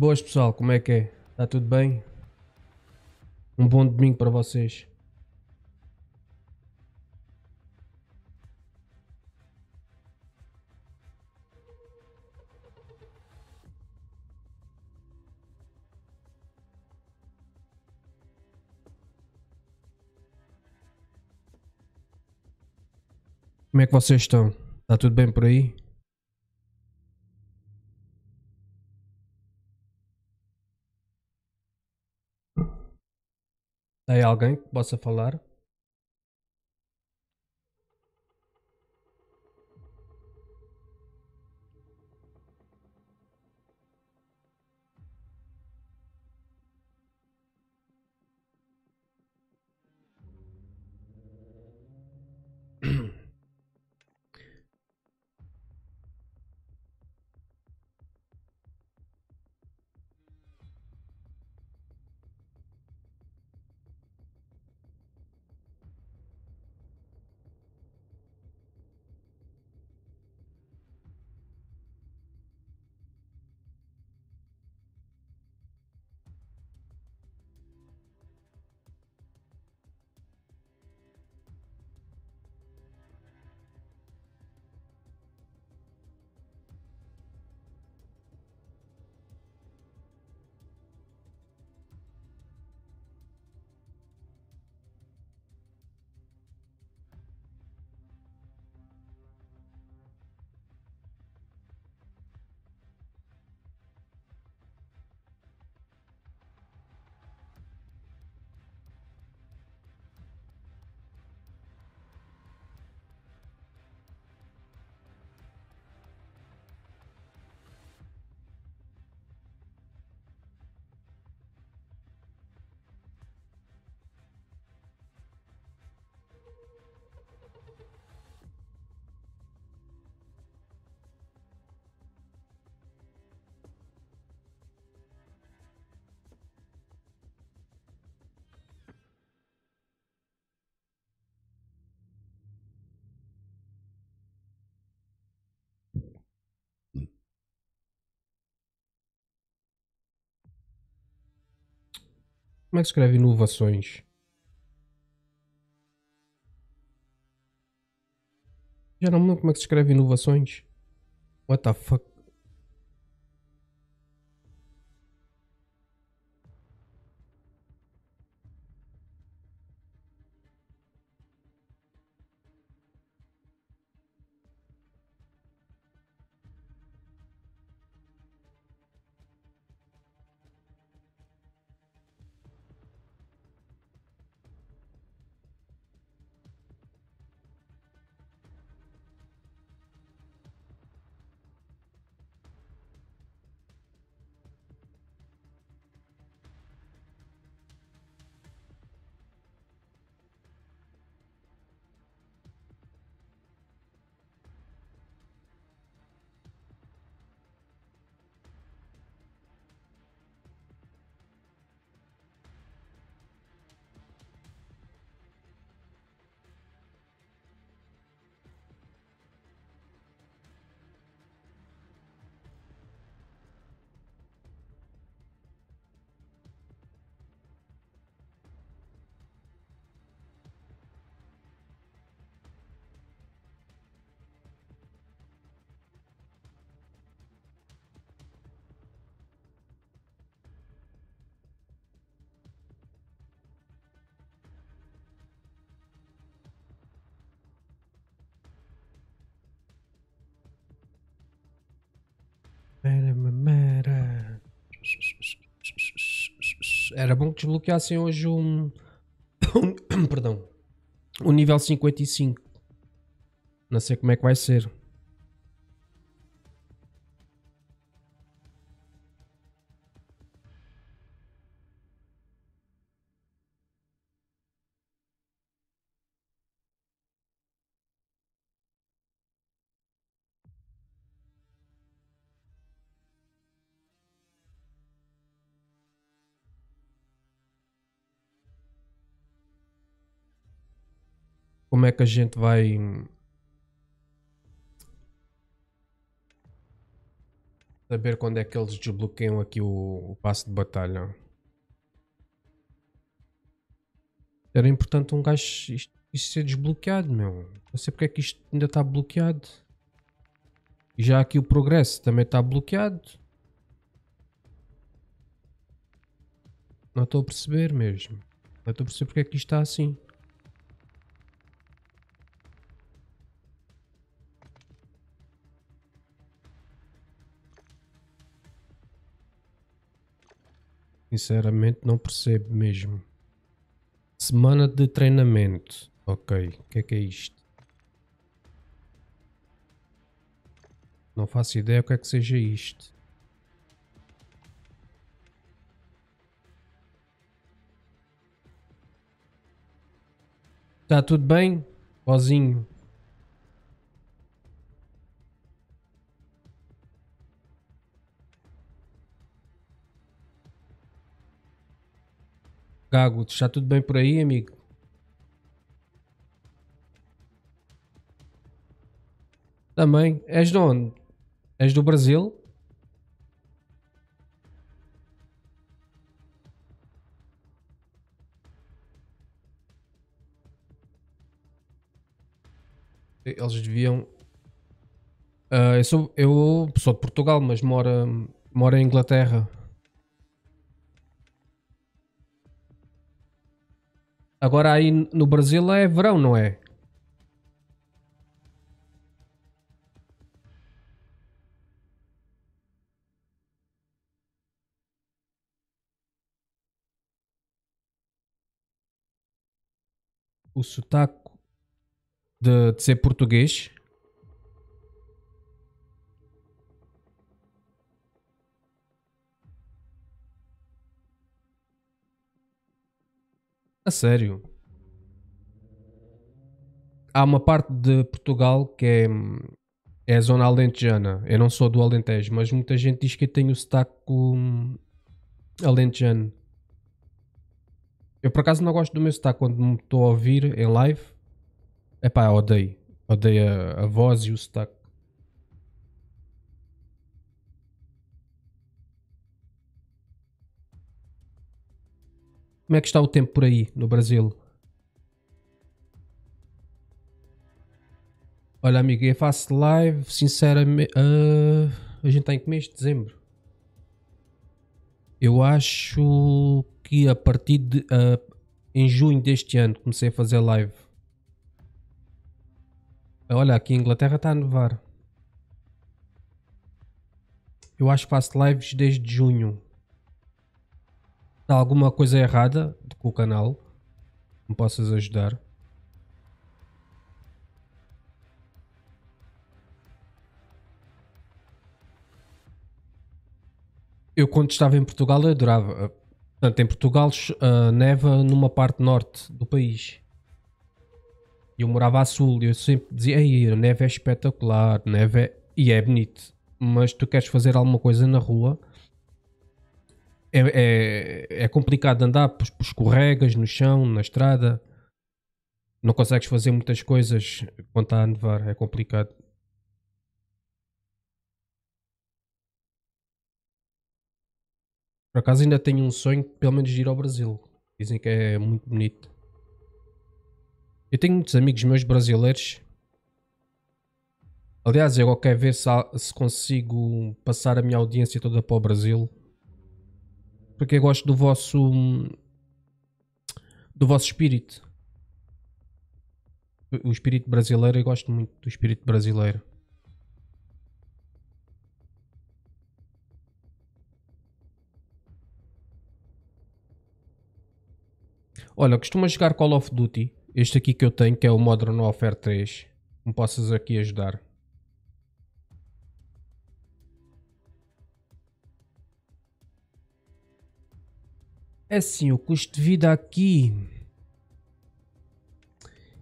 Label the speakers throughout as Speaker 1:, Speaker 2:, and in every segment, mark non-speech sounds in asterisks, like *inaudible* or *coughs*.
Speaker 1: Boas pessoal, como é que é? Está tudo bem? Um bom domingo para vocês. Como é que vocês estão? Está tudo bem por aí? Aí alguém que possa falar? Como é que escreve inovações? Já não lembro como é que se escreve inovações. What the fuck? Era bom que desbloqueassem hoje um. *coughs* Perdão. O nível 55. Não sei como é que vai ser. Como é que a gente vai Saber quando é que eles desbloqueiam aqui o, o passo de batalha. Era importante um gajo isto, isto ser desbloqueado, meu. Não sei porque é que isto ainda está bloqueado. Já aqui o progresso também está bloqueado. Não estou a perceber mesmo. Não estou a perceber porque é que isto está assim. Sinceramente não percebo mesmo. Semana de treinamento. Ok, o que é que é isto? Não faço ideia o que é que seja isto. Está tudo bem? Pozinho. Gago, está tudo bem por aí, amigo? Também. És de onde? És do Brasil? Eles deviam. Uh, eu, sou, eu sou de Portugal, mas moro, moro em Inglaterra. Agora aí no Brasil é verão, não é? O sotaque de, de ser português. A sério. Há uma parte de Portugal que é, é a zona alentejana. Eu não sou do Alentejo, mas muita gente diz que eu tenho o sotaque alentejano. Eu por acaso não gosto do meu sotaque quando me estou a ouvir em live. Epá, odeio. Odeio a, a voz e o sotaque. Como é que está o tempo por aí, no Brasil? Olha, amigo, eu faço live, sinceramente. Uh, a gente está em que mês? Dezembro. Eu acho que a partir de. Uh, em junho deste ano comecei a fazer live. Olha, aqui em Inglaterra está a nevar. Eu acho que faço lives desde junho. Está alguma coisa errada com o canal? Me possas ajudar? Eu quando estava em Portugal adorava. Portanto, em Portugal uh, neva numa parte norte do país. Eu morava a sul e eu sempre dizia, Ei, a neve é espetacular, neve é... e é bonito. Mas tu queres fazer alguma coisa na rua, é, é, é complicado andar, pois escorregas no chão, na estrada. Não consegues fazer muitas coisas quando está a nevar, é complicado. Por acaso ainda tenho um sonho, pelo menos de ir ao Brasil. Dizem que é muito bonito. Eu tenho muitos amigos meus brasileiros. Aliás, eu quero ver se, se consigo passar a minha audiência toda para o Brasil. Porque eu gosto do vosso. do vosso espírito. O espírito brasileiro, eu gosto muito do espírito brasileiro. Olha, costuma jogar Call of Duty. Este aqui que eu tenho, que é o Modern Warfare 3. Me possas aqui ajudar? É assim, o custo de vida aqui...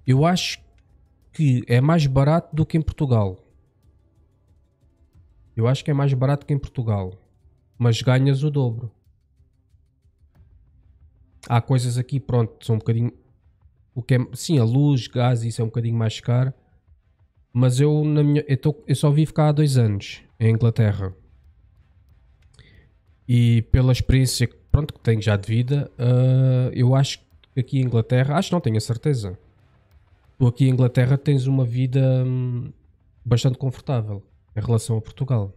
Speaker 1: Eu acho que é mais barato do que em Portugal. Eu acho que é mais barato que em Portugal. Mas ganhas o dobro. Há coisas aqui, pronto, são um bocadinho o que é, sim, a luz, gás, isso é um bocadinho mais caro. Mas eu, na minha, eu, tô, eu só vivo cá há dois anos, em Inglaterra. E pela experiência pronto, que tenho já de vida, uh, eu acho que aqui em Inglaterra, acho não, tenho a certeza. Tu aqui em Inglaterra tens uma vida hum, bastante confortável em relação a Portugal.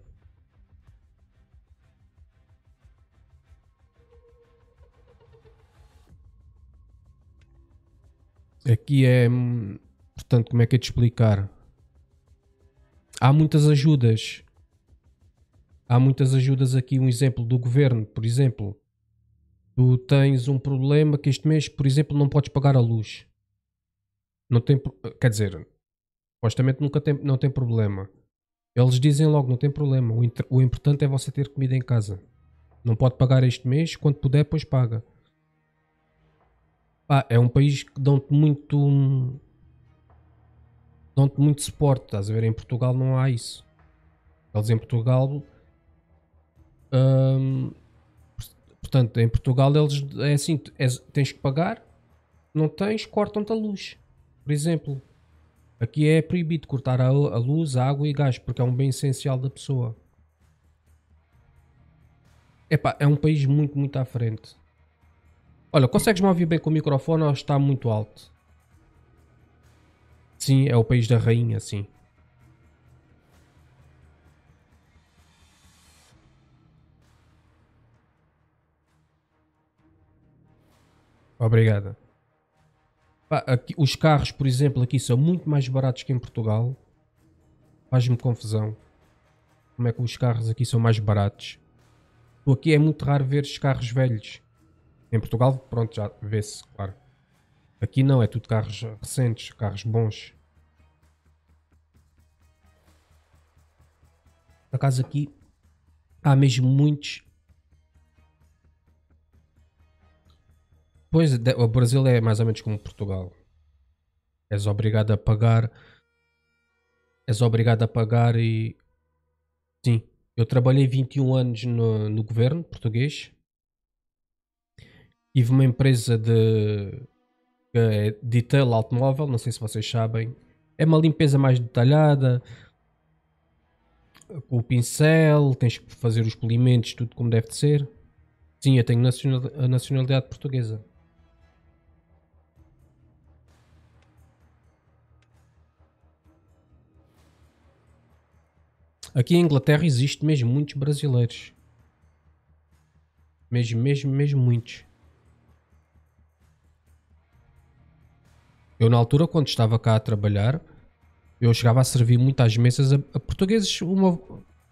Speaker 1: Aqui é. hum, Portanto, como é que é de explicar? Há muitas ajudas. Há muitas ajudas aqui. Um exemplo do governo, por exemplo. Tu tens um problema que este mês, por exemplo, não podes pagar a luz. Não tem. Quer dizer, supostamente nunca tem, não tem problema. Eles dizem logo, não tem problema. O, o importante é você ter comida em casa. Não pode pagar este mês, quando puder, depois paga. Pá, é um país que dão-te muito. dão-te muito suporte. Estás a ver? Em Portugal não há isso. Eles em Portugal. hum, portanto, em Portugal eles é assim: tens que pagar, não tens, cortam-te a luz. Por exemplo, aqui é proibido cortar a, a luz, a água e gás, porque é um bem essencial da pessoa. Epá, é um país muito, muito à frente. Olha, consegues-me ouvir bem com o microfone ou está muito alto? Sim, é o país da rainha, sim. Obrigada. Pá, aqui- os carros, por exemplo, aqui são muito mais baratos que em Portugal. Faz-me confusão. Como é que os carros aqui são mais baratos? Aqui é muito raro ver os carros velhos. Em Portugal, pronto, já vê-se, claro. Aqui não, é tudo carros recentes, carros bons. Por acaso aqui há mesmo muitos. Pois, o Brasil é mais ou menos como Portugal. És obrigado a pagar. És obrigado a pagar e. Sim, eu trabalhei 21 anos no, no governo português. Tive uma empresa de que é detail automóvel, não sei se vocês sabem. É uma limpeza mais detalhada, com o pincel, tens que fazer os polimentos, tudo como deve de ser. Sim, eu tenho a nacionalidade portuguesa. Aqui em Inglaterra existe mesmo muitos brasileiros. Mesmo, mesmo, mesmo muitos. Eu na altura, quando estava cá a trabalhar, eu chegava a servir muitas mesas a, a portugueses. Uma,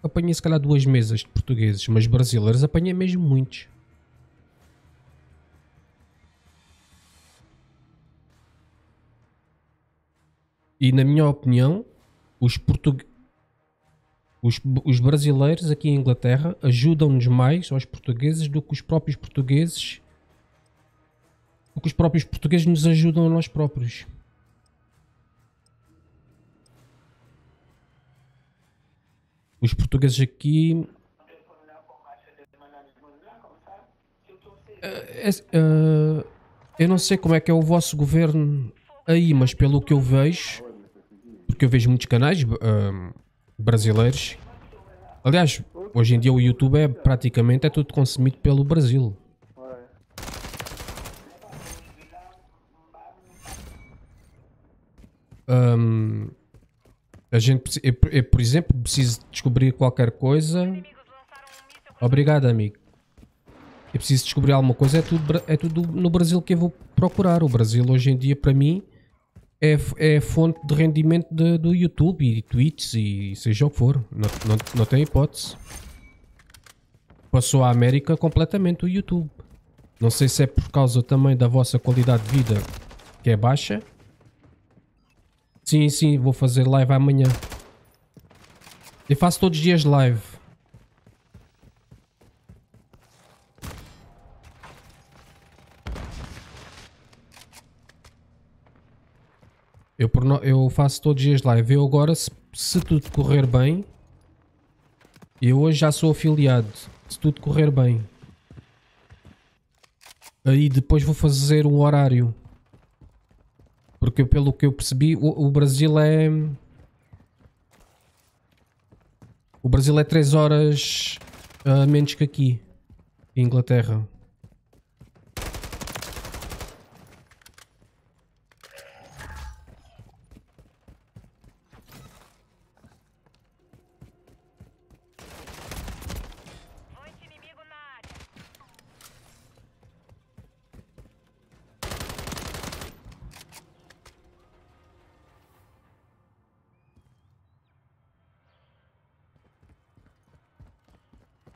Speaker 1: apanhei se calhar duas mesas de portugueses, mas brasileiros apanhei mesmo muitos. E na minha opinião, os, portug... os, os brasileiros aqui em Inglaterra ajudam-nos mais aos portugueses do que os próprios portugueses do que os próprios portugueses nos ajudam a nós próprios. Os portugueses aqui. Eh, eh, eu não sei como é que é o vosso governo aí, mas pelo que eu vejo, porque eu vejo muitos canais eh, brasileiros. Aliás, hoje em dia o YouTube é praticamente é tudo consumido pelo Brasil. Hum, a gente, eu, eu, por exemplo, preciso descobrir qualquer coisa. Obrigado, amigo. Eu preciso descobrir alguma coisa, é tudo, é tudo no Brasil que eu vou procurar. O Brasil, hoje em dia, para mim, é, é fonte de rendimento de- do YouTube e tweets e seja o que for. Não, não, não tem hipótese. Passou a América completamente o YouTube. Não sei se é por causa também da vossa qualidade de vida que é baixa. Sim, sim, vou fazer live amanhã. Eu faço todos os dias live. Eu, eu faço todos os dias live. Eu agora, se, se tudo correr bem, eu hoje já sou afiliado. Se tudo correr bem. Aí depois vou fazer um horário. Porque pelo que eu percebi, o, o Brasil é. O Brasil é 3 horas a menos que aqui. Inglaterra.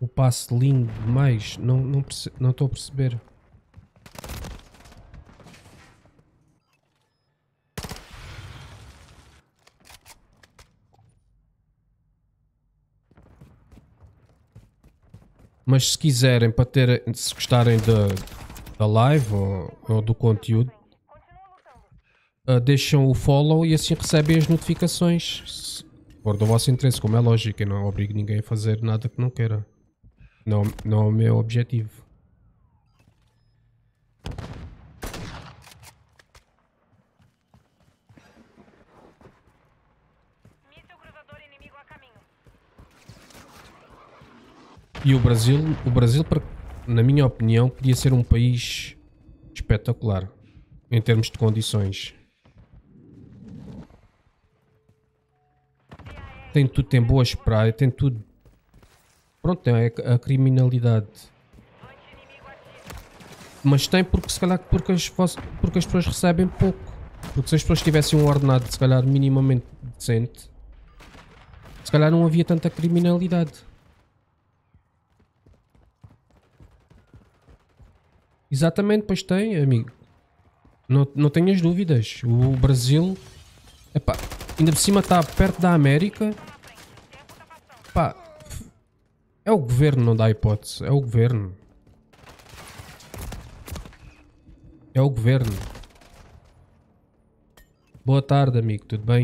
Speaker 1: O passe lindo demais. Não estou não, não a perceber. Mas se quiserem, para ter, se gostarem da, da live ou, ou do conteúdo, uh, deixam o follow e assim recebem as notificações. Se for do vosso interesse, como é lógico, eu não obrigo ninguém a fazer nada que não queira. Não, não é o meu objetivo. E o Brasil, o Brasil, na minha opinião, podia ser um país espetacular em termos de condições. Tem tudo, tem boas praias, tem tudo. Pronto, tem a, criminalidade. Mas tem porque se calhar porque as, porque as pessoas recebem pouco. Porque se as pessoas tivessem um ordenado se calhar minimamente decente, se calhar não havia tanta criminalidade. Exatamente, pois tem, amigo. Não, não tenhas dúvidas. O Brasil, epá, ainda por cima está perto da América.
Speaker 2: Na frente. O tempo tá passando.
Speaker 1: Pá, f- é o governo, não dá hipótese. É o governo. É o governo. Boa tarde, amigo. Tudo bem?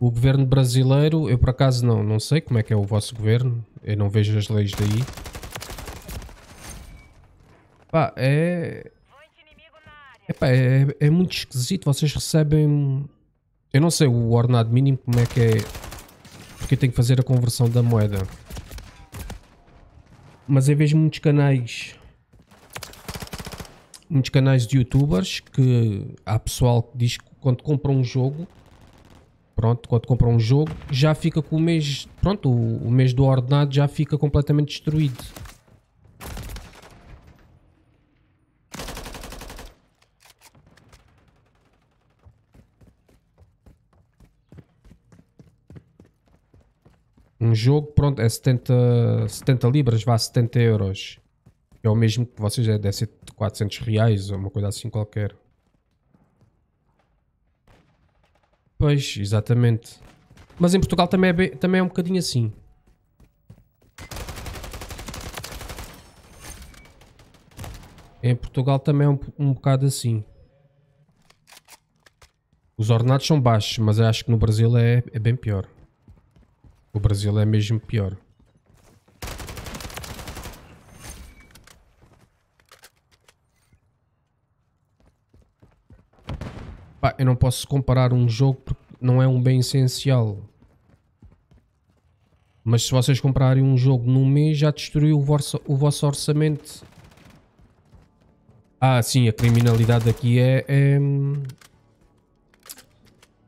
Speaker 1: O governo brasileiro, eu por acaso não, não sei como é que é o vosso governo. Eu não vejo as leis daí. Pá, é. Epá, é, é muito esquisito. Vocês recebem. Eu não sei o ordenado mínimo como é que é. Porque eu tenho que fazer a conversão da moeda. Mas eu vejo muitos canais. Muitos canais de youtubers que há pessoal que diz que quando compra um jogo. Pronto, quando compra um jogo já fica com o mês. Pronto, o, o mês do ordenado já fica completamente destruído. Um jogo, pronto, é 70, 70 libras, vá 70 euros. É o mesmo que vocês, é, deve ser de 400 reais ou uma coisa assim qualquer. Pois, exatamente. Mas em Portugal também é, bem- também é um bocadinho assim. Em Portugal também é um, um bocado assim. Os ordenados são baixos, mas eu acho que no Brasil é, é bem pior. O Brasil é mesmo pior. Pá, eu não posso comparar um jogo porque não é um bem essencial. Mas se vocês comprarem um jogo num mês já destruiu o vosso, o vosso orçamento. Ah, sim, a criminalidade aqui é. É,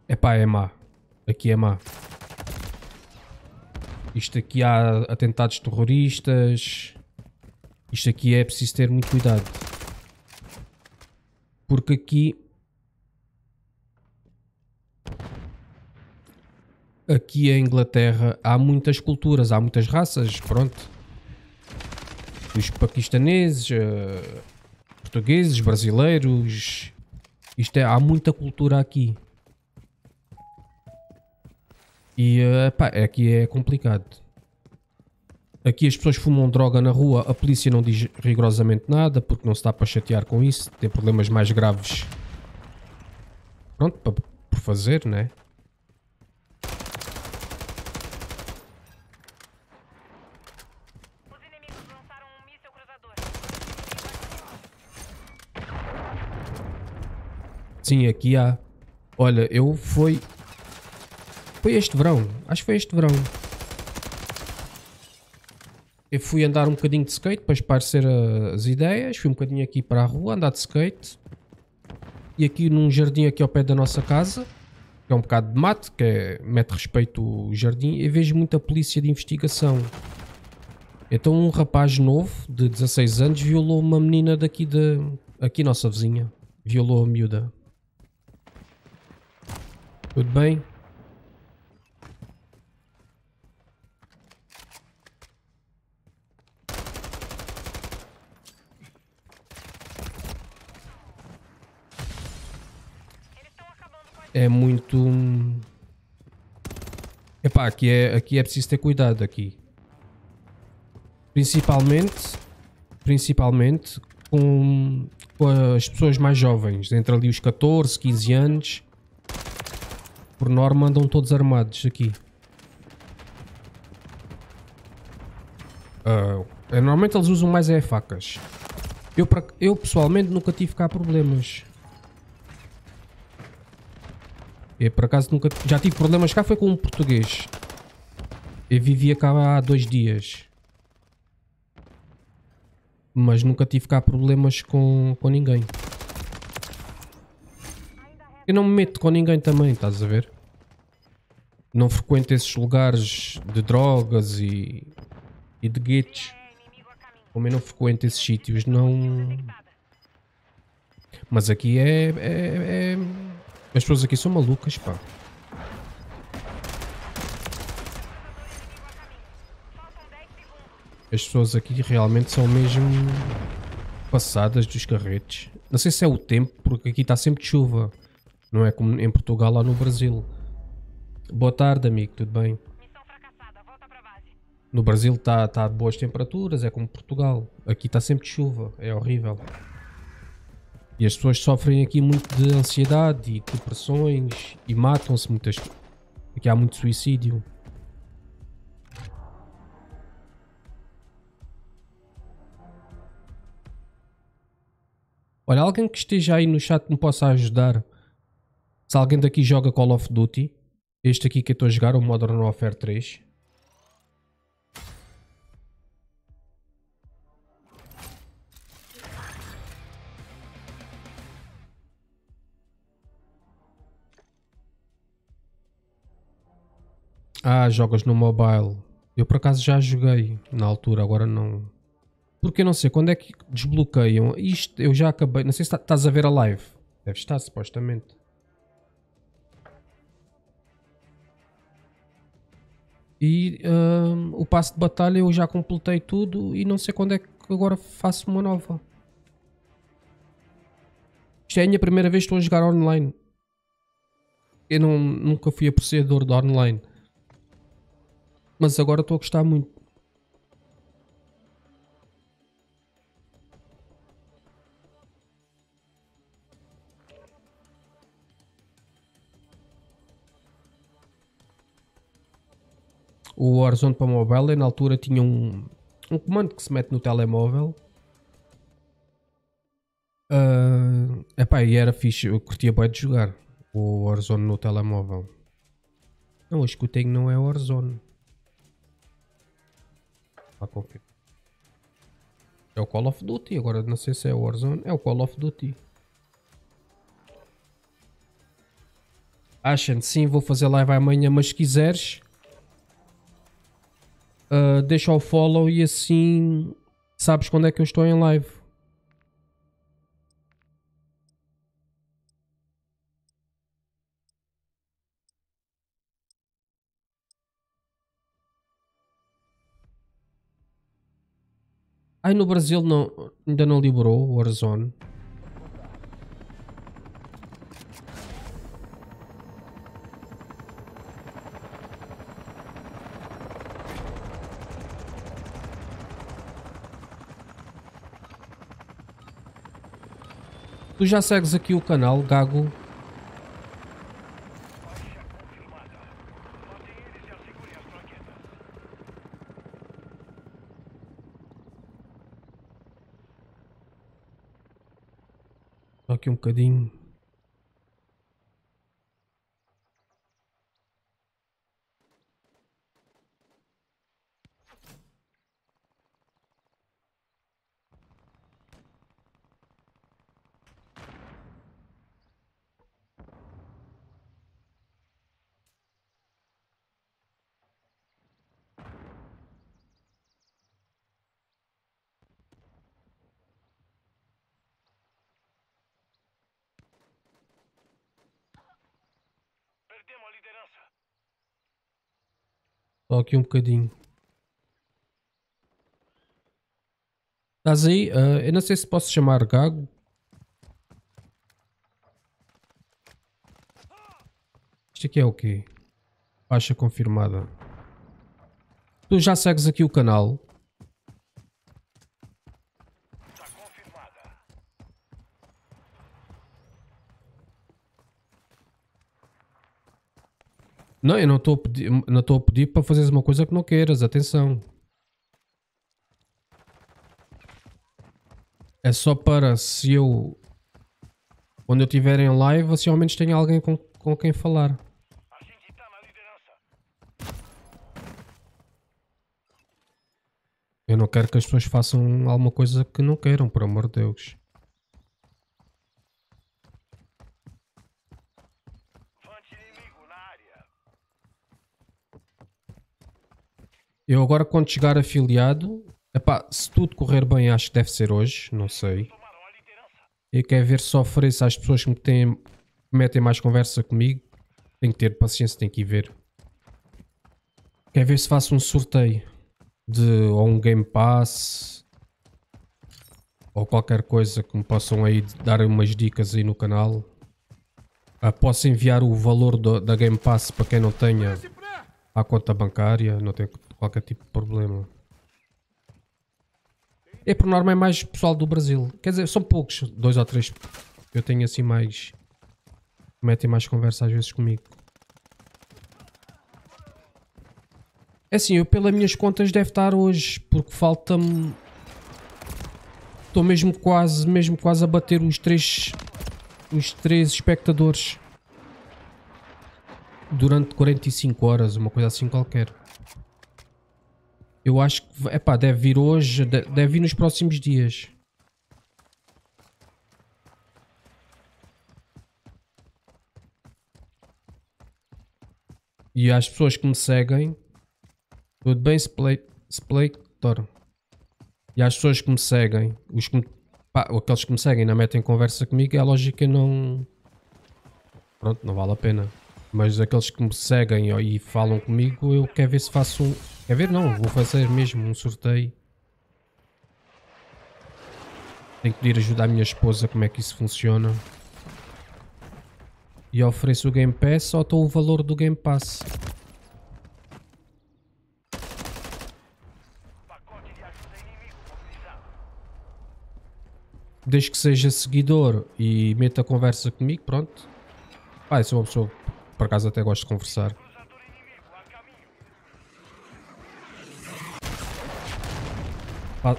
Speaker 1: é pá, é má. Aqui é má. Isto aqui há atentados terroristas. Isto aqui é preciso ter muito cuidado. Porque aqui. Aqui em Inglaterra há muitas culturas, há muitas raças, pronto. Os paquistaneses, eh, portugueses, brasileiros. Isto é, há muita cultura aqui. E eh, pá, aqui é complicado. Aqui as pessoas fumam droga na rua, a polícia não diz rigorosamente nada porque não se dá para chatear com isso, tem problemas mais graves. Pronto, pa- por fazer, né? Sim, aqui há. Olha, eu fui. Foi este verão. Acho que foi este verão. eu fui andar um bocadinho de skate para esparecer as ideias. Fui um bocadinho aqui para a rua andar de skate. E aqui num jardim aqui ao pé da nossa casa, que é um bocado de mato, que é, mete respeito o jardim, eu vejo muita polícia de investigação. Então um rapaz novo, de 16 anos, violou uma menina daqui de... Aqui nossa vizinha. Violou a miúda. Tudo bem?
Speaker 2: Eles estão acabando com a
Speaker 1: é muito. Epá, aqui é, aqui é preciso ter cuidado aqui. Principalmente, principalmente com, com as pessoas mais jovens, entre ali os 14, 15 anos. Por norma andam todos armados aqui. É, normalmente eles usam mais é facas. Eu, eu pessoalmente nunca tive cá problemas. Eu por acaso nunca. Já tive problemas cá, foi com um português. Eu vivia cá há dois dias. Mas nunca tive cá problemas com, com ninguém. Eu não me meto com ninguém também, estás a ver? Não frequento esses lugares de drogas e, e de.
Speaker 2: É, caminho.
Speaker 1: Como eu não frequento esses sítios, não. Mas aqui é, é, é- As pessoas aqui são malucas, pá.
Speaker 2: Faltam 10 segundos.
Speaker 1: As pessoas aqui realmente são mesmo passadas dos carretes. Não sei se é o tempo, porque aqui está sempre de chuva. Não é como em Portugal lá no Brasil. Boa tarde, amigo, tudo bem? No Brasil está tá boas temperaturas, é como Portugal. Aqui está sempre de chuva, é horrível. E as pessoas sofrem aqui muito de ansiedade e depressões e matam-se muitas. Aqui há muito suicídio. Olha, alguém que esteja aí no chat me possa ajudar. Se alguém daqui joga Call of Duty, este aqui que eu estou a jogar, o Modern Warfare 3. Ah, jogas no mobile. Eu por acaso já joguei na altura, agora não. Porque eu não sei quando é que desbloqueiam. Isto eu já acabei. Não sei se tá- estás a ver a live. Deve estar, supostamente. E hum, o passo de batalha eu já completei tudo e não sei quando é que agora faço uma nova. Isto é a minha primeira vez que estou a jogar online. Eu não, nunca fui apreciador de online. Mas agora estou a gostar muito. O Warzone para mobile na altura tinha um, um comando que se mete no telemóvel. Ah, epá, e era fixe, eu curtia bem de jogar o Warzone no telemóvel. Não, acho que o tenho não é Warzone. Lá confio. É o Call of Duty, agora não sei se é Warzone. É o Call of Duty. Ashen, sim, vou fazer live amanhã, mas se quiseres, ah, deixa o follow e assim sabes quando é que eu estou em live. Ai, no Brasil não, ainda não liberou o Warzone. Tu já segues aqui o canal, Gago? Aqui um bocadinho.
Speaker 3: temo a liderança.
Speaker 1: Só aqui um bocadinho. Estás aí? Ah, eu não sei se posso chamar Gago. Isto aqui é o quê? Baixa confirmada. Tu já segues aqui o canal.
Speaker 3: Está confirmada.
Speaker 1: Não, eu não estou a pedir, não estou pedir para fazeres uma coisa que não queiras. Atenção. É só para se eu quando eu estiver em live, assim ao menos tenho alguém com, com quem falar. Eu não quero que as pessoas façam alguma coisa que não queiram, por amor de Deus.
Speaker 3: Vante inimigo na área.
Speaker 1: Eu agora quando chegar afiliado, epá, se tudo correr bem, acho que deve ser hoje, não sei.
Speaker 3: A.
Speaker 1: Eu quero ver se ofereço às pessoas que me têm, metem mais conversa comigo. Tenho que ter paciência, tenho que ir ver. Quero ver se faço um sorteio de ou um Game Pass ou qualquer coisa que me possam aí dar umas dicas aí no canal. Ah, posso enviar o valor do- da Game Pass para quem não tenha à conta bancária, não tem qualquer tipo de problema. É por norma é mais pessoal do Brasil. Quer dizer, são poucos, dois ou três. Eu tenho assim mais. Metem mais conversa às vezes comigo. É assim, eu pelas minhas contas deve estar hoje, porque falta-me. Estou mesmo quase, mesmo quase a bater os três. Os três espectadores. Durante 45 horas, uma coisa assim qualquer. Eu acho que, epá, deve vir hoje, de- deve vir nos próximos dias. E às pessoas que me seguem, tudo bem, Splaytor? E às pessoas que me seguem, os que me- pá, aqueles que me seguem não metem conversa comigo, é lógico que não. Pronto, não vale a pena. Mas aqueles que me seguem e falam comigo, eu quero ver se faço um. Quer ver? Não, vou fazer mesmo um sorteio. Tenho que pedir ajuda à minha esposa como é que isso funciona. E ofereço o Game Pass ou estou o valor do Game Pass. Desde que seja seguidor e meta conversa comigo, pronto. Ah, sou uma pessoa por acaso até gosto de conversar.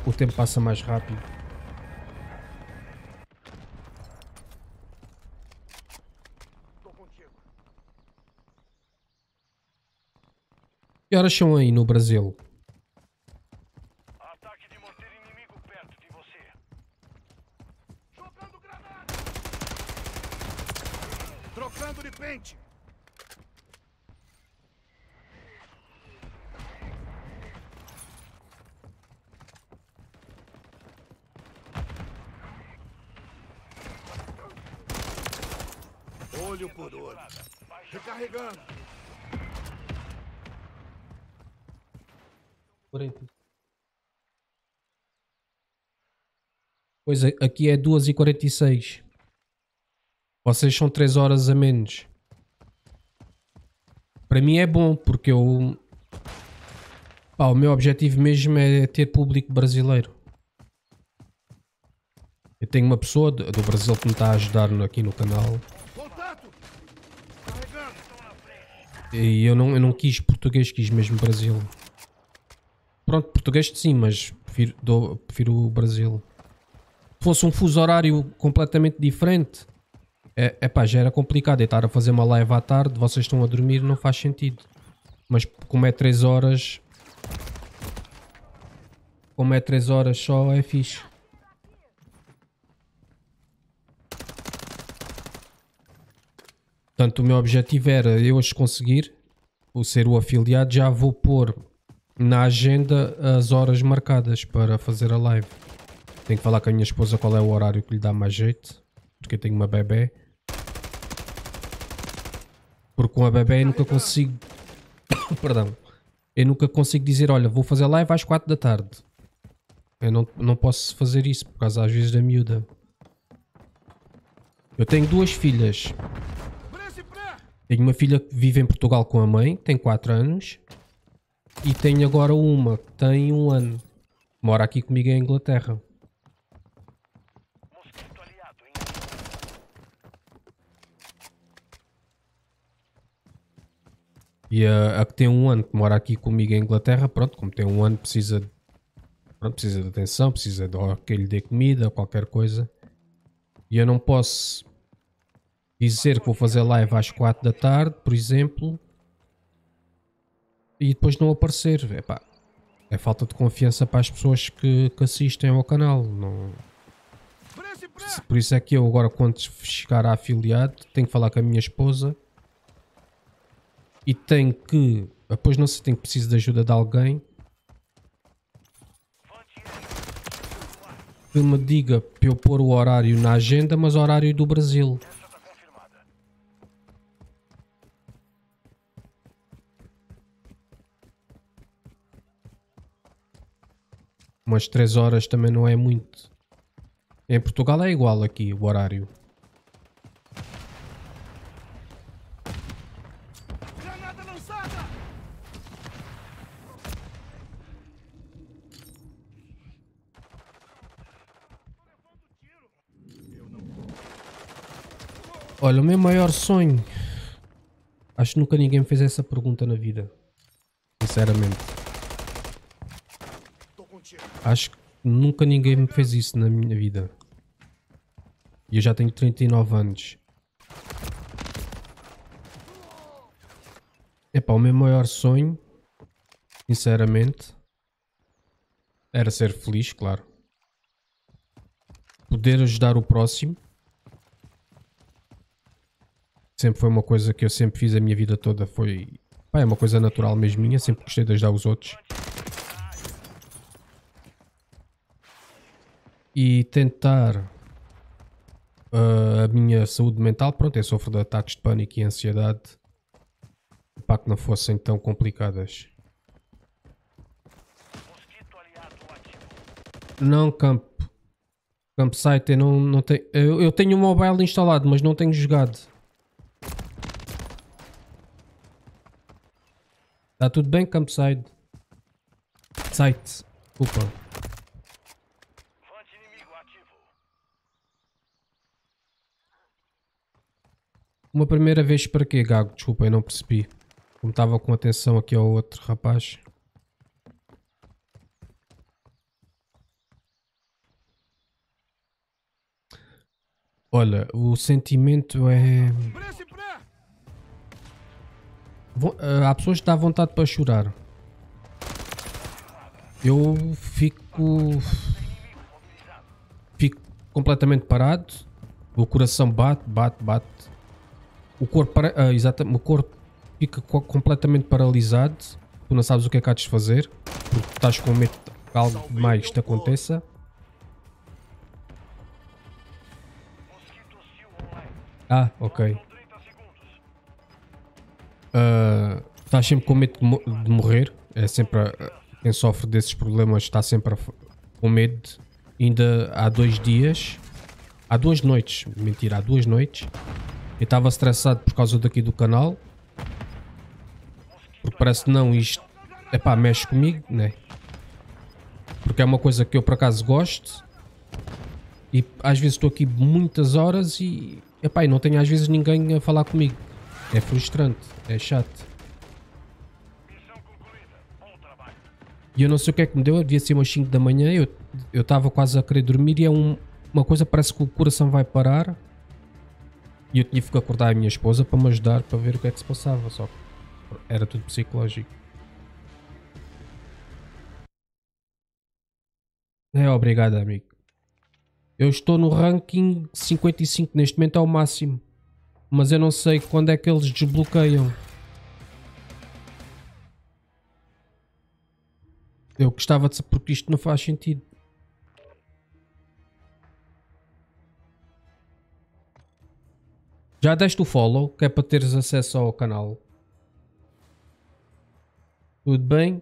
Speaker 1: O tempo passa mais rápido. Que horas são aí no Brasil?
Speaker 3: 12. Recarregando.
Speaker 1: Pois é, aqui é 2 e 46. Vocês são 3 horas a menos. Para mim é bom, porque eu... Pá, o meu objetivo mesmo é ter público brasileiro. Eu tenho uma pessoa do Brasil que me está a ajudar aqui no canal. E eu não, eu não quis português, quis mesmo Brasil. Pronto, português sim, mas prefiro, dou- prefiro o Brasil. Se fosse um fuso horário completamente diferente, é, epá, já era complicado. É estar a fazer uma live à tarde, vocês estão a dormir, não faz sentido. Mas como é 3 horas. Como é 3 horas só, é fixe. Portanto, o meu objetivo era eu hoje conseguir o ser o afiliado, já vou pôr na agenda as horas marcadas para fazer a live. Tenho que falar com a minha esposa qual é o horário que lhe dá mais jeito, porque eu tenho uma bebê. Porque com a bebê eu nunca consigo. *coughs* Perdão. Eu nunca consigo dizer, olha, vou fazer live às 4 da tarde. Eu não, não posso fazer isso por causa às vezes da miúda. Eu tenho duas filhas. Tenho uma filha que vive em Portugal com a mãe, tem 4 anos. E tenho agora uma que tem um ano. Mora aqui comigo em Inglaterra. E a, a que tem um ano que mora aqui comigo em Inglaterra, pronto, como tem um ano, precisa, pronto, precisa de atenção, precisa de que lhe dê comida, qualquer coisa. E eu não posso dizer que vou fazer live às 4 da tarde, por exemplo, e depois não aparecer. Epá, é falta de confiança para as pessoas que, que assistem ao canal. Não, por isso é que eu agora quando chegar a afiliado tenho que falar com a minha esposa e tenho que depois não sei tenho que preciso de ajuda de alguém que me diga para eu pôr o horário na agenda mas horário do Brasil
Speaker 3: Essa tá confirmada.
Speaker 1: Umas 3 horas também não é muito. Em Portugal é igual aqui o horário. Olha o meu maior sonho. Acho que nunca ninguém me fez essa pergunta na vida. Sinceramente. Acho que nunca ninguém me fez isso na minha vida. E eu já tenho 39 anos. Epá, o meu maior sonho, sinceramente, era ser feliz, claro. Poder ajudar o próximo. Sempre foi uma coisa que eu sempre fiz a minha vida toda. Foi. Pá, é uma coisa natural mesmo minha. Sempre gostei de ajudar os outros. E tentar ah, a minha saúde mental. Pronto, eu sofro de ataques de pânico e ansiedade para que não fossem tão complicadas. Não, camp. Campsite, eu não, não tenho. Eu, eu tenho o mobile instalado, mas não tenho jogado. Está tudo bem, Campsite? Site, desculpa. Uma primeira vez para quê, Gago? Desculpa, eu não percebi. Como estava com atenção aqui ao outro rapaz. Olha, o sentimento é. Ah, Há pessoas que dá vontade para chorar. Eu fico. Fico completamente parado. O coração bate, bate, bate. O corpo, para... ah, exatamente, o corpo fica co- completamente paralisado. Tu não sabes o que é que há de fazer. Porque estás com medo que algo mais te aconteça. Ah, ok.
Speaker 3: São 30 segundos.
Speaker 1: Ah, estás sempre com medo de, mo- de morrer. É sempre a- quem sofre desses problemas está sempre com medo. Ainda há dois dias, há duas noites, mentira, há duas noites. Eu estava estressado por causa daqui do canal. Porque parece que não, isto epá, mexe comigo, né? Porque é uma coisa que eu por acaso gosto. E às vezes estou aqui muitas horas e, epá, e não tenho às vezes ninguém a falar comigo. É frustrante, é chato. E eu não sei o que é que me deu, devia ser umas 5 da manhã, eu estava quase a querer dormir e é um- uma coisa, parece que o coração vai parar. E eu tinha que acordar a minha esposa para me ajudar para ver o que é que se passava, só que era tudo psicológico. É, obrigado, amigo. Eu estou no ranking 55 neste momento é o máximo. Mas eu não sei quando é que eles desbloqueiam. Eu gostava de saber porque isto não faz sentido. Já deste o follow, que é para teres acesso ao canal. Tudo bem?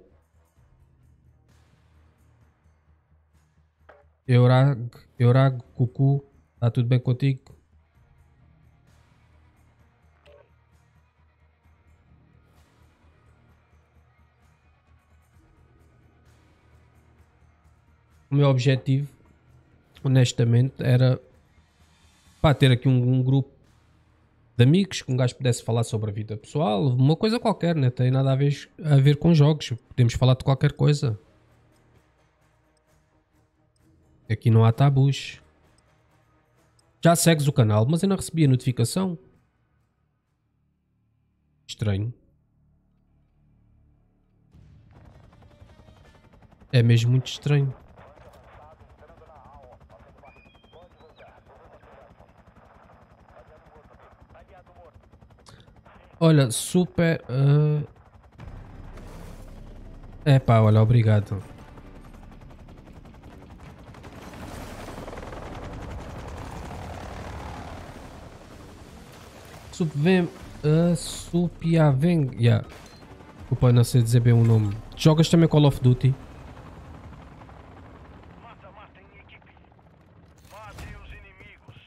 Speaker 1: Eurag, Eurag, Cucu, está tudo bem contigo? O meu objetivo, honestamente, era pá, ter aqui um, um grupo de amigos que um gajo pudesse falar sobre a vida pessoal, uma coisa qualquer, não tem nada a ver, a ver com jogos. Podemos falar de qualquer coisa. Aqui não há tabus. Já segues o canal, mas eu não recebi a notificação. Estranho. É mesmo muito estranho. Olha, super. Uh... É pá, olha, obrigado. Subvem. Uh, Supiaveng. Yeah. Desculpa, não sei dizer bem o nome. Jogas também Call of Duty?
Speaker 3: Mata, mata em equipe. Matem os inimigos.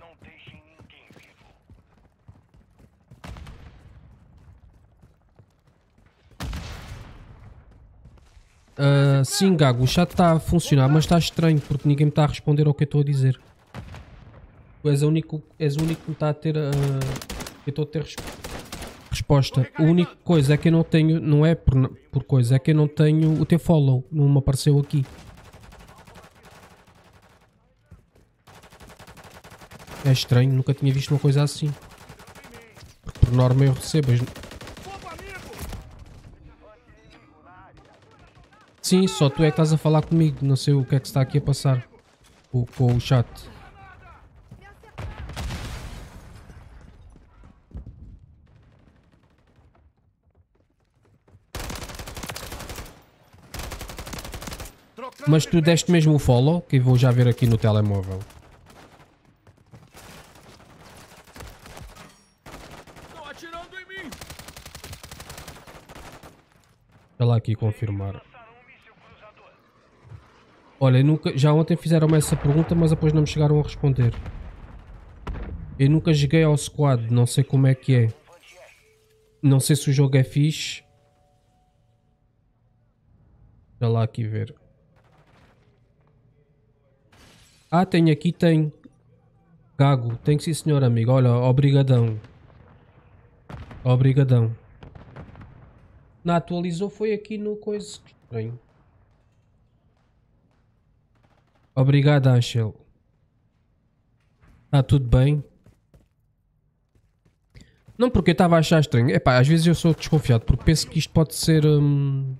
Speaker 3: Não deixem ninguém vivo.
Speaker 1: Uh, sim, Gago, o chat está a funcionar, mas está estranho porque ninguém me está a responder ao que eu estou a dizer. Tu és, o único, és o único que me está a ter. Uh, eu estou a ter res- resposta. A única coisa é que eu não tenho. Não é por, por coisa, é que eu não tenho o teu follow. Não me apareceu aqui. É estranho, nunca tinha visto uma coisa assim. Porque por norma eu recebo. Sim, só tu é que estás a falar comigo. Não sei o que é que está aqui a passar com, com o chat. Mas tu deste mesmo o follow, que vou já ver aqui no telemóvel.
Speaker 3: Estão atirando em mim.
Speaker 1: Deixa lá aqui confirmar. Olha, nunca, já ontem fizeram-me essa pergunta, mas depois não me chegaram a responder. Eu nunca joguei ao squad, não sei como é que é. Não sei se o jogo é fixe. Deixa lá aqui ver. Ah, tem aqui, tem. Gago, tem que sim senhor amigo. Olha, obrigadão. Obrigadão. Não atualizou, foi aqui no coisa. Estranho. Obrigado, Angel. Está tudo bem? Não, porque eu estava a achar estranho. Epá, às vezes eu sou desconfiado porque penso que isto pode ser. hum,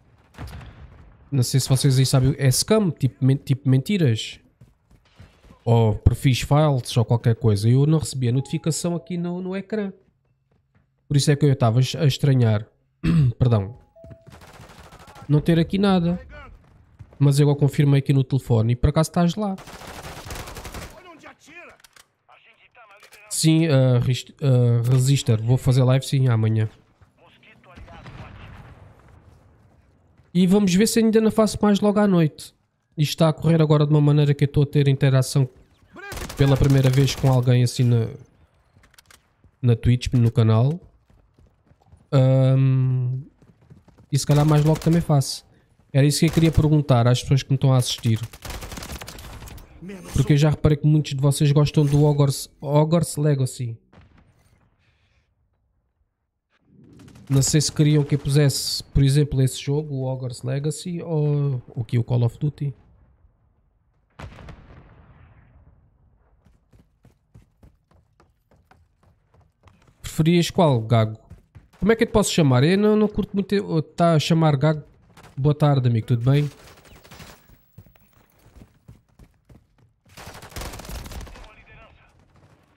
Speaker 1: Não sei se vocês aí sabem. É scam, tipo, men- tipo mentiras. Ou perfis files ou qualquer coisa. Eu não recebi a notificação aqui no, no ecrã. Por isso é que eu estava a estranhar. *clears throat* Perdão. Não ter aqui nada. Mas eu confirmei aqui no telefone e por acaso estás lá. Sim, uh, uh, Resistor. Vou fazer live sim amanhã. E vamos ver se ainda não faço mais logo à noite. Isto está a correr agora de uma maneira que eu estou a ter interação pela primeira vez com alguém assim na, na Twitch, no canal. Ahm, e se calhar mais logo também faço. Era isso que eu queria perguntar às pessoas que me estão a assistir. Porque eu já reparei que muitos de vocês gostam do Hogwarts, Hogwarts Legacy. Não sei se queriam que eu pusesse, por exemplo, esse jogo, o Hogwarts Legacy, ou o que o Call of Duty. Preferias qual, Gago? Como é que eu te posso chamar? Eu não, não curto muito. Está a chamar Gago. Boa tarde, amigo, tudo bem?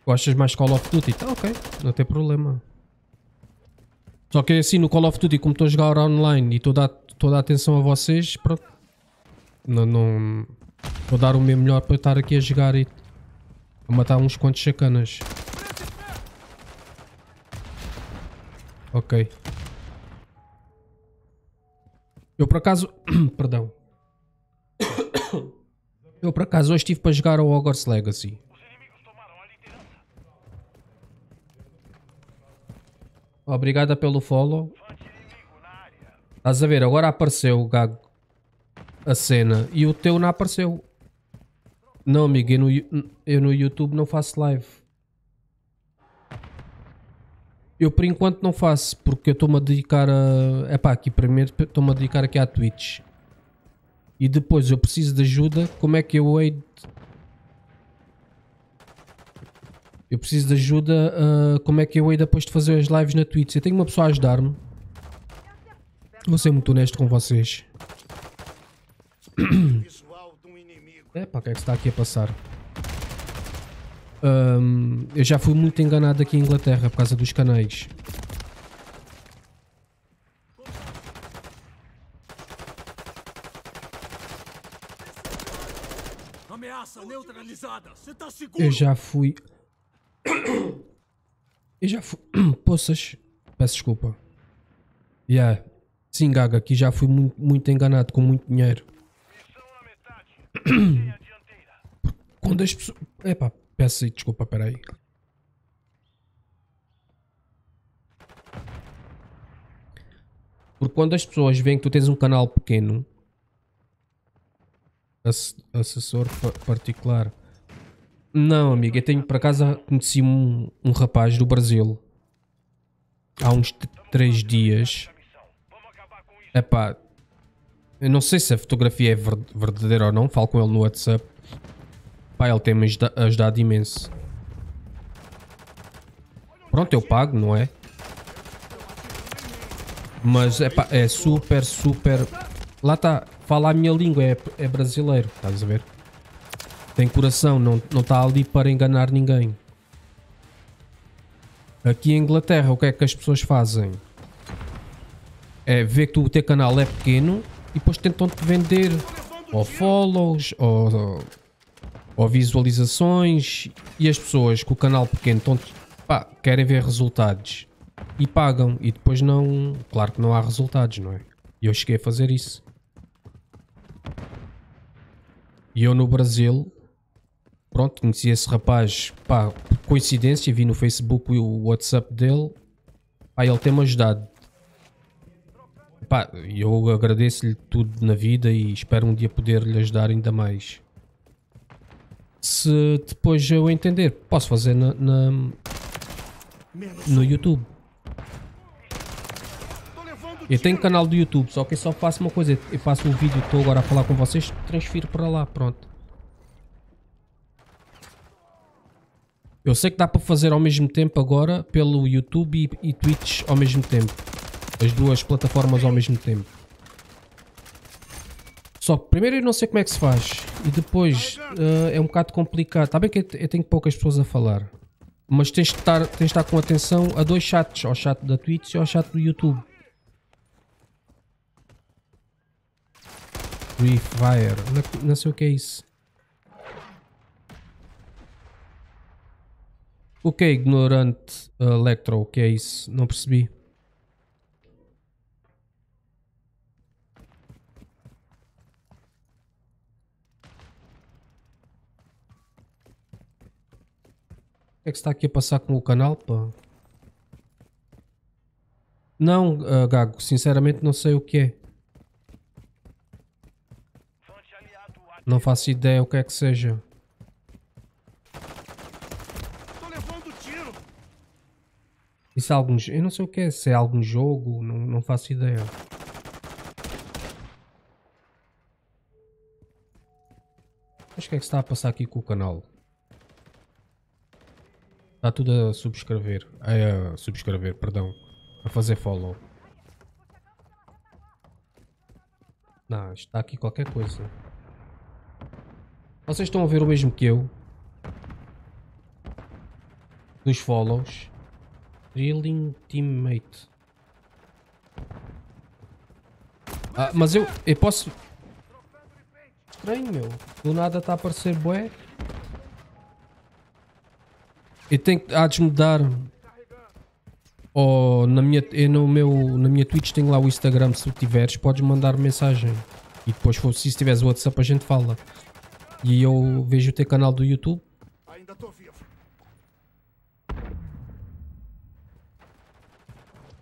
Speaker 1: Gostas mais de Call of Duty? Tá ok, não tem problema. Só que assim no Call of Duty, como estou a jogar online e toda a, toda a atenção a vocês, pronto. Não, não. Vou dar o meu melhor para estar aqui a jogar e a matar uns quantos sacanas. Ok. Eu por acaso. *coughs* Perdão. Eu por acaso hoje estive para jogar ao Hogwarts Legacy. Obrigada pelo follow. Estás a ver? Agora apareceu, Gago, a cena e o teu não apareceu. Não, amigo, eu no, eu no YouTube não faço live. Eu por enquanto não faço, porque eu estou-me a dedicar a. É pá, aqui primeiro estou-me a dedicar aqui à Twitch. E depois eu preciso de ajuda. Como é que eu hei de... Eu preciso de ajuda. ah, como é que eu hei depois de fazer as lives na Twitch? Eu tenho uma pessoa a ajudar-me. Vou ser muito honesto com vocês. *coughs* É pá, o que é que está aqui a passar? Ahm, eu já fui muito enganado aqui em Inglaterra por causa dos canais.
Speaker 4: Ameaça neutralizada. Você tá seguro?
Speaker 1: Eu já fui. *coughs* Eu já fui. *coughs* Poças. Peço desculpa. Yeah. Sim, Gaga, aqui já fui muito, muito enganado com muito dinheiro. *coughs* Quando as pessoas. Epá, peço desculpa, peraí. Porque quando as pessoas veem que tu tens um canal pequeno, ass- assessor pa- particular. Não, amigo, eu tenho por acaso conheci um, um rapaz do Brasil há uns 3 dias. Epá, eu não sei se a fotografia é ver- verdadeira ou não, falo com ele no WhatsApp. Pá, ele tem-me ajuda- ajudado imenso. Pronto, eu pago, não é? Mas epá, é super, super. Lá está, fala a minha língua, é, é brasileiro, estás a ver? Tem coração, não está ali para enganar ninguém. Aqui em Inglaterra, o que é que as pessoas fazem? é ver que o teu canal é pequeno e depois tentam-te vender ou follows ou visualizações e as pessoas com o canal pequeno estão, pá, querem ver resultados e pagam e depois não, claro que não há resultados, não é? E eu cheguei a fazer isso. E eu no Brasil, pronto, conheci esse rapaz, pá, por coincidência, vi no Facebook o WhatsApp dele, pá, ele tem-me ajudado. Pá, eu agradeço-lhe tudo na vida e espero um dia poder lhe ajudar ainda mais. Se depois eu entender, posso fazer na, na- no YouTube. Eu tenho canal do YouTube, só que eu só faço uma coisa. Eu faço um vídeo estou agora a falar com vocês, transfiro para lá, pronto. Eu sei que dá para fazer ao mesmo tempo agora pelo YouTube e, e Twitch ao mesmo tempo. As duas plataformas ao mesmo tempo. Só que primeiro eu não sei como é que se faz. E depois eh, é um bocado complicado. Está bem que eu te- eu tenho poucas pessoas a falar. Mas tens de estar, tens de estar com atenção a dois chats. Ao chat da Twitch e ao chat do YouTube. Free Fire. Não, não sei o que é isso. O que é ignorante uh, Electro? O que é isso? Não percebi. Que é que se está aqui a passar com o canal, pá? Não, uh, Gago, sinceramente não sei o que é. Não faço ideia o que é que seja. Isso é algum. Eu não sei o que é. Se é algum jogo, não, não faço ideia. Mas o que é que se está a passar aqui com o canal? Está tudo a subscrever. A, a subscrever, perdão. A fazer follow. Não, está aqui qualquer coisa. Vocês estão a ver o mesmo que eu? Dos follows. Drilling Teammate. Ah, mas eu, eu posso. Estranho, meu. Do nada está a aparecer bué. Eu tenho que. Há de mudar. ou na minha, eu no meu, na minha Twitch tenho lá o Instagram, se tiveres, podes mandar mensagem. E depois, se tiveres o WhatsApp, a gente fala. E eu vejo o teu canal do YouTube.
Speaker 4: Ainda tô vivo.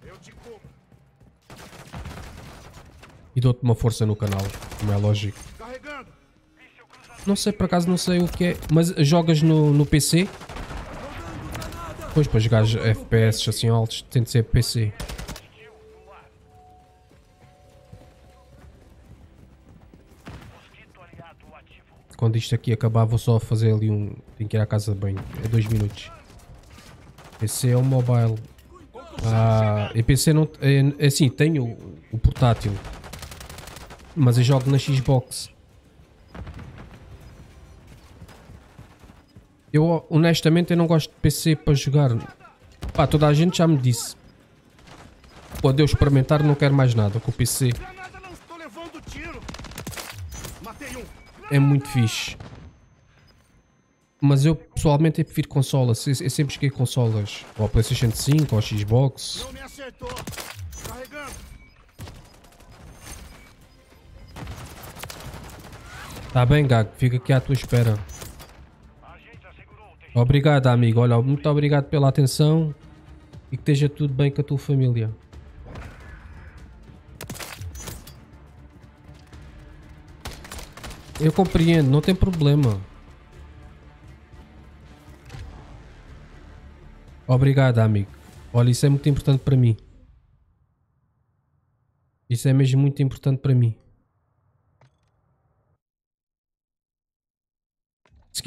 Speaker 4: Eu te cubro.
Speaker 1: e dou-te uma força no canal, como é lógico. Não sei, por acaso não sei o que é, mas jogas no, no PC? Pois, para jogar FPS assim altos, tem de ser PC. Quando isto aqui acabar, vou só fazer ali um. Tenho que ir à casa de banho. É dois minutos. PC é o mobile. Ah, e PC não. É, é assim, tenho o portátil. Mas eu jogo na Xbox. Eu honestamente eu não gosto de PC para jogar. Pá, toda a gente já me disse. Quando eu experimentar não quero mais nada com o PC. É muito fixe. Mas eu pessoalmente eu prefiro consolas. Eu, eu sempre joguei consolas. Ou a PlayStation 5 ou a Xbox.
Speaker 4: Não me acertou. Carregando.
Speaker 1: Tá bem, Gago. Fica aqui à tua espera. Obrigado, amigo. Olha, muito obrigado pela atenção. E que esteja tudo bem com a tua família. Eu compreendo, não tem problema. Obrigado, amigo. Olha, isso é muito importante para mim. Isso é mesmo muito importante para mim.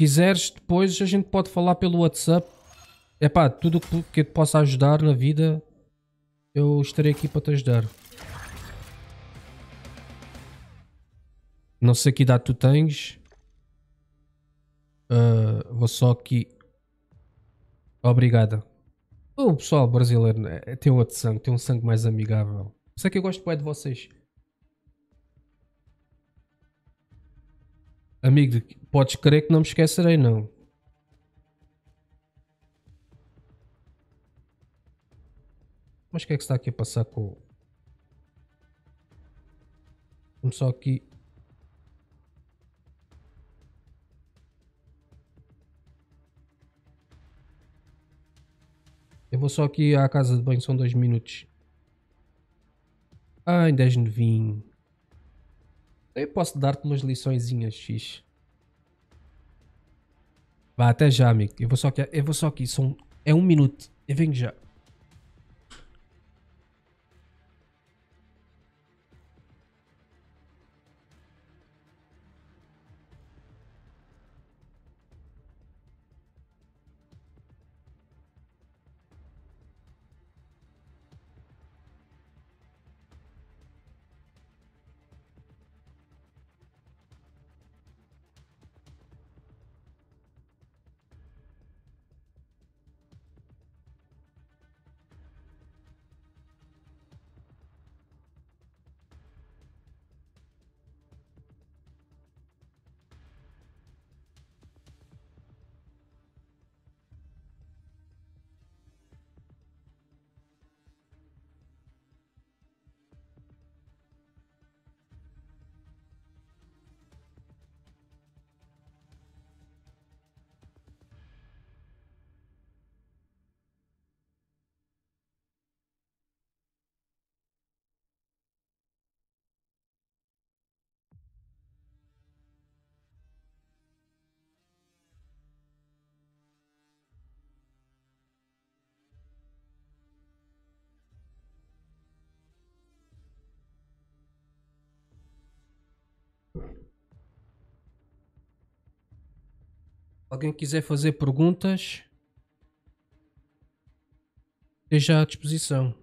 Speaker 1: Quiseres, depois a gente pode falar pelo WhatsApp. É pá, tudo o que te possa ajudar na vida, eu estarei aqui para te ajudar. Não sei que idade tu tens. Ah, vou só aqui. Obrigada. O pessoal brasileiro né, tem outro sangue, tem um sangue mais amigável. Isso é que eu gosto bem de vocês. Amigo, podes crer que não me esquecerei, não. Mas o que é que está aqui a passar com. Vamos só aqui. Eu vou só aqui à casa de banho, são dois minutos. Ai, 10 novinho. Eu posso dar-te umas liçõezinhas, X. Vá, até já, amigo. Eu vou só aqui. Eu vou só aqui. São, é um minuto. Eu venho já. Alguém quiser fazer perguntas, esteja à disposição.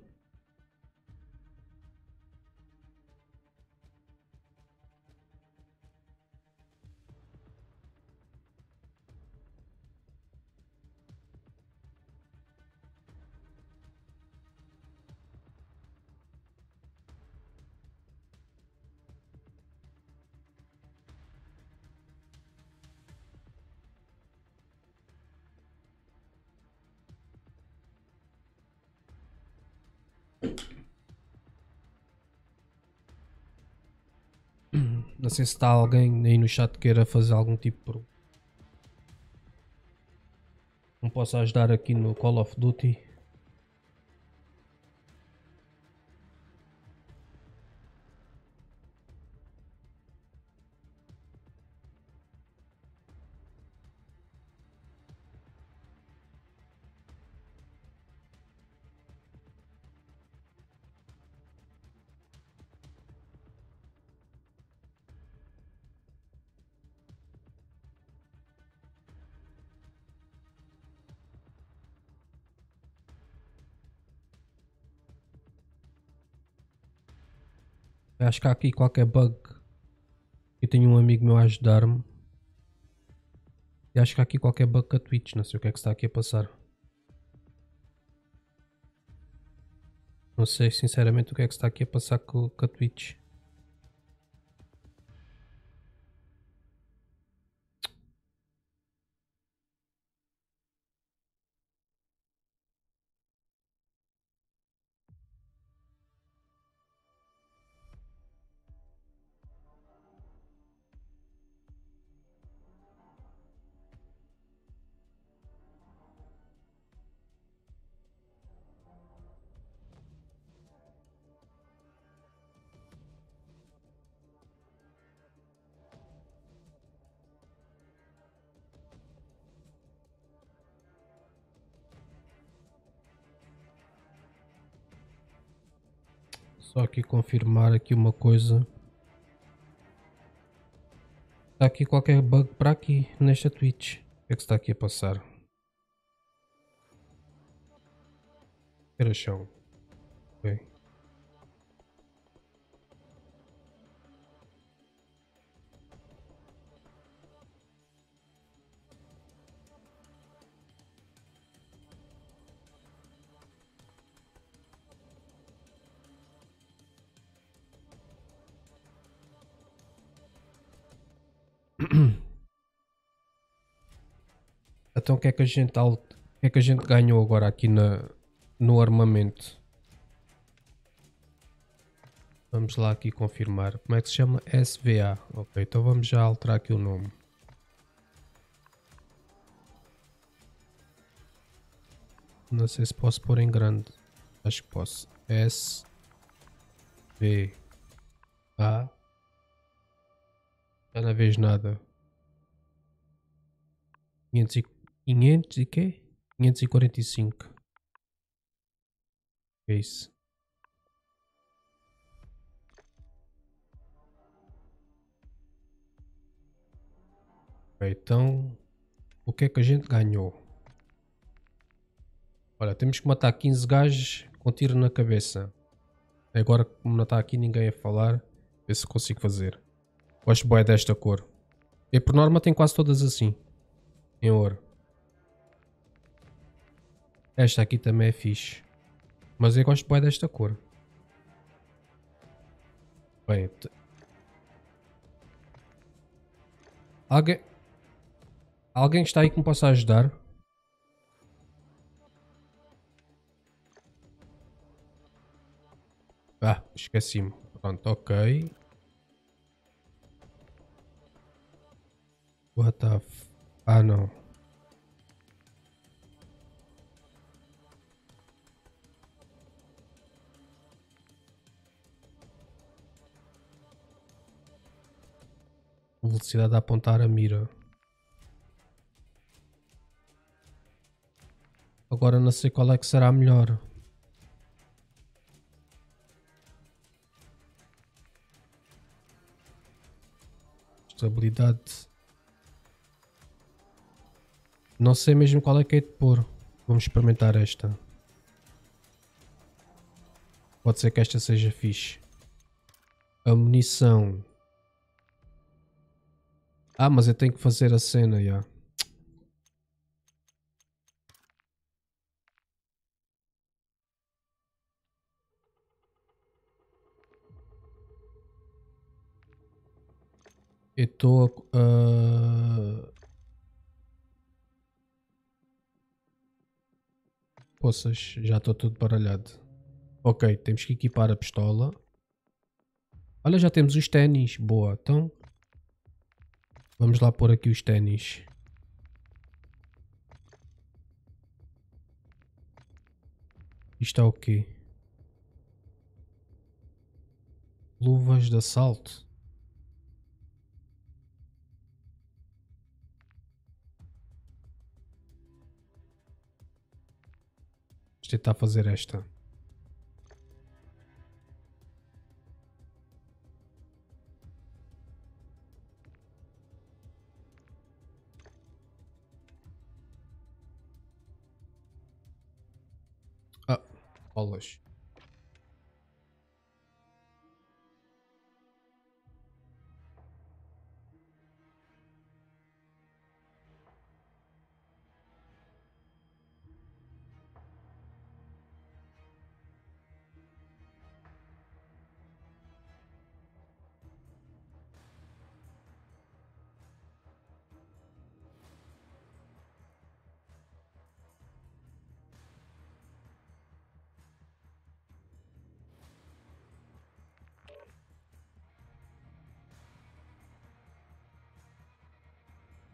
Speaker 1: Sei se está alguém aí no chat que queira fazer algum tipo de pro- Não posso ajudar aqui no Call of Duty. Acho que há aqui qualquer bug. Eu tenho um amigo meu a ajudar-me. E acho que há aqui qualquer bug com a Twitch. Não sei o que é que está aqui a passar. Não sei sinceramente o que é que está aqui a passar com, com a Twitch. Confirmar aqui uma coisa. Está aqui qualquer bug para aqui nesta Twitch. O que é que está aqui a passar? Era chão. Ok. Então o que é que a gente o que é que a gente ganhou agora aqui na, no armamento? Vamos lá aqui confirmar. Como é que se chama? SVA. Ok, então vamos já alterar aqui o nome. Não sei se posso pôr em grande. Acho que posso. S V A Já não vejo nada. 500 e, 500 e quê? 545. É isso. Então, o que é que a gente ganhou? Olha, temos que matar 15 gajos com tiro na cabeça. Agora, como não está aqui ninguém a falar, ver se consigo fazer. Gosto bué desta cor. E por norma tem quase todas assim. Em ouro. Esta aqui também é fixe. Mas eu gosto bué desta cor. Bem, Alguém... Alguém está aí que me possa ajudar? Ah, esqueci-me. Pronto, ok. What the f... Ah, não. Velocidade a apontar a mira. Agora não sei qual é que será melhor. Estabilidade. Não sei mesmo qual é que é de pôr. Vamos experimentar esta. Pode ser que esta seja fixe. A munição. Ah, mas eu tenho que fazer a cena, já. Eu estou a. Poças, já estou tudo baralhado. Ok, temos que equipar a pistola. Olha, já temos os ténis. Boa, então. Vamos lá pôr aqui os ténis. Isto é o quê? Luvas de assalto. Tentar fazer esta. Bolas.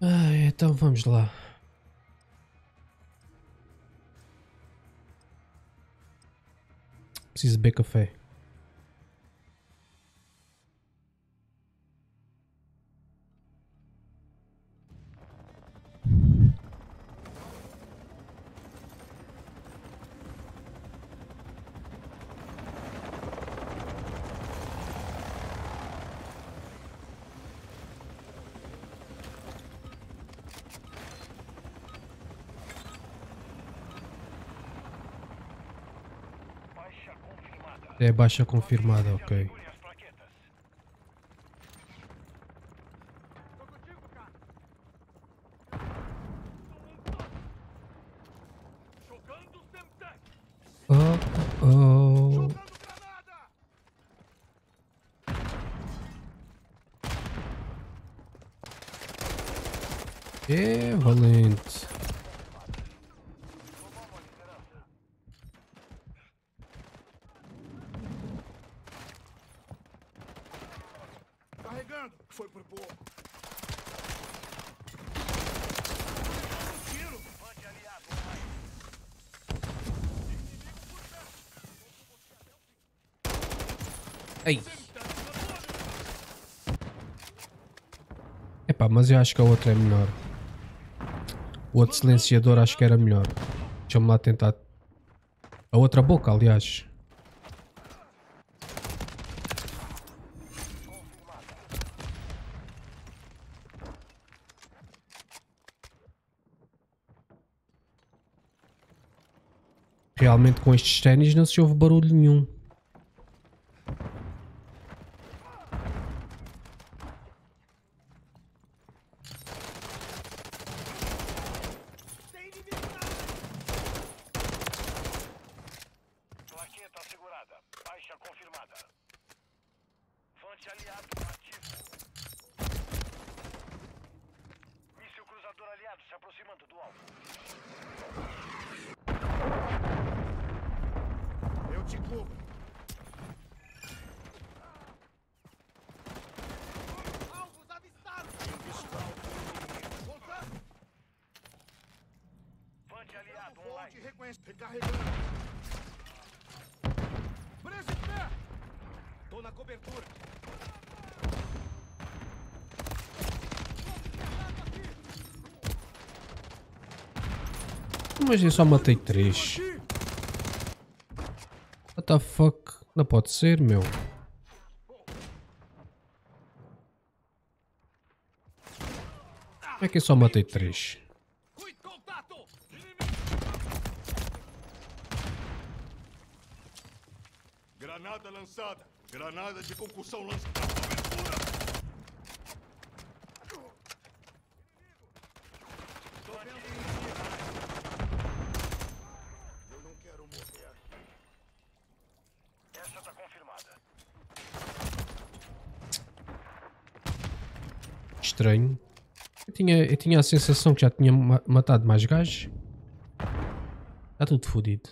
Speaker 1: Ah, então vamos lá. Preciso beber café. É baixa confirmada, ok.
Speaker 3: Segure as plaquetas.
Speaker 4: Tô contigo, cara.
Speaker 3: Jogando Semtec.
Speaker 1: Oh, oh.
Speaker 4: Jogando granada!
Speaker 1: É valente.
Speaker 4: Carregando. Foi por pouco. Tiro.
Speaker 3: Levante aliado online.
Speaker 1: Ei. Epá, mas eu acho que a outra é melhor. O outro silenciador acho que era melhor. Deixa-me lá tentar. A outra boca, aliás. Realmente com estes ténis não se ouve barulho nenhum.
Speaker 4: Tem inimigo na área.
Speaker 3: Plaqueta assegurada. Baixa confirmada. Vante aliado ativo. Míssil cruzador aliado se aproximando do alvo.
Speaker 4: Eu te cubro. Alvos avistados. Voltando.
Speaker 3: Vante aliado
Speaker 4: Fonte
Speaker 3: online.
Speaker 4: reconhece. Recarregando. Preso em pé. Tô na cobertura.
Speaker 1: Mas eu só matei três. What the fuck? Não pode ser, meu. Como é que eu só matei três?
Speaker 4: Fui contato. Inimigo. Granada lançada. Granada de concussão lançada. Cobertura. Tô vendo inimigo. Eu não quero morrer aqui.
Speaker 3: Essa tá confirmada.
Speaker 1: Estranho. Eu tinha, eu tinha a sensação que já tinha ma- matado mais gajos. Está tudo fodido.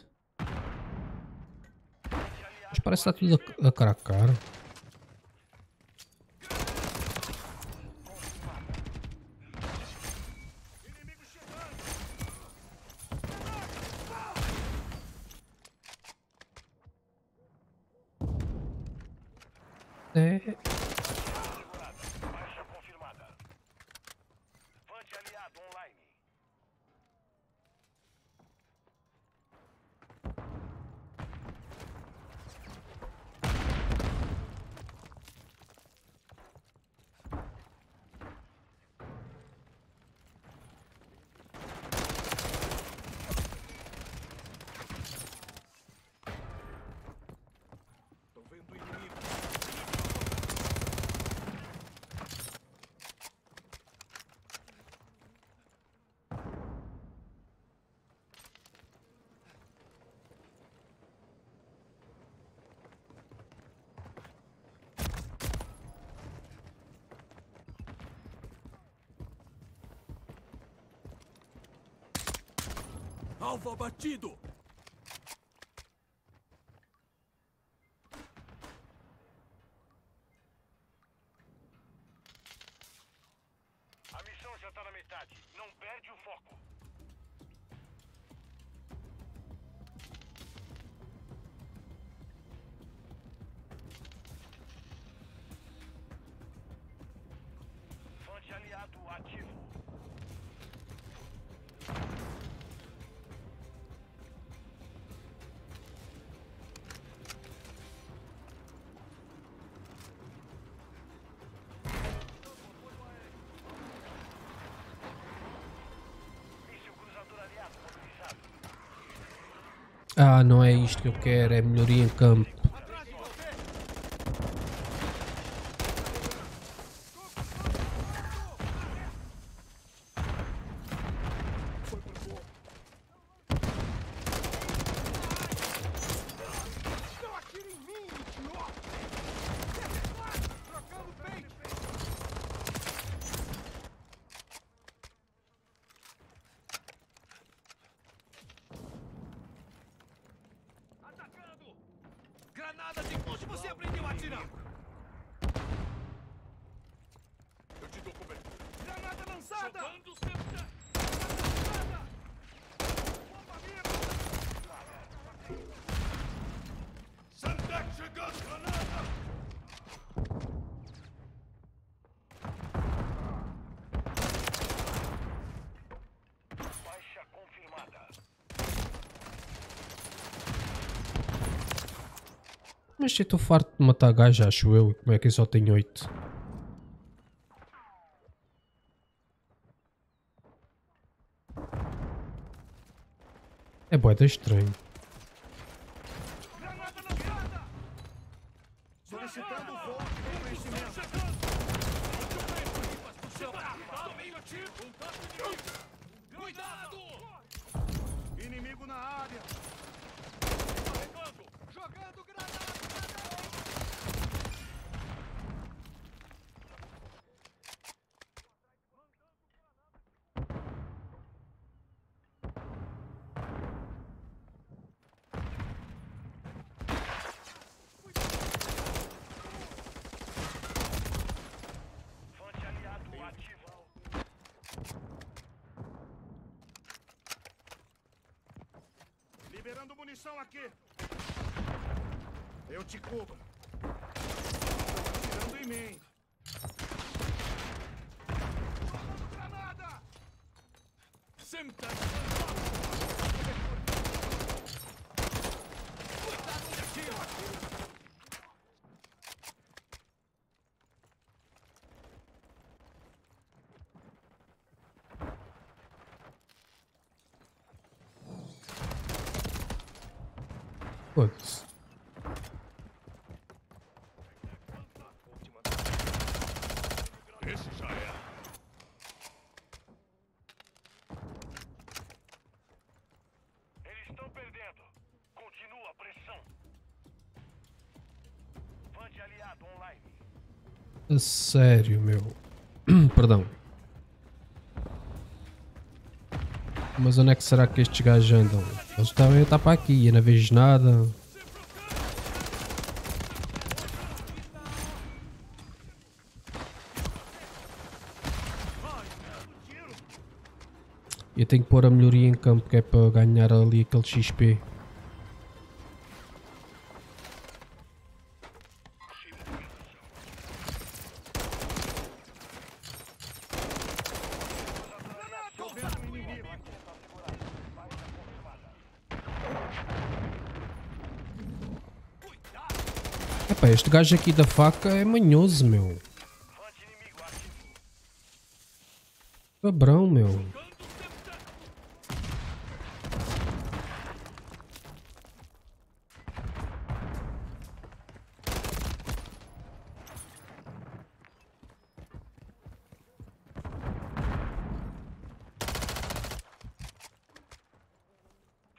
Speaker 1: Mas parece que está tudo a, a cracar.
Speaker 5: Alvo abatido!
Speaker 3: Não
Speaker 1: é isto que eu quero, é melhoria em campo.
Speaker 4: Não atire em mim, idiota! Trocando peito!
Speaker 5: Atacando! Granada de... Onde você aprendeu a atirar?
Speaker 4: Eu te dou cobertura.
Speaker 5: Granada lançada! Jogando sempre...
Speaker 4: Sandek chegando, granada!
Speaker 3: Baixa confirmada.
Speaker 1: Mas eu estou farto de matar gajo, acho eu. Como é que eu só tenho 8? É boeda estranho.
Speaker 5: Granada lançada!
Speaker 4: Solicitando voo de reconhecimento.
Speaker 5: Tomei o tiro! Cuidado!
Speaker 4: Inimigo na área.
Speaker 5: Carregando! Jogando granada!
Speaker 3: Vante aliado ativo.
Speaker 4: Liberando munição aqui. Eu te cubro. Tirando em mim.
Speaker 5: Granada! Sempre... Cuidado onde atira!
Speaker 1: Foda-se.
Speaker 4: Esse já é.
Speaker 3: Eles estão perdendo. Continua a pressão. Vante aliado online.
Speaker 1: A sério, meu. *clears throat* Perdão. Mas onde é que será que estes gajos andam? Eles estavam a para aqui, eu não vejo nada. Eu tenho que pôr a melhoria em campo que é para ganhar ali aquele XP. Este gajo aqui da faca é manhoso, meu. Cabrão, meu.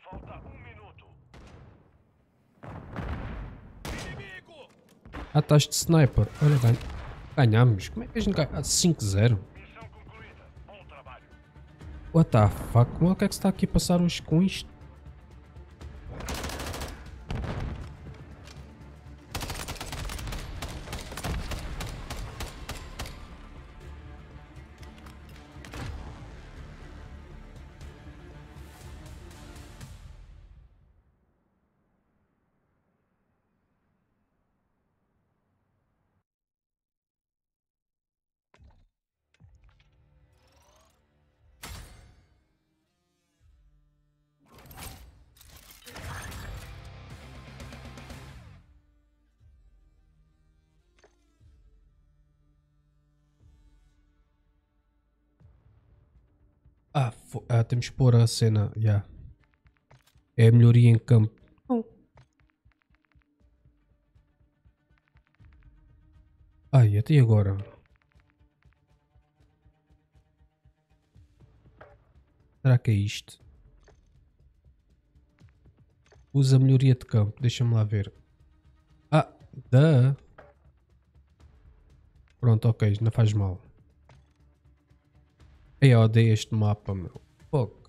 Speaker 3: Falta um minuto.
Speaker 5: Inimigo!
Speaker 1: Ah, estás de sniper. Olha, ganha. ganhamos. Como é que a gente ganha? Ah, 5-0.
Speaker 3: Missão concluída. Bom trabalho.
Speaker 1: What the fuck? Como é que é que se está aqui a passar hoje com isto? Temos que pôr a cena. já. É a melhoria em campo. Ai, até agora? Será que é isto? Usa melhoria de campo. Deixa-me lá ver. Ah, da. Pronto, ok, não faz mal. Eu odeio este mapa, meu. Fuck.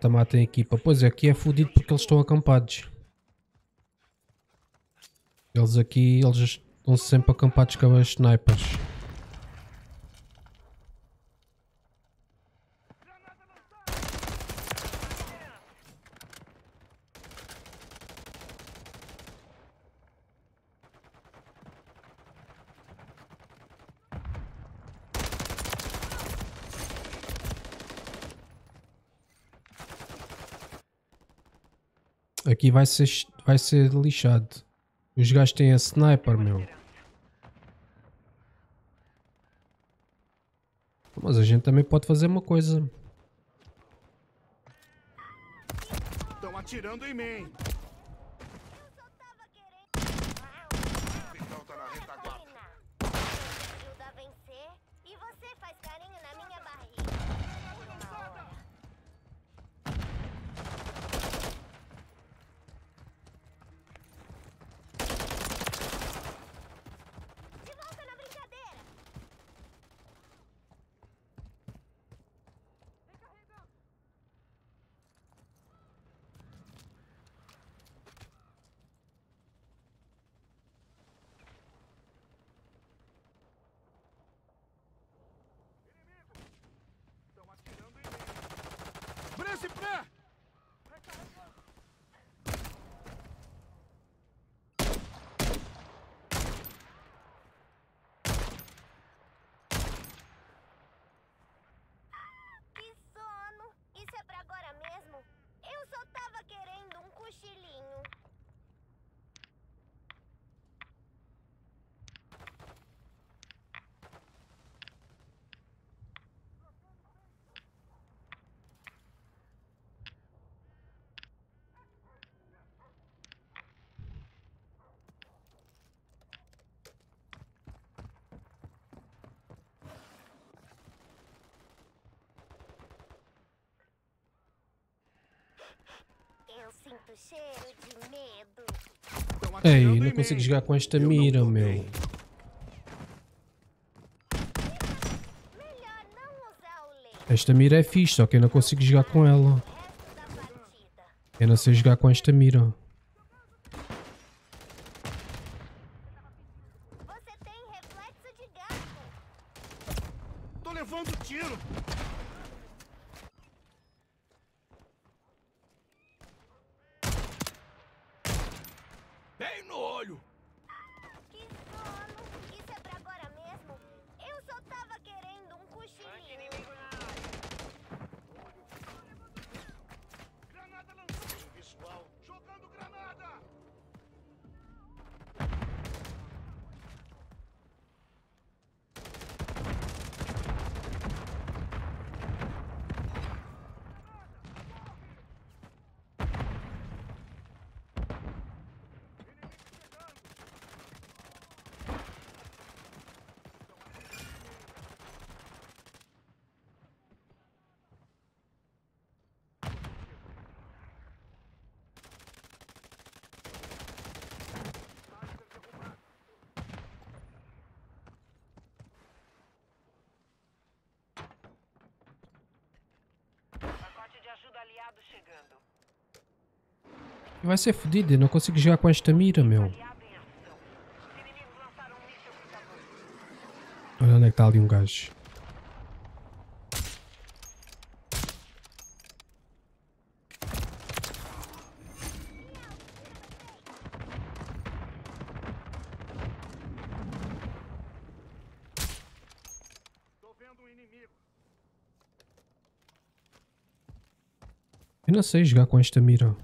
Speaker 1: Mata, mata em equipa. Pois é, aqui é fodido porque eles estão acampados. Eles aqui, eles estão sempre acampados com as snipers. Aqui vai ser, vai ser lixado. Os gajos têm a sniper, meu. Mas a gente também pode fazer uma coisa.
Speaker 4: Estão atirando em mim. Ei, não consigo jogar com esta mira, meu. Esta mira é fixe, só que eu não consigo jogar com ela. Eu não sei jogar com esta mira. Vai ser fodido, não consigo jogar com esta mira, meu. Olha onde é que está ali um gajo. não sei jogar com esta mira.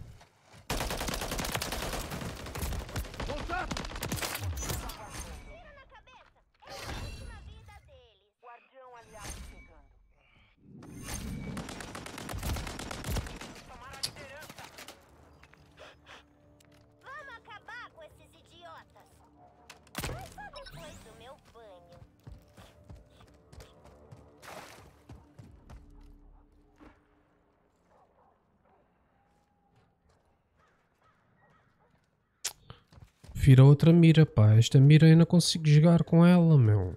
Speaker 4: vira outra mira, pá. Esta mira eu não consigo jogar com ela, meu.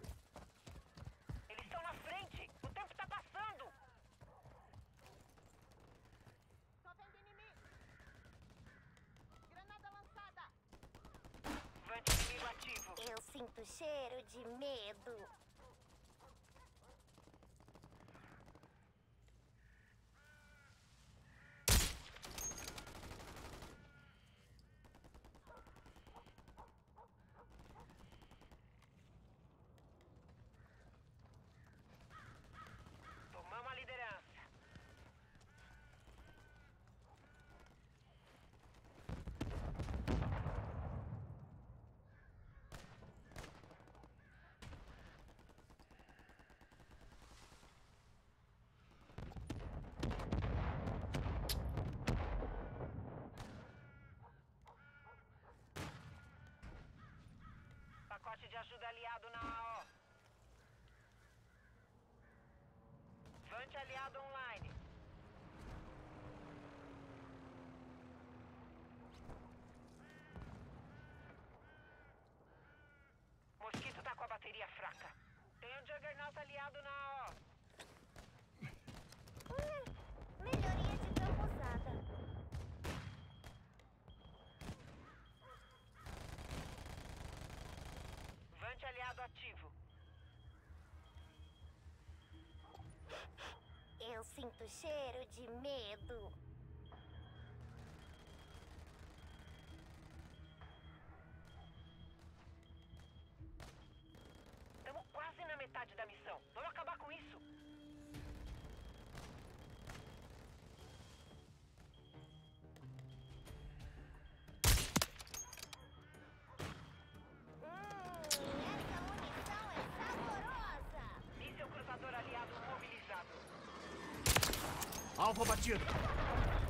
Speaker 6: batido.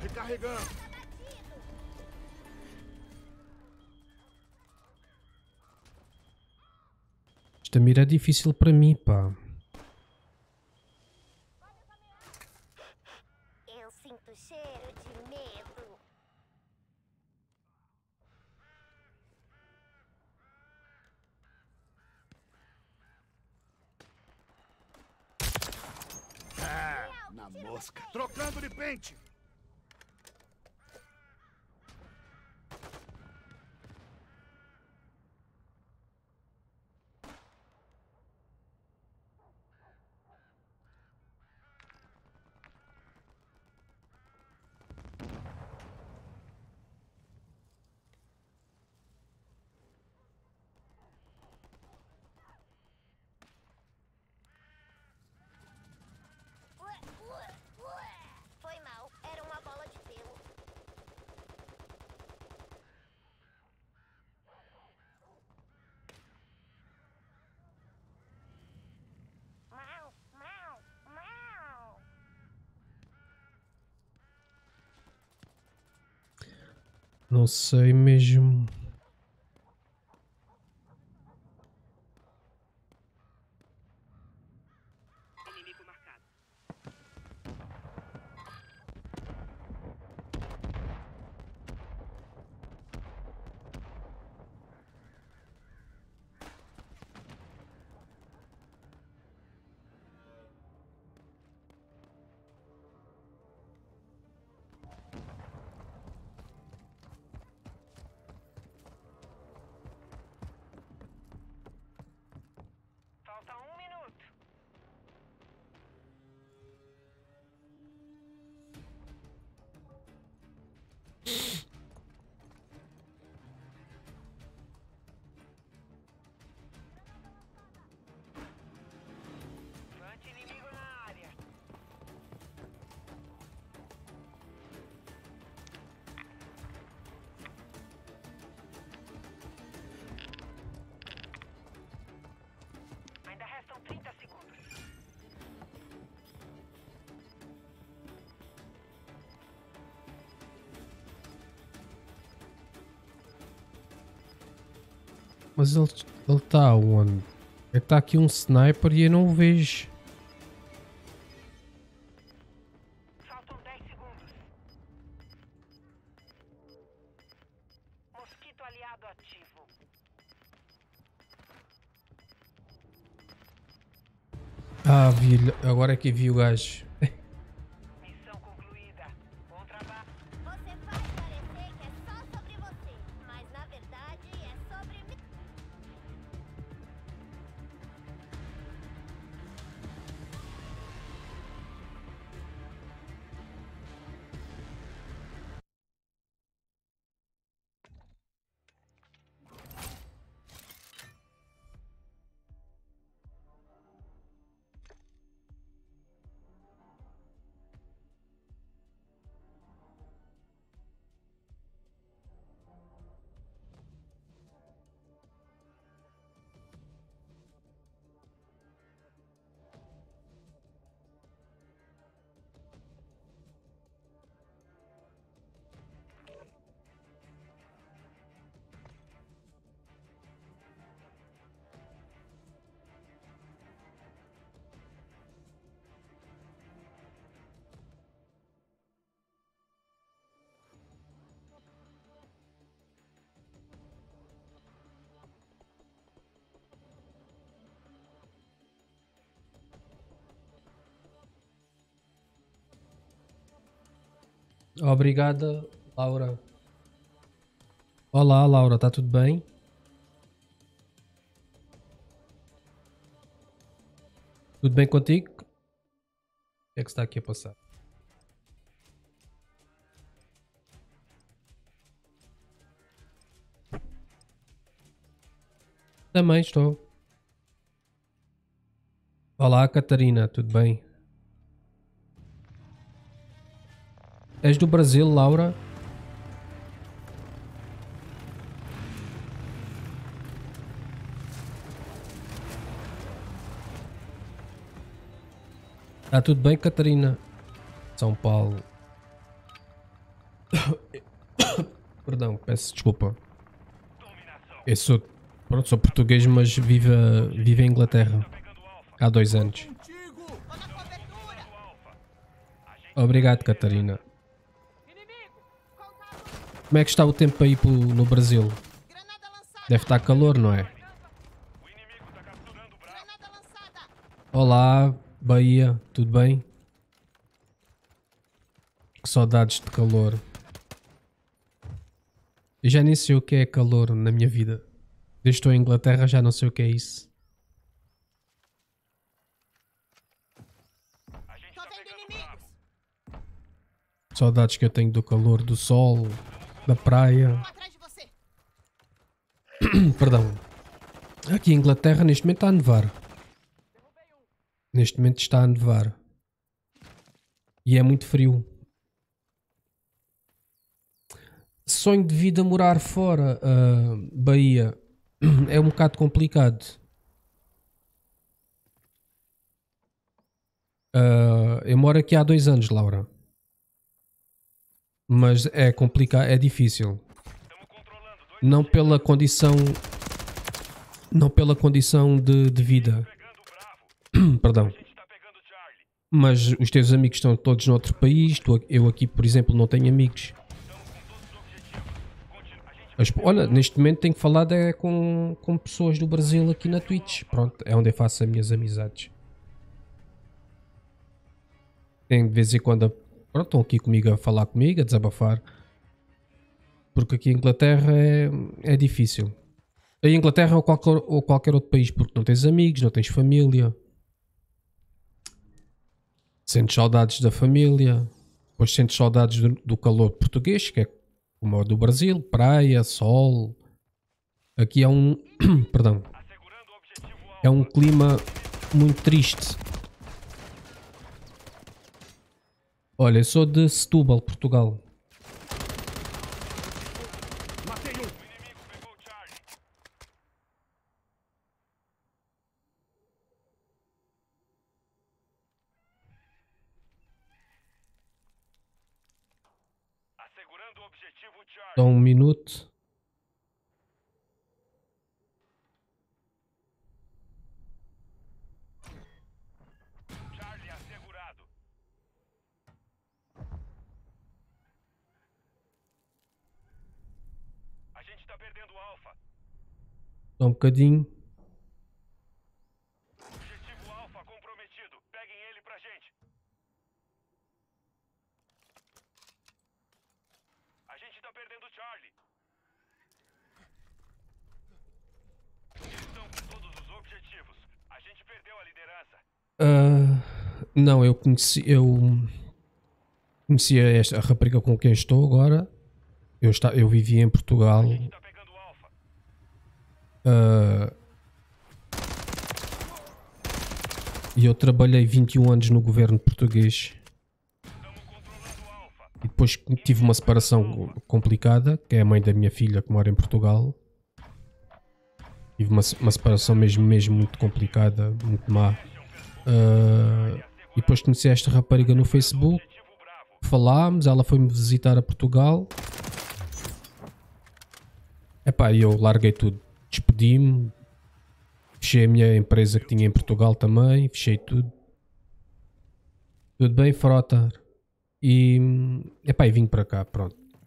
Speaker 6: Recarregando.
Speaker 4: Esta mira é difícil para mim, pá.
Speaker 1: Não sei mesmo. Mas ele está onde? É que está aqui um sniper e eu não o vejo.
Speaker 2: Faltam 10 segundos. Mosquito aliado ativo.
Speaker 1: Ah, vi, agora é que vi o gajo. Obrigada, Laura. Olá, Laura, está tudo bem? Tudo bem contigo? O que é que está aqui a passar? Também estou. Olá, Catarina, tudo bem? És do Brasil, Laura? Está tudo bem, Catarina? São Paulo. *coughs* Perdão, peço desculpa. Eu sou, pronto, sou português, mas vivo, vivo em Inglaterra há dois anos. Obrigado, Catarina. Como é que está o tempo aí no Brasil? Deve estar calor, não é? Olá, Bahia, tudo bem? saudades de calor. Eu já nem sei o que é calor na minha vida. Desde que estou em Inglaterra já não sei o que é isso. Saudades que eu tenho do calor, do sol, da praia. *coughs* Perdão. Aqui em Inglaterra neste momento está a nevar. Neste momento está a nevar. E é muito frio. Sonho de vida morar fora, ah, Bahia. *coughs* É um bocado complicado. Ah, eu moro aqui há dois anos, Laura. Mas é complicado, é difícil. Não pela condição não pela condição de, de vida. *coughs* Perdão. Mas os teus amigos estão todos noutro país. Eu aqui por exemplo não tenho amigos. Olha neste momento tenho que falar é com, com pessoas do Brasil aqui na Twitch. Pronto é onde eu faço as minhas amizades. Tem de vez em quando pronto estão aqui comigo a falar comigo a desabafar porque aqui em Inglaterra é, é difícil. Em Inglaterra ou qualquer, ou qualquer outro país, porque não tens amigos, não tens família. Sentes saudades da família, depois sentes saudades do, do calor português, que é como o do Brasil, praia, sol. Aqui é um. *clears throat* perdão. É um clima muito triste. Olha, eu sou de Setúbal, Portugal.
Speaker 5: Matei um.
Speaker 3: O. Assegurando objetivo Charlie.
Speaker 1: Dá um minuto.
Speaker 3: Charlie assegurado. A gente tá perdendo o Alpha.
Speaker 1: Dá um bocadinho.
Speaker 3: Objetivo Alpha comprometido. Peguem ele pra gente. A gente tá perdendo o Charlie. Eles estão com todos os objetivos. A gente perdeu a liderança.
Speaker 1: Ah, não, eu conheci. Eu conhecia esta a rapariga com quem estou agora. Eu, está, eu vivia em Portugal.
Speaker 3: A gente tá pegando o Alpha.
Speaker 1: Ah, e eu trabalhei 21 anos no governo português. E depois tive uma separação complicada, que é a mãe da minha filha que mora em Portugal. Tive uma, uma separação mesmo, mesmo muito complicada, muito má. Ah, e depois conheci esta rapariga no Facebook. Falámos, ela foi-me visitar a Portugal. Epá, e eu larguei tudo. Despedi-me. Fechei a minha empresa que tinha em Portugal também. Fechei tudo. Tudo bem, frota. E, epá, e vim para cá, pronto.
Speaker 3: Tá.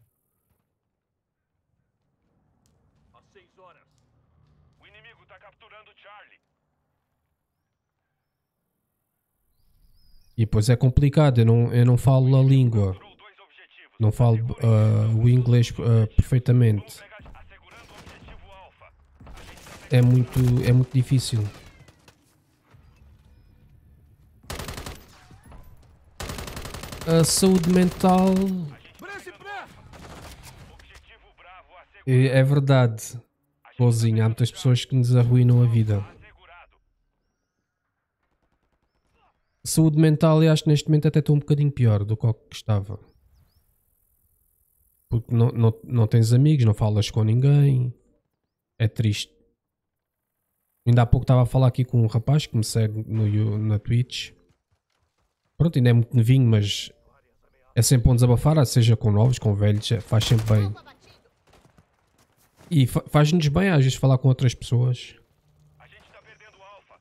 Speaker 1: E depois é complicado, eu não, eu não falo a língua. Não falo ah, o inglês ah, perfeitamente.
Speaker 3: Pegar- assegurando o objetivo Alpha.
Speaker 1: É muito, é muito difícil. A saúde mental é, é verdade. Bozinho, há muitas pessoas que nos arruinam a vida. Saúde mental, eu acho que neste momento até estou um bocadinho pior do que estava. Porque não, não, não tens amigos, não falas com ninguém. É triste. Ainda há pouco estava a falar aqui com um rapaz que me segue no, na Twitch. Pronto, ainda é muito novinho, mas é sempre bom desabafar, seja com novos, com velhos, é- faz sempre bem. E fa- faz-nos bem às vezes falar com outras pessoas.
Speaker 3: A gente tá perdendo o Alpha.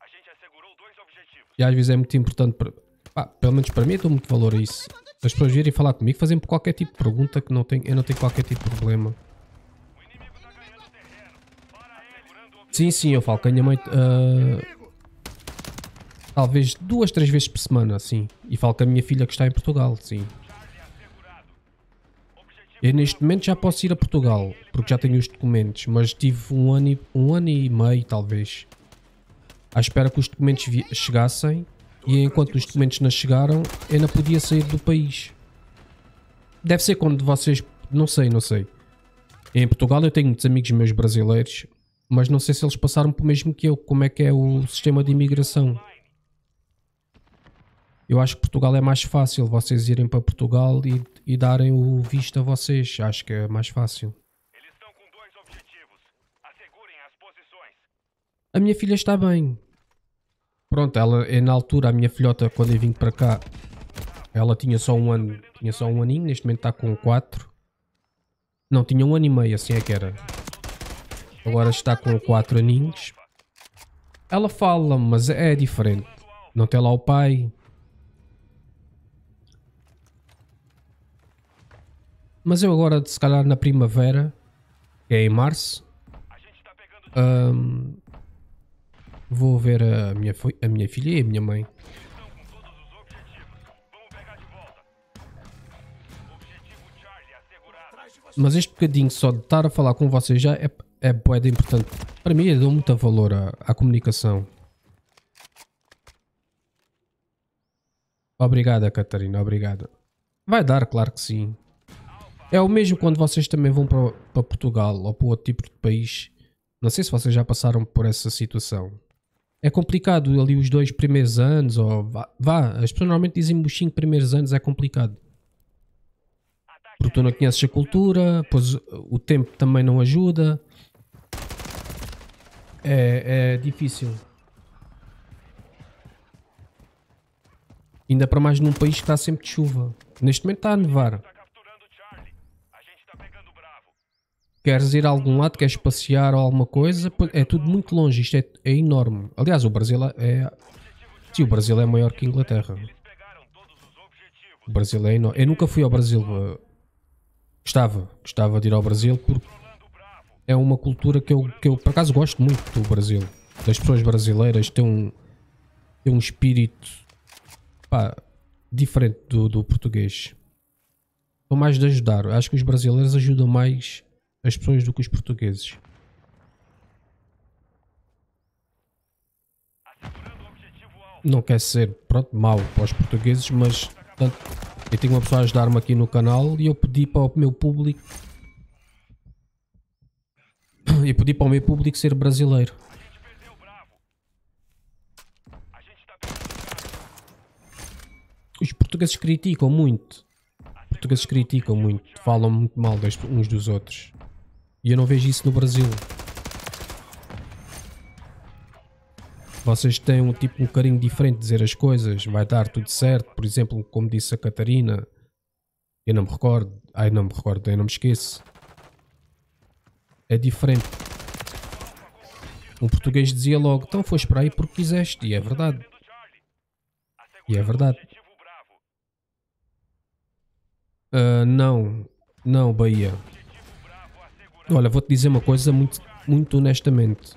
Speaker 3: A gente assegurou dois objetivos.
Speaker 1: E às vezes é muito importante para. pá, pelo menos para mim, eu dou muito valor a isso. As pessoas virem falar comigo, fazem qualquer tipo de pergunta que não tem, eu não tenho qualquer tipo de problema.
Speaker 3: O inimigo tá ganhando terreno. Para ele. Segurando o
Speaker 1: Sim, sim, eu falo com a minha mãe. ah, talvez duas, três vezes por semana, sim. E falo com a minha filha que está em Portugal, sim. Eu neste momento já posso ir a Portugal, porque já tenho os documentos, mas tive um ano e, um ano e meio, talvez, à espera que os documentos chegassem e enquanto os documentos não chegaram, eu não podia sair do país. Deve ser quando vocês. Não sei, não sei. Em Portugal eu tenho muitos amigos meus brasileiros, mas não sei se eles passaram pelo mesmo que eu. Como é que é o sistema de imigração? Eu acho que Portugal é mais fácil vocês irem para Portugal e, e darem o visto a vocês. Acho que é mais fácil.
Speaker 3: Eles estão com dois objetivos. Assegurem as posições.
Speaker 1: A minha filha está bem. Pronto, ela é na altura, a minha filhota, quando eu vim para cá, ela tinha só um ano, tinha só um aninho, neste momento está com quatro. Não, tinha um ano e meio, assim é que era. Agora está com quatro aninhos. Ela fala, mas é diferente. Não tem lá o pai. Mas eu agora, se calhar na primavera, que é em março, Ahm, vou ver a minha, a minha filha e a minha mãe. Mas este bocadinho só de estar a falar com vocês já é, é de importante. Para mim, eu dou muito valor à, à comunicação. Obrigada, Catarina, obrigada. Vai dar, claro que sim. É o mesmo quando vocês também vão para, para Portugal ou para outro tipo de país. Não sei se vocês já passaram por essa situação. É complicado ali os dois primeiros anos, ou vá, vá as pessoas normalmente dizem os cinco primeiros anos é complicado. Porque tu não conheces a cultura, pois o tempo também não ajuda. É, é difícil. Ainda para mais num país que está sempre de chuva. Neste momento está a nevar.
Speaker 3: Tá tá.
Speaker 1: Queres ir a algum lado, queres passear ou alguma coisa, é tudo muito longe, isto é, é enorme. Aliás, o Brasil é. Sim, o Brasil é maior que a Inglaterra. O Brasil é enorme. Eu nunca fui ao Brasil. eh, Gostava, gostava de ir ao Brasil porque é uma cultura que eu, que eu por acaso gosto muito do Brasil. Das pessoas brasileiras têm um, têm um espírito pá, diferente do, do português. São mais de ajudar. Acho que os brasileiros ajudam mais as pessoas do que os portugueses. Não quer ser, pronto, mau para os portugueses, mas eu tenho uma pessoa a ajudar-me aqui no canal e eu pedi para o meu público *coughs* eu pedi para o meu público ser brasileiro. Os portugueses criticam muito. Os portugueses criticam muito, falam muito mal uns dos outros. E eu não vejo isso no Brasil. Vocês têm um tipo um carinho diferente de dizer as coisas, vai dar tudo certo. Por exemplo, como disse a Catarina, eu não me recordo, ai não me recordo, eu não me esqueço. É diferente. Um português dizia logo, então foste para aí porque quiseste, e é verdade. E é verdade. Ah, não, não, Bahia. Olha, vou-te dizer uma coisa muito, muito honestamente.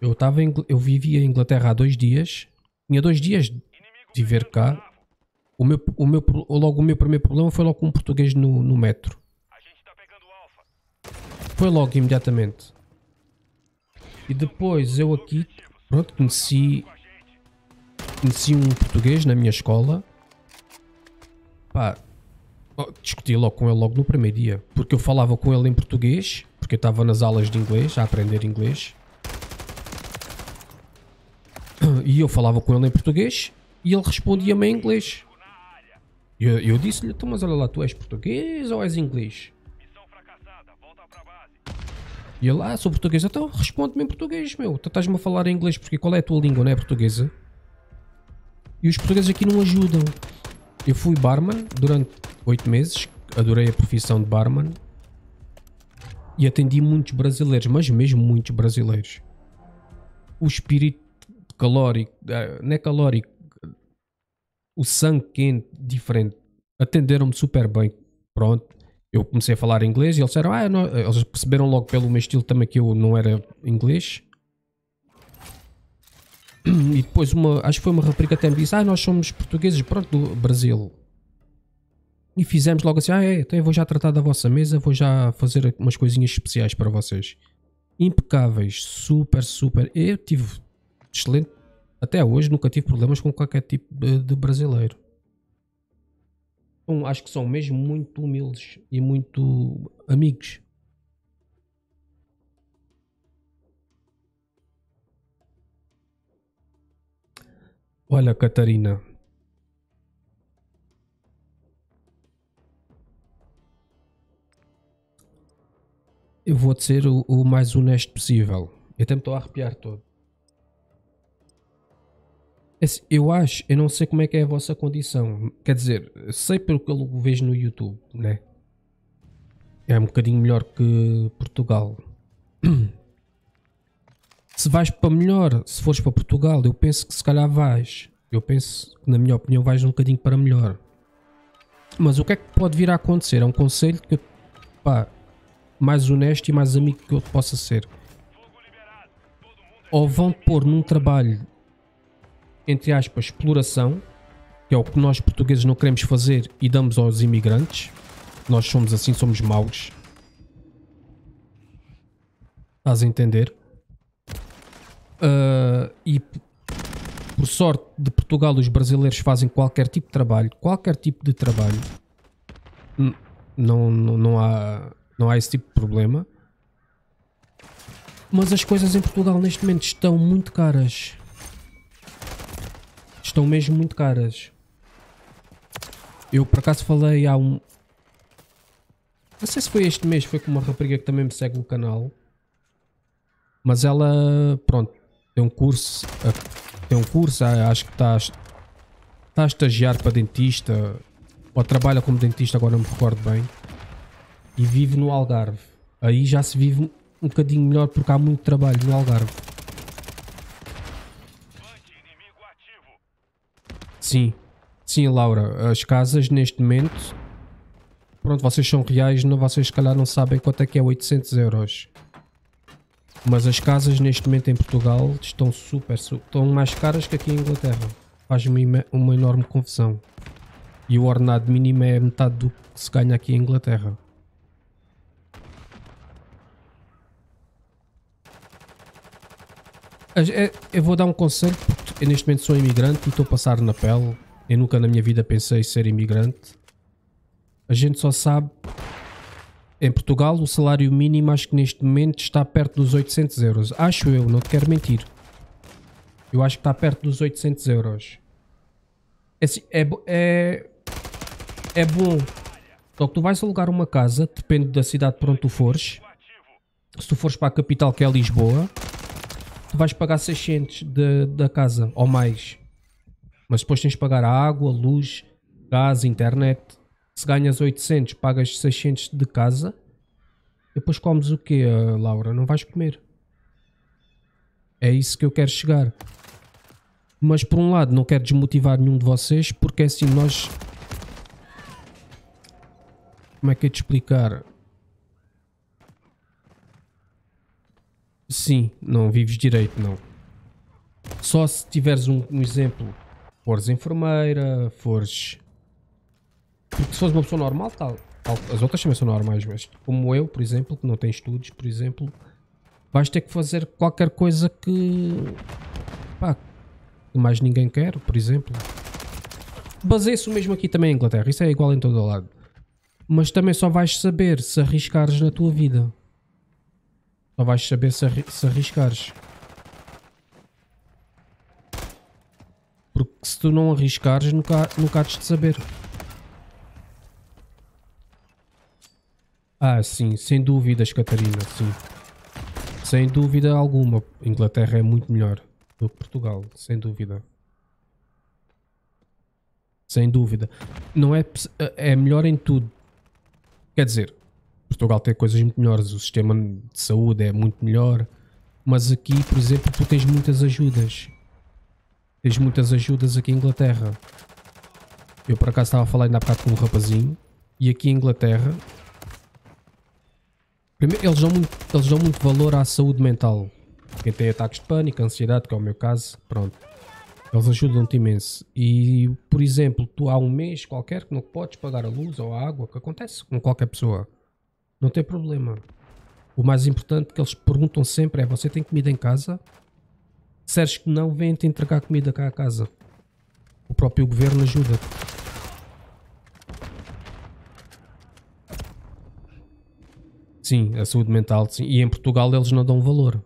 Speaker 1: Eu estava em, eu vivia em Inglaterra há dois dias. Tinha dois dias de viver cá. O meu, o meu, logo o meu primeiro problema foi logo com um português no, no metro.
Speaker 3: A gente tá pegando Alfa.
Speaker 1: Foi logo imediatamente. E depois eu aqui, pronto, conheci, conheci um português na minha escola. Pá, discuti logo com ele logo no primeiro dia. Porque eu falava com ele em português, porque eu estava nas aulas de inglês, a aprender inglês. E eu falava com ele em português e ele respondia-me em inglês. Eu, eu disse-lhe, então, mas olha lá, tu és português ou és inglês? E ele, ah, sou português. Então responde-me em português, meu. Tu estás-me a falar em inglês porque qual é a tua língua, não é portuguesa? E os portugueses aqui não ajudam. Eu fui barman durante oito meses. Adorei a profissão de barman. E atendi muitos brasileiros, mas mesmo muitos brasileiros. O espírito calórico, eh, não é calórico, o sangue quente, diferente. Atenderam-me super bem. Pronto. Eu comecei a falar inglês e eles disseram, ah, não- eles perceberam logo pelo meu estilo também que eu não era inglês. E depois uma, acho que foi uma rapariga até me disse, ah, nós somos portugueses, pronto, do Brasil. E fizemos logo assim: ah, é, então eu vou já tratar da vossa mesa, vou já fazer umas coisinhas especiais para vocês. Impecáveis, super, super. Eu tive excelente. Até hoje nunca tive problemas com qualquer tipo de, de brasileiro. Então, acho que são mesmo muito humildes e muito amigos. Olha, Catarina. Eu vou-te ser o, o mais honesto possível. Eu até me estou a arrepiar todo. É assim, Eu acho, eu não sei como é que é a vossa condição. Quer dizer, sei pelo que eu vejo no YouTube, né? É um bocadinho melhor que Portugal. *clears throat* Se vais para melhor, se fores para Portugal, eu penso que se calhar vais. Eu penso que, na minha opinião, vais um bocadinho para melhor. Mas o que é que pode vir a acontecer? É um conselho que pá, mais honesto e mais amigo que eu possa ser. Ou vão pôr num trabalho, entre aspas, exploração, que é o que nós portugueses não queremos fazer e damos aos imigrantes. Nós somos assim, somos maus. Estás a entender? Ah, e por sorte de Portugal, os brasileiros fazem qualquer tipo de trabalho, qualquer tipo de trabalho. Não, não, não, há, não há esse tipo de problema. Mas as coisas em Portugal neste momento estão muito caras. Estão mesmo muito caras. Eu por acaso falei há um. Não sei se foi este mês, foi com uma rapariga que também me segue no canal. Mas ela, pronto, tem um curso. Tem um curso, acho que está, está a estagiar para dentista. Ou trabalha como dentista, agora não me recordo bem. E vive no Algarve. Aí já se vive um bocadinho melhor porque há muito trabalho no Algarve.
Speaker 3: Inimigo ativo.
Speaker 1: Sim, sim, Laura. As casas neste momento. Pronto, vocês são reais, não, vocês se calhar não sabem quanto é que é 800 euros. Mas as casas neste momento em Portugal estão super, su- estão mais caras que aqui em Inglaterra. Faz-me uma enorme confusão. E o ordenado mínimo é metade do que se ganha aqui em Inglaterra. É- Eu vou dar um conselho eu neste momento sou imigrante e estou a passar na pele. Eu nunca na minha vida pensei ser imigrante. A gente só sabe. Em Portugal, o salário mínimo acho que neste momento está perto dos 800 euros. Acho eu, não te quero mentir. Eu acho que está perto dos 800 euros. É, é, é, é bom. Só que tu vais alugar uma casa, depende da cidade por onde tu fores. Se tu fores para a capital que é Lisboa, vais pagar 600 de- da casa ou mais. Mas depois tens de pagar a água, luz, gás, internet. Se ganhas 800, pagas 600 de casa. Depois comes o quê, ah, Laura? Não vais comer. É isso que eu quero chegar. Mas por um lado, não quero desmotivar nenhum de vocês, porque assim nós. Como é que é de explicar? Sim, não vives direito, não. Só se tiveres um, um exemplo, fores enfermeira, fores. Porque se fores uma pessoa normal, tal, tal- as outras também são normais, mas como eu, por exemplo, que não tem estudos, por exemplo, vais ter que fazer qualquer coisa que. pá, que mais ninguém quer, por exemplo. Baseia-se o mesmo aqui também em Inglaterra, isso é igual em todo o lado. Mas também só vais saber se arriscares na tua vida. Só vais saber se, arri- se arriscares. Porque se tu não arriscares, nunca, nunca hás de saber. Ah, sim, sem dúvidas, Catarina, sim. Sem dúvida alguma. Inglaterra é muito melhor do que Portugal, sem dúvida. Sem dúvida. Não é, é melhor em tudo. Quer dizer, Portugal tem coisas muito melhores, o sistema de saúde é muito melhor, mas aqui, por exemplo, tu tens muitas ajudas. Tens muitas ajudas aqui em Inglaterra. Eu por acaso estava a falar ainda há bocado com um rapazinho, e aqui em Inglaterra, primeiro, eles, dão muito, eles dão muito valor à saúde mental. Quem tem ataques de pânico, ansiedade, que é o meu caso, pronto. Eles ajudam-te imenso. E, por exemplo, tu há um mês qualquer que não podes pagar a luz ou a água, que acontece com qualquer pessoa. Não tem problema. O mais importante que eles perguntam sempre é: você tem comida em casa? Se disseres que não, vem-te entregar comida cá a casa. O próprio governo ajuda. Sim, a saúde mental, sim. E em Portugal eles não dão valor.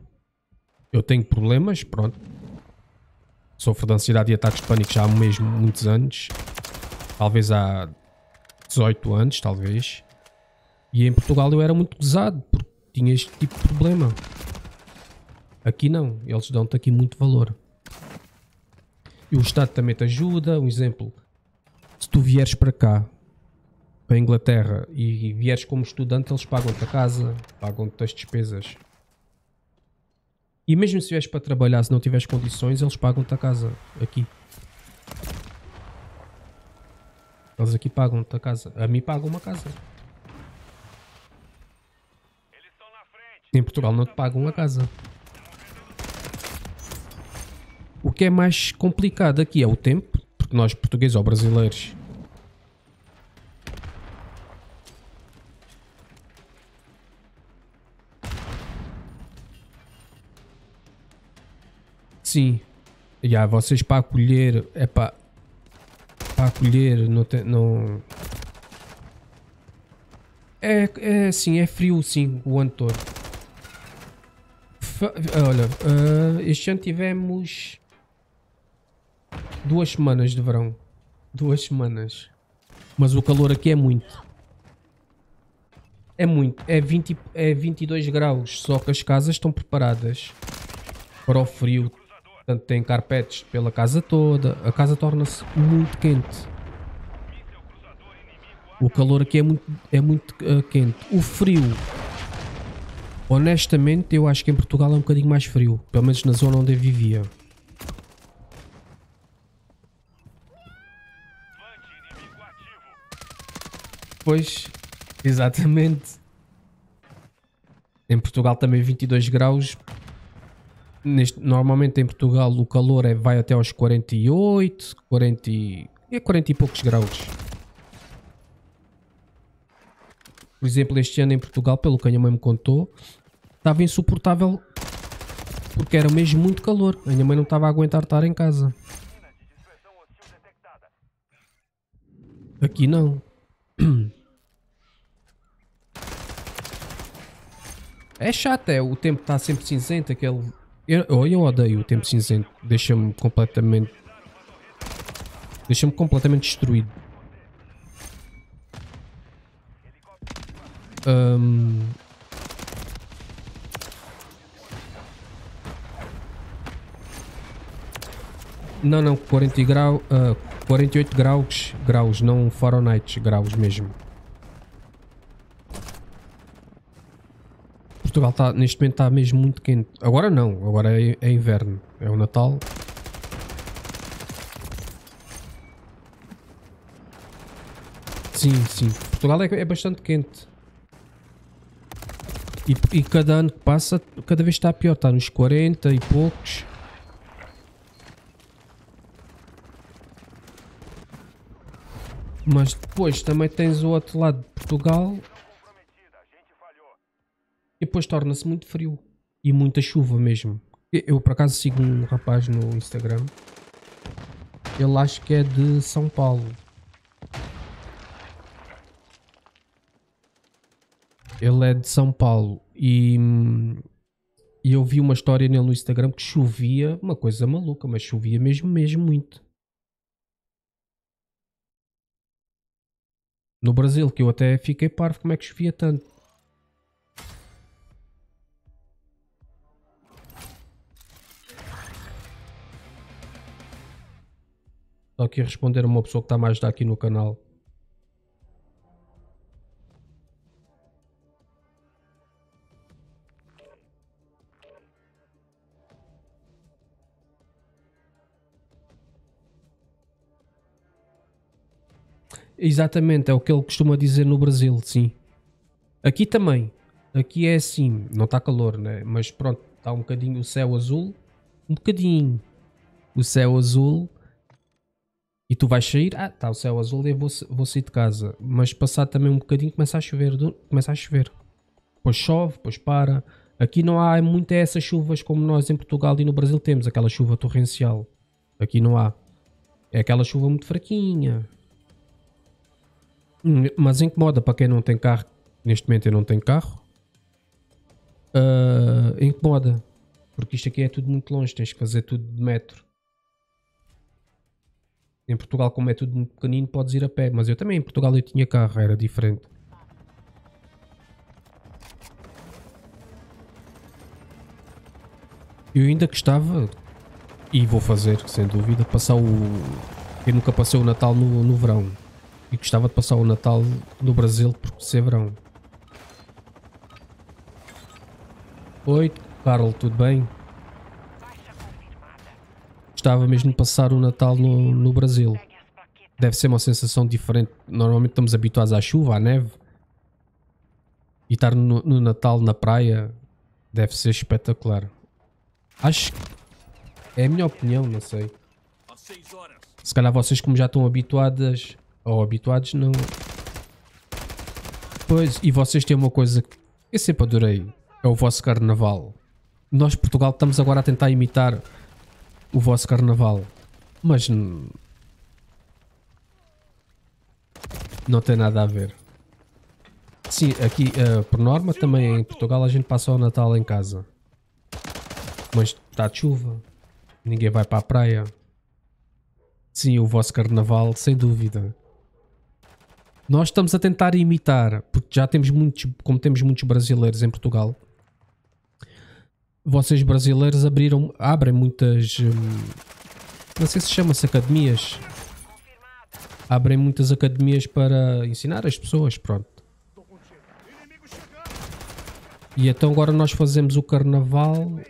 Speaker 1: Eu tenho problemas, pronto. Sofro de ansiedade e ataques de pânico já há mesmo muitos anos. Talvez há 18 anos, talvez. E em Portugal eu era muito pesado porque tinha este tipo de problema. Aqui não, eles dão-te aqui muito valor. E o Estado também te ajuda. Um exemplo: se tu vieres para cá, para a Inglaterra, e vieres como estudante, eles pagam-te a casa, pagam-te as despesas. E mesmo se vieres para trabalhar, se não tiveres condições, eles pagam-te a casa aqui. Eles aqui pagam-te a casa. A mim pagam uma casa.
Speaker 3: Eles estão na frente.
Speaker 1: Em Portugal não te pagam a casa. O que é mais complicado aqui é o tempo, porque nós portugueses ou brasileiros Sim. Já, vocês para acolher, é para para acolher não tem, não é, é sim, é frio sim, o ano todo. Olha, ah, este ano tivemos duas semanas de verão. Duas semanas. Mas o calor aqui é muito. É muito. É, 20, e- é 22 graus. Só que as casas estão preparadas para o frio. Portanto, tem carpetes pela casa toda. A casa torna-se muito quente. O calor aqui é muito, é muito ah, quente. O frio Honestamente, eu acho que em Portugal é um bocadinho mais frio. Pelo menos na zona onde eu vivia. Pois, exatamente. Em Portugal também 22 graus. Neste, normalmente em Portugal o calor é, vai até aos 48, 40 e, é 40 e poucos graus. Por exemplo, este ano em Portugal, pelo que a minha mãe me contou, estava insuportável porque era mesmo muito calor. A minha mãe não estava a aguentar estar em casa. Aqui não. *clears throat* É chato, é. O tempo está sempre cinzento. Aquele. Eu, eu, odeio o tempo cinzento. Deixa-me completamente. Deixa-me completamente destruído. Ahm. Não, não, 40 grau, ah, 48 graus, graus, não Fahrenheit, graus mesmo. Portugal tá, neste momento está mesmo muito quente. Agora não, agora é, é inverno, é o Natal. Sim, sim. Portugal é, é bastante quente. E, e cada ano que passa, cada vez está pior. Está nos 40 e poucos. Mas depois também tens o outro lado de Portugal e depois torna-se muito frio e muita chuva mesmo. Eu, por acaso sigo um rapaz no Instagram. Ele acho que é de São Paulo. Ele é de São Paulo e, e eu vi uma história nele no Instagram que chovia, uma coisa maluca, mas chovia mesmo, mesmo muito. No Brasil, que eu até fiquei parvo como é que chovia tanto. Estou aqui a responder a uma pessoa que está mais ajudar aqui no canal. Exatamente, é o que ele costuma dizer no Brasil, sim. Aqui também. Aqui é assim, não está calor, né? Mas pronto, está um bocadinho o céu azul. Um bocadinho. o céu azul e tu vais sair, ah, está o céu azul e eu vou, vou sair de casa. Mas passado também um bocadinho começa a chover, começa a chover. Depois chove, depois para. Aqui não há muito essas chuvas como nós em Portugal e no Brasil temos, aquela chuva torrencial. Aqui não há. É aquela chuva muito fraquinha. Hum, Mas incomoda para quem não tem carro. Neste momento eu não tenho carro. Ah, incomoda. Porque isto aqui é tudo muito longe, tens que fazer tudo de metro. Em Portugal, como é tudo muito pequenino, podes ir a pé. Mas eu também em Portugal eu tinha carro, era diferente. Eu ainda gostava, e vou fazer, sem dúvida, passar o. Eu nunca passei o Natal no, no verão. E gostava de passar o Natal no Brasil por ser verão. Oi, Carlos, tudo bem? Gostava mesmo de passar o Natal no, no Brasil. Deve ser uma sensação diferente. Normalmente estamos habituados à chuva, à neve. E estar no, no Natal na praia deve ser espetacular. Acho que é a minha opinião, não sei. Se calhar vocês como já estão habituadas ou habituados não. Pois, e vocês têm uma coisa que eu sempre adorei, é o vosso carnaval. Nós Portugal estamos agora a tentar imitar o vosso carnaval. Mas não tem nada a ver. Sim, aqui eh, por norma também em Portugal a gente passa o Natal em casa. Mas está de chuva. Ninguém vai para a praia. Sim, o vosso carnaval, sem dúvida. Nós estamos a tentar imitar, porque já temos muitos, como temos muitos brasileiros em Portugal. Vocês brasileiros abriram, abrem muitas, hum, não sei se chama-se academias. Abrem muitas academias para ensinar as pessoas, pronto. E então agora nós fazemos o carnaval.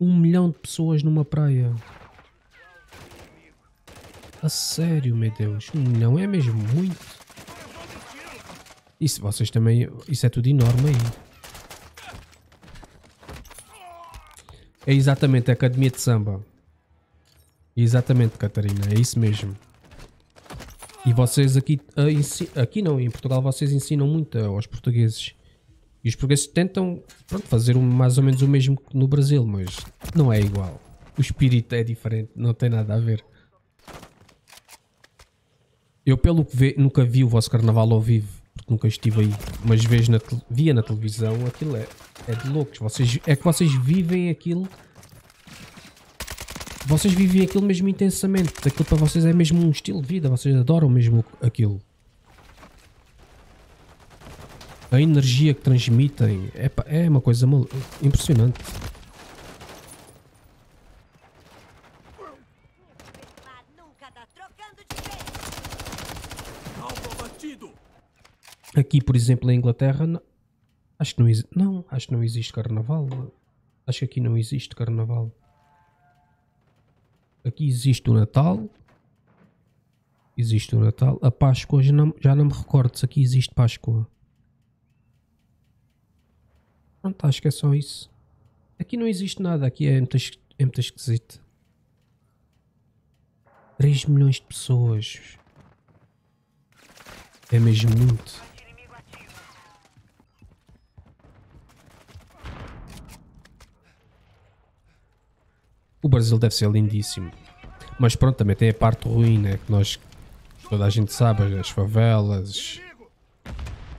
Speaker 1: Um milhão de pessoas numa praia. A sério, meu Deus. Milhão é mesmo muito. Isso vocês também. Isso é tudo enorme aí. É exatamente a Academia de Samba. Exatamente, Catarina. É isso mesmo. E vocês aqui. ah, aqui não, em Portugal vocês ensinam muito aos portugueses. E os portugueses tentam pronto, fazer mais ou menos o mesmo que no Brasil, mas não é igual. O espírito é diferente, não tem nada a ver. Eu, pelo que vê, nunca vi o vosso carnaval ao vivo, porque nunca estive aí, mas vejo na via na televisão, aquilo é, é de loucos. Vocês, é que vocês vivem aquilo. Vocês vivem aquilo mesmo intensamente. Aquilo para vocês é mesmo um estilo de vida, vocês adoram mesmo aquilo. A energia que transmitem é, é uma coisa impressionante.
Speaker 7: Mas nunca dá trocando de vez.
Speaker 5: Alvo abatido.
Speaker 1: Aqui, por exemplo, na Inglaterra, não- acho que não existe. Não, acho que não existe carnaval. Acho que aqui não existe carnaval. Aqui existe o Natal. Existe o Natal. A Páscoa já não, já não me recordo se aqui existe Páscoa. Pronto, acho que é só isso. Aqui não existe nada. Aqui é muito, é muito esquisito. 3 milhões de pessoas. É mesmo muito. O Brasil deve ser lindíssimo. Mas pronto, também tem a parte ruim, né? Que nós, toda a gente sabe, as favelas,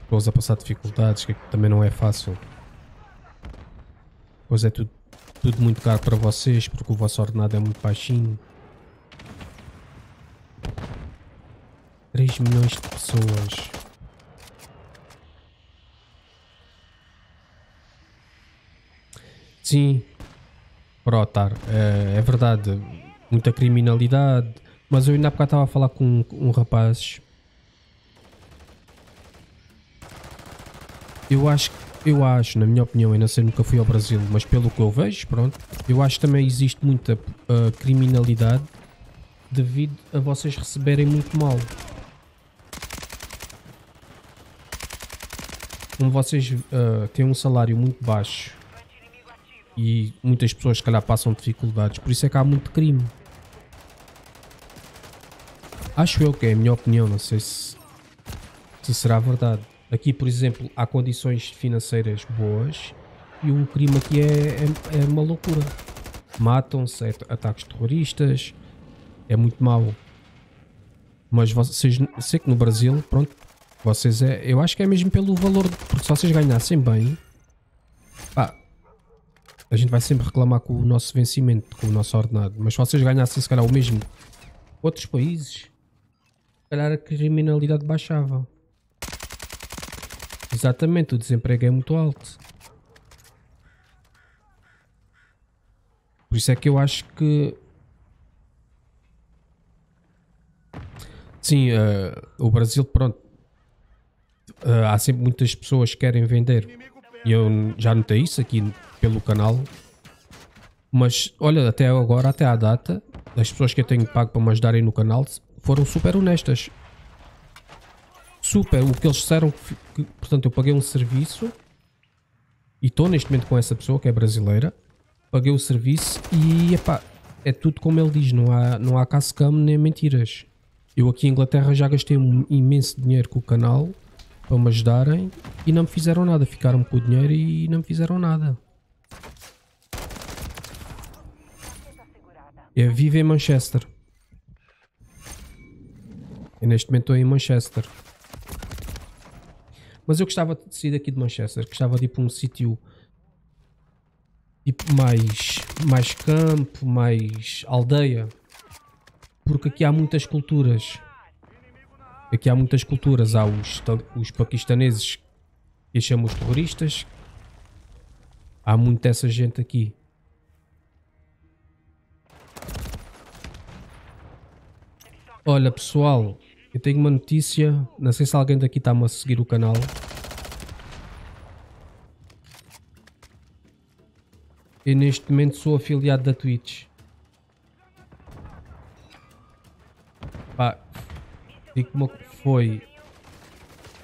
Speaker 1: pessoas a passar dificuldades, que também não é fácil. Pois é tudo, tudo muito caro para vocês, porque o vosso ordenado é muito baixinho. 3 milhões de pessoas. Sim, otar. É, é verdade, muita criminalidade. Mas eu ainda há bocado estava a falar com, com um rapaz. Eu acho, eu acho, na minha opinião, não sei, nunca fui ao Brasil, mas pelo que eu vejo, pronto, eu acho que também existe muita ah, criminalidade devido a vocês receberem muito mal. Como vocês ah, têm um salário muito baixo. E muitas pessoas, se calhar, passam dificuldades. Por isso é que há muito crime. Acho eu que é a minha opinião, não sei se, se será verdade. Aqui, por exemplo, há condições financeiras boas e o crime aqui é, é, é uma loucura. Matam-se, é ataques terroristas, é muito mau. Mas vocês, sei que no Brasil, pronto, vocês é, eu acho que é mesmo pelo valor, porque se vocês ganhassem bem, a gente vai sempre reclamar com o nosso vencimento, com o nosso ordenado. Mas se vocês ganhassem se calhar o mesmo outros países, se calhar a criminalidade baixava. Exatamente, o desemprego é muito alto. Por isso é que eu acho que sim, uh, o Brasil, pronto, uh, há sempre muitas pessoas que querem vender e eu já notei isso aqui pelo canal. Mas olha, até agora, até à data, as pessoas que eu tenho pago para me ajudarem no canal foram super honestas. Super, o que eles disseram, que, portanto, eu paguei um serviço e estou neste momento com essa pessoa que é brasileira. Paguei o serviço e epá, é tudo como ele diz, não há, não há caso nem mentiras. Eu aqui em Inglaterra já gastei um imenso dinheiro com o canal para me ajudarem e não me fizeram nada. Ficaram com o dinheiro e não me fizeram nada. Eu vivo em Manchester. Eu neste momento estou em Manchester. Mas eu gostava de sair daqui de Manchester. Gostava de ir para um sítio tipo mais, mais campo, mais aldeia. Porque aqui há muitas culturas. Aqui há muitas culturas. Há os, os paquistaneses que chamam os terroristas. Há muita essa gente aqui. Olha pessoal, eu tenho uma notícia. Não sei se alguém daqui está-me a seguir o canal. Eu neste momento sou afiliado da Twitch. Pá, digo como foi.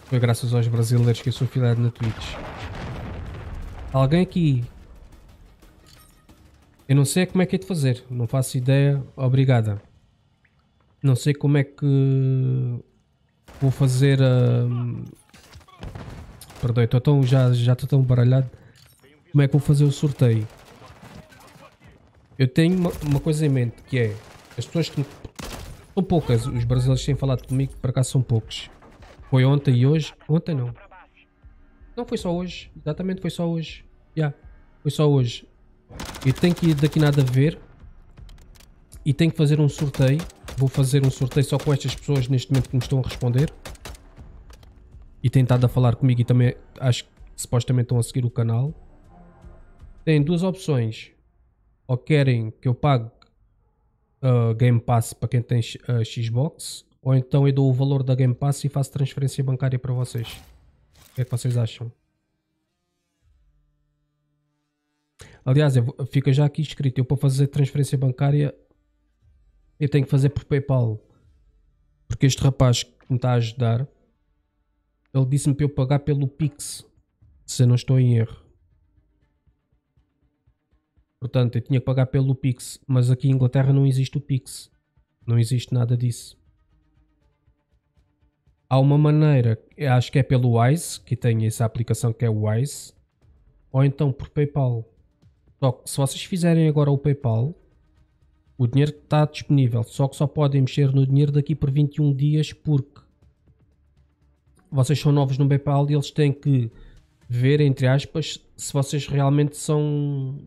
Speaker 1: Foi graças aos brasileiros que eu sou afiliado na Twitch. Alguém aqui. Eu não sei como é que é de fazer. Não faço ideia. Obrigada. Não sei como é que vou fazer a. Um... Perdão, estou tão, já, já estou tão baralhado. Como é que vou fazer o sorteio? Eu tenho uma, uma coisa em mente que é as pessoas que são poucas, os brasileiros têm falado comigo, para cá são poucos. Foi ontem e hoje. Ontem não. Não foi só hoje. Exatamente foi só hoje. Já. Yeah, foi só hoje. E tenho que ir daqui nada a ver. E tenho que fazer um sorteio Vou fazer um sorteio só com estas pessoas neste momento que me estão a responder. E têm estado a falar comigo e também acho que supostamente estão a seguir o canal. Tem duas opções. Ou querem que eu pague uh, Game Pass para quem tem uh, Xbox. Ou então eu dou o valor da Game Pass e faço transferência bancária para vocês. O que é que vocês acham? Aliás, fica já aqui escrito. Eu para fazer transferência bancária eu tenho que fazer por PayPal. Porque este rapaz que me está a ajudar, ele disse-me para eu pagar pelo Pix, se eu não estou em erro. Portanto, eu tinha que pagar pelo Pix, mas aqui em Inglaterra não existe o Pix. Não existe nada disso. Há uma maneira, acho que é pelo Wise, que tem essa aplicação que é o Wise, ou então por PayPal. Só que se vocês fizerem agora o PayPal, o dinheiro está disponível, só que só podem mexer no dinheiro daqui por 21 dias porque vocês são novos no PayPal e eles têm que ver, entre aspas, se vocês realmente são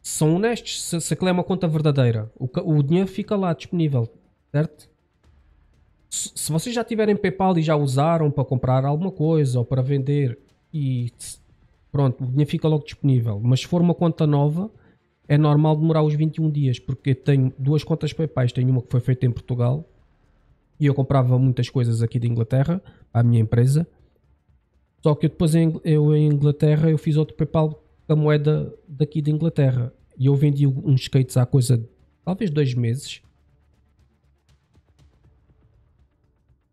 Speaker 1: são honestos, se, se aquilo é uma conta verdadeira. O, o dinheiro fica lá disponível, certo? Se, vocês já tiverem PayPal e já usaram para comprar alguma coisa ou para vender e pronto, o dinheiro fica logo disponível. Mas se for uma conta nova, é normal demorar os 21 dias, porque tenho duas contas PayPal. Tenho uma que foi feita em Portugal e eu comprava muitas coisas aqui de Inglaterra a minha empresa. Só que depois eu em Inglaterra eu fiz outro PayPal com a moeda daqui de Inglaterra e eu vendi uns skates há coisa talvez dois meses.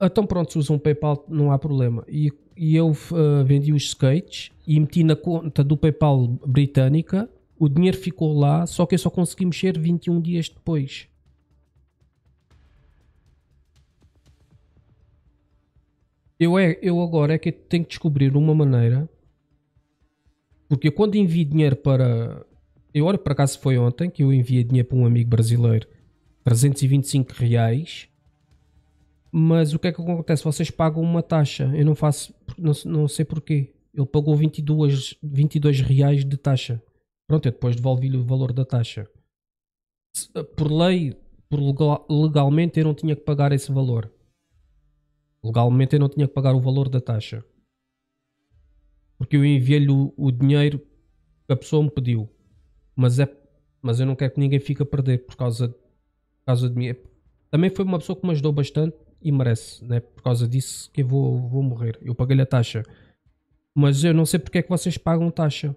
Speaker 1: Então pronto, se usam um PayPal não há problema. E, e eu uh, vendi os skates e meti na conta do PayPal britânica. O dinheiro ficou lá, só que eu só consegui mexer 21 dias depois. Eu, é, eu agora é que tenho que descobrir uma maneira. Porque quando envio dinheiro para. Eu olho para acaso foi ontem que eu enviei dinheiro para um amigo brasileiro 325 reais. Mas o que é que acontece? Vocês pagam uma taxa. Eu não faço. Não, não sei porquê. Ele pagou 22, 22 reais de taxa. Pronto, eu depois devolvi-lhe o valor da taxa. Por lei, por legal- legalmente, eu não tinha que pagar esse valor. Legalmente, eu não tinha que pagar o valor da taxa. Porque eu enviei-lhe o, o dinheiro que a pessoa me pediu. Mas, é, mas eu não quero que ninguém fique a perder por causa, por causa de mim. Também foi uma pessoa que me ajudou bastante e merece. Né? Por causa disso que eu vou, vou morrer. Eu paguei-lhe a taxa. Mas eu não sei porque é que vocês pagam taxa.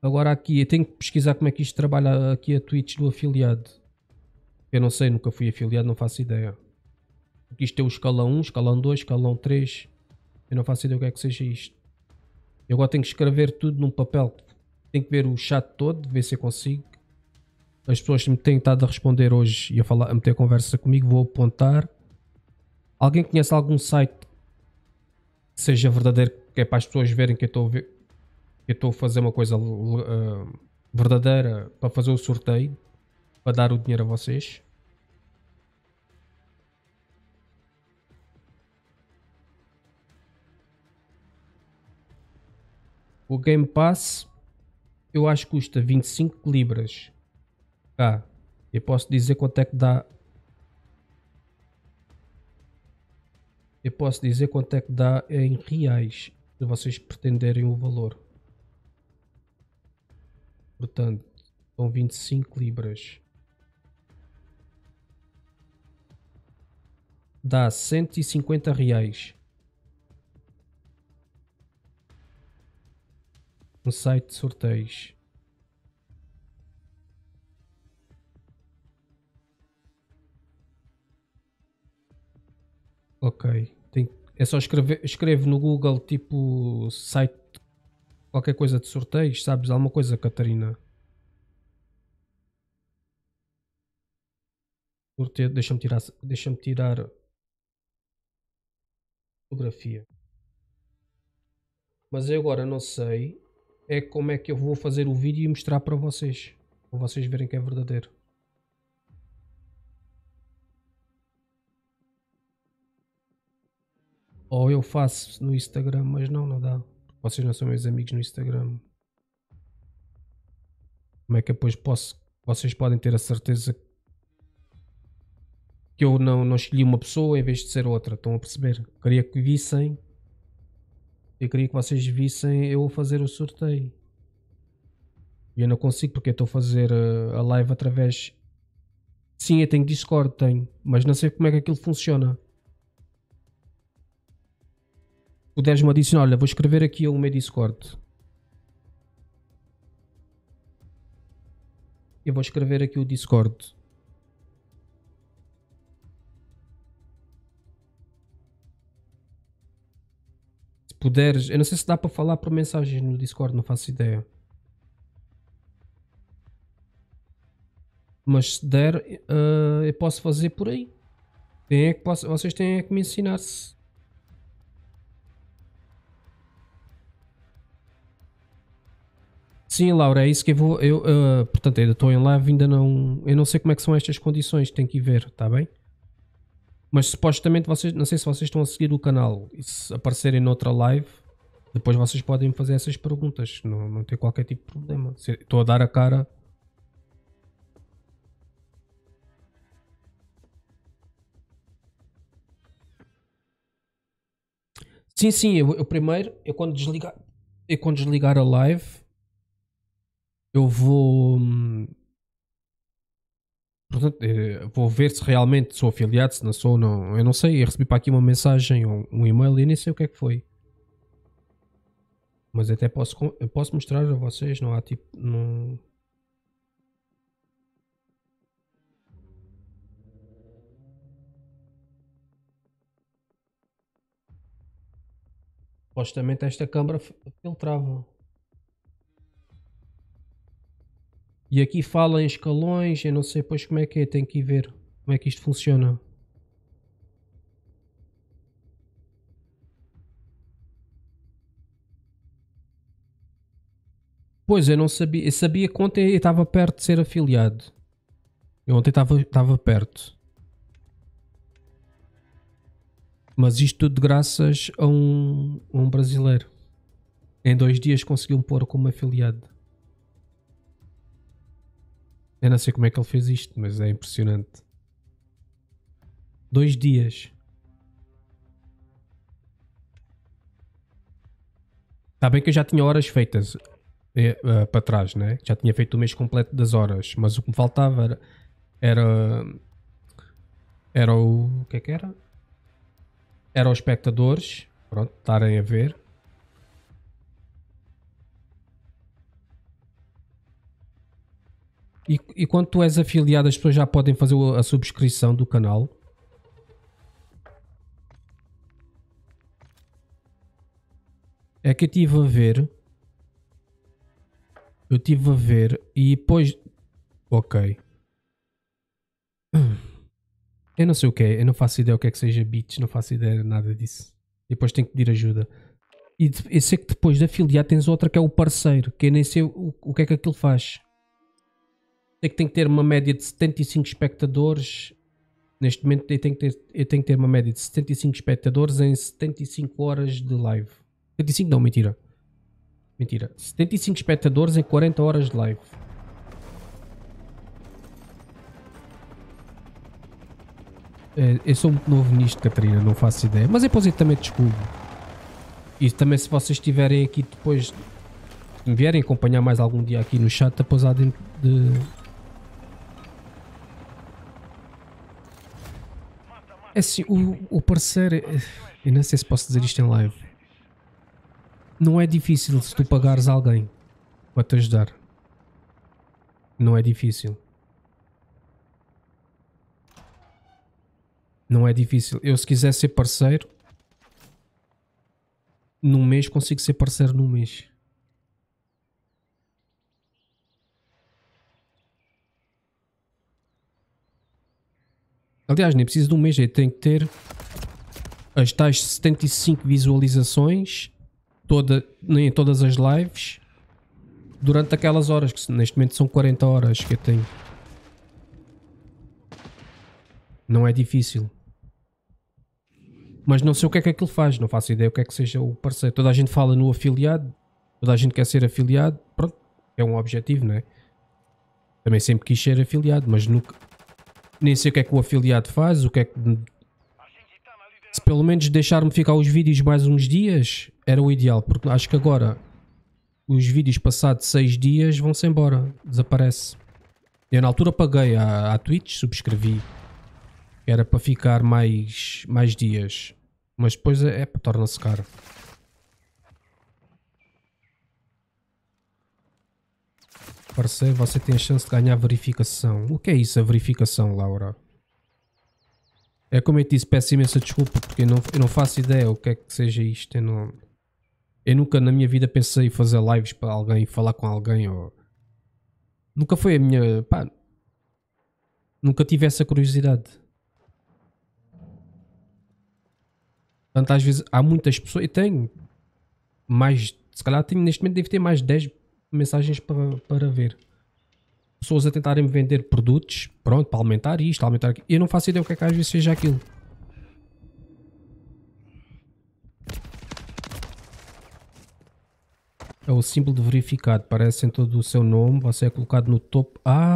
Speaker 1: Agora aqui, eu tenho que pesquisar como é que isto trabalha aqui a Twitch do afiliado. Eu não sei, nunca fui afiliado, não faço ideia. Porque isto é o escalão 1, escalão 2, escalão 3. Eu não faço ideia o que é que seja isto. Eu agora tenho que escrever tudo num papel. Tenho que ver o chat todo, ver se eu consigo. As pessoas que me têm estado a responder hoje e a, falar, a meter conversa comigo, vou apontar. Alguém conhece algum site que seja verdadeiro, que é para as pessoas verem que eu estou a ver, estou a fazer uma coisa uh, verdadeira para fazer o sorteio, para dar o dinheiro a vocês? O Game Pass eu acho que custa 25 libras. Cá, eu posso dizer quanto é que dá. Eu posso dizer quanto é que dá em reais, se vocês pretenderem o valor. Portanto, são 25 libras. Dá 150 reais. Um site de sorteios. Ok. Tem, é só escrever, escreve no Google tipo site qualquer coisa de sorteios, sabes? Alguma coisa, Catarina. Deixa-me tirar, deixa-me tirar fotografia. Mas eu agora não sei é como é que eu vou fazer o vídeo e mostrar para vocês. Para vocês verem que é verdadeiro. Ou eu faço no Instagram, mas não, não dá. Vocês não são meus amigos no Instagram. Como é que eu depois posso. Vocês podem ter a certeza que eu não, não escolhi uma pessoa em vez de ser outra. Estão a perceber? Queria que vissem. Eu queria que vocês vissem eu fazer o sorteio. E eu não consigo porque eu estou a fazer uh, a live através. Sim, eu tenho Discord, tenho. Mas não sei como é que aquilo funciona. Puderes-me adicionar, olha, vou escrever aqui o meu Discord. Eu vou escrever aqui o Discord. Se puderes, eu não sei se dá para falar por mensagem no Discord, não faço ideia. Mas se der, eh, eu posso fazer por aí. Tem é que posso- vocês têm é que me ensinar Sim, Laura, é isso que eu vou. Eu, eh, portanto, ainda estou em live, ainda não. Eu não sei como é que são estas condições, tenho que ir ver, está bem? Mas supostamente vocês. Não sei se vocês estão a seguir o canal e se aparecerem noutra live, depois vocês podem fazer essas perguntas. Não, não tem qualquer tipo de problema. Estou a dar a cara. Sim, sim, eu, eu primeiro, eu quando desligar, eu quando desligar a live, eu vou, hum, portanto, eh, vou ver se realmente sou afiliado, se não sou, não, eu não sei, eu recebi para aqui uma mensagem ou um e-mail e nem sei o que é que foi. Mas até posso, posso mostrar a vocês, não há tipo, não... Supostamente esta câmara fi- filtrava. E aqui fala em escalões, eu não sei pois como é que é, tenho que ir ver como é que isto funciona. Pois, eu não sabia, eu sabia que ontem eu estava perto de ser afiliado. Eu ontem estava estava perto. Mas isto tudo graças a um, um brasileiro. Em dois dias conseguiu-me pôr como afiliado. Eu não sei como é que ele fez isto, mas é impressionante. Dois dias. Está bem que eu já tinha horas feitas eh, para trás, né? Já tinha feito o mês completo das horas, mas o que me faltava era. Era, era o. O que é que era? Era os espectadores, pronto, estarem a ver. E, e quando tu és afiliado, as pessoas já podem fazer a subscrição do canal. É que eu estive a ver. Eu estive a ver e depois. Ok. Eu não sei o que é, eu não faço ideia o que é que seja bits, não faço ideia nada disso. E depois tenho que pedir ajuda. E eu sei que depois de afiliado tens outra que é o parceiro, que eu nem sei o, o que é que aquilo faz. Sei que tem que ter uma média de 75 espectadores. Neste momento eu tenho que ter, eu tenho que ter uma média de 75 espectadores em 75 horas de live. 75 não, mentira. Mentira. 75 espectadores em 40 horas de live. É, eu sou muito novo nisto, Catarina, não faço ideia. Mas depois eu também descubro. E também se vocês estiverem aqui depois, me vierem acompanhar mais algum dia aqui no chat, depois há dentro de... É assim, o, o parceiro, eh, eu não sei se posso dizer isto em live. Não é difícil se tu pagares alguém para te ajudar. Não é difícil. Não é difícil. Eu se quiser ser parceiro, num mês consigo ser parceiro num mês. Aliás, nem preciso de um mês, tenho que ter as tais 75 visualizações toda, em todas as lives durante aquelas horas, que neste momento são 40 horas que eu tenho. Não é difícil. Mas não sei o que é que aquilo faz, não faço ideia o que é que seja o parceiro. Toda a gente fala no afiliado, toda a gente quer ser afiliado, pronto, é um objetivo, não é? Também sempre quis ser afiliado, mas nunca. Nem sei o que é que o afiliado faz, o que é que. Se pelo menos deixar-me ficar os vídeos mais uns dias, era o ideal, porque acho que agora os vídeos passados seis dias vão-se embora, desaparece. Eu na altura paguei à, à Twitch, subscrevi, era para ficar mais, mais dias, mas depois é, é torna-se caro. Parceiro, você tem a chance de ganhar verificação. O que é isso, a verificação, Laura? É como eu te disse, peço imensa desculpa porque eu não, eu não faço ideia o que é que seja isto. Eu, não, eu nunca na minha vida pensei em fazer lives para alguém, falar com alguém. Ou... Nunca foi a minha. Pá, nunca tive essa curiosidade. Portanto, às vezes há muitas pessoas. Eu tenho mais. Se calhar tenho, neste momento devo ter mais de 10 mensagens para, para ver. Pessoas a tentarem me vender produtos, pronto, para aumentar isto, aumentar aquilo. Eu não faço ideia o que é que às vezes seja aquilo. É o símbolo de verificado. Parece em todo o seu nome. Você é colocado no topo. Ah!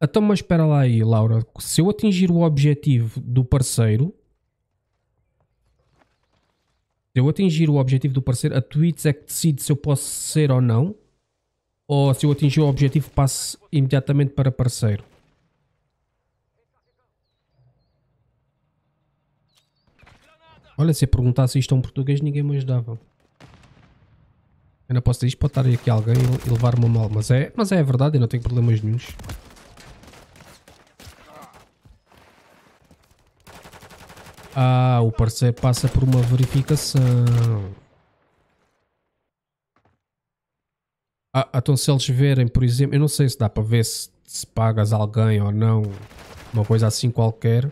Speaker 1: Então, mas espera lá aí, Laura. Se eu atingir o objetivo do parceiro, se eu atingir o objetivo do parceiro, a Twitch é que decide se eu posso ser ou não. Ou se eu atingir o objetivo, passo imediatamente para parceiro. Olha, se eu perguntasse isto a um português, ninguém me ajudava. Eu não posso dizer isto, pode estar aqui alguém e levar-me mal. Mas é, mas é verdade, eu não tenho problemas nenhums. Ah, o parceiro passa por uma verificação. Ah, então se eles verem, por exemplo, eu não sei se dá para ver se, se pagas alguém ou não, uma coisa assim qualquer.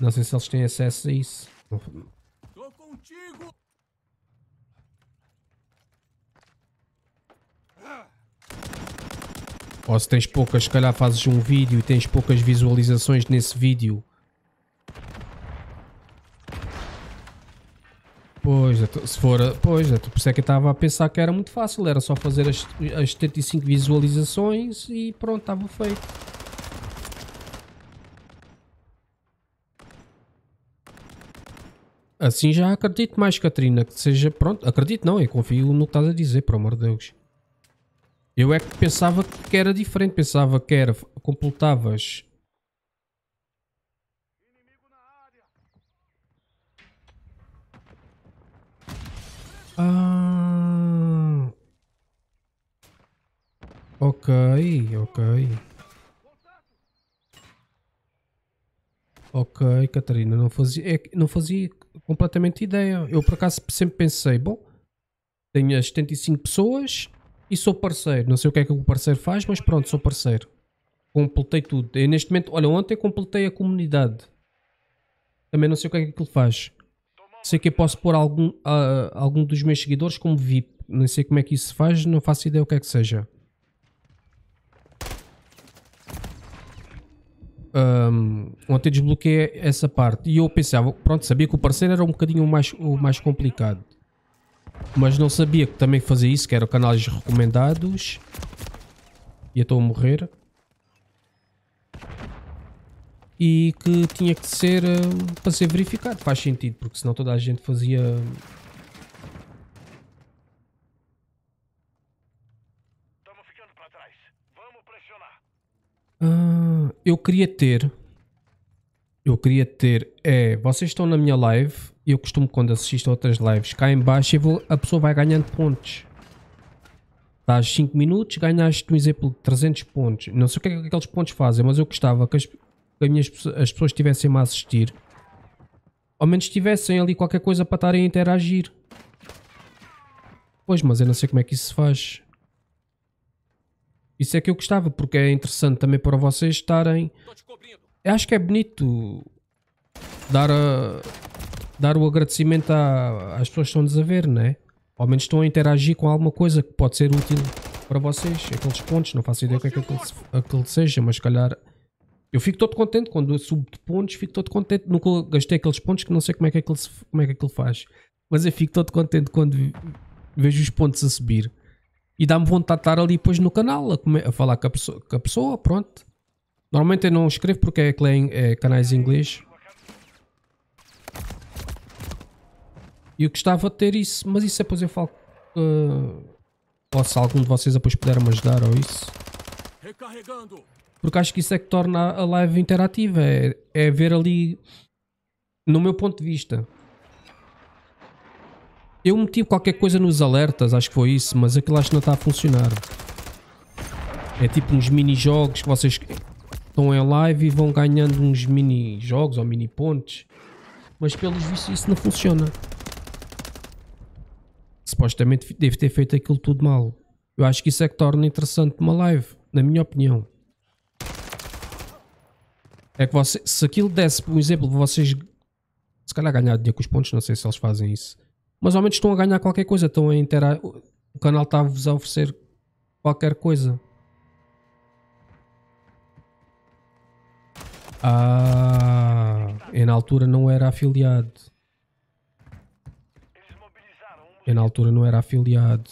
Speaker 1: Não sei se eles têm acesso a isso.
Speaker 5: Tô contigo!
Speaker 1: Ou se tens poucas, se calhar fazes um vídeo e tens poucas visualizações nesse vídeo. Pois, então, se for, pois, então, por isso é que eu estava a pensar que era muito fácil, era só fazer as, as 75 visualizações e pronto, estava feito. Assim já acredito mais, Catarina, que seja, pronto, acredito não, eu confio no que estás a dizer, por amor de Deus. Eu é que pensava que era diferente, pensava que era, completavas Ah. Ok, ok. Ok, Catarina, não fazia, é não fazia completamente ideia. Eu por acaso sempre pensei, bom, tenho as 75 pessoas e sou parceiro. Não sei o que é que o parceiro faz, mas pronto, sou parceiro. Completei tudo. E neste momento, olha, ontem completei a comunidade. Também não sei o que é que aquilo faz. Sei que eu posso pôr algum, ah, algum dos meus seguidores como VIP. Não sei como é que isso se faz, não faço ideia o que é que seja. Ahm, ontem desbloqueei essa parte e eu pensava, pronto, sabia que o parceiro era um bocadinho mais, o mais complicado. Mas não sabia que também fazia isso, que eram canais recomendados. E eu estou a morrer. E que tinha que ser hum, para ser verificado. Faz sentido, porque senão toda a gente fazia.
Speaker 3: Estamos ficando para trás. Vamos pressionar.
Speaker 1: Ah, eu queria ter. Eu queria ter. É. Vocês estão na minha live. Eu costumo, quando assisto a outras lives, cá em baixo e vou- a pessoa vai ganhando pontos. Estás 5 minutos, ganhaste, um exemplo, 300 pontos. Não sei o que é que aqueles pontos fazem, mas eu gostava que as, que as, minhas, as pessoas estivessem a assistir. Ao menos tivessem ali qualquer coisa para estarem a interagir. Pois, mas eu não sei como é que isso se faz. Isso é que eu gostava, porque é interessante também para vocês estarem. Eu acho que é bonito dar, a, dar o agradecimento à- às pessoas que estão-nos a ver, né? Ao menos estão a interagir com alguma coisa que pode ser útil para vocês. Aqueles pontos, não faço ideia o que é que aquele, se- aquele seja, mas se calhar. Eu fico todo contente quando subo de pontos, fico todo contente. Nunca gastei aqueles pontos que não sei como é que aquele, se- como é que aquele faz. Mas eu fico todo contente quando ve- vejo os pontos a subir. E dá-me vontade de estar ali depois no canal a, come- a falar com a, pessoa, com a pessoa, pronto. Normalmente eu não escrevo porque é, é canais em inglês. E eu gostava de ter isso, mas isso depois eu falo que. ou se algum de vocês depois puder me ajudar ou isso.
Speaker 5: Recarregando!
Speaker 1: Porque acho que isso é que torna a live interativa. É, é ver ali. No meu ponto de vista. Eu meti qualquer coisa nos alertas, acho que foi isso, mas aquilo acho que não está a funcionar. É tipo uns mini-jogos que vocês estão em live e vão ganhando uns mini-jogos ou mini-pontos. Mas pelos vistos isso não funciona. Supostamente deve ter feito aquilo tudo mal. Eu acho que isso é que torna interessante uma live, na minha opinião. É que você, se aquilo desse, por exemplo, vocês se calhar ganhar dinheiro com os pontos, não sei se eles fazem isso. Mas ao menos estão a ganhar qualquer coisa, estão a interar. O canal está-vos a oferecer qualquer coisa. Ah, eu na altura não era afiliado. Eu na altura não era afiliado.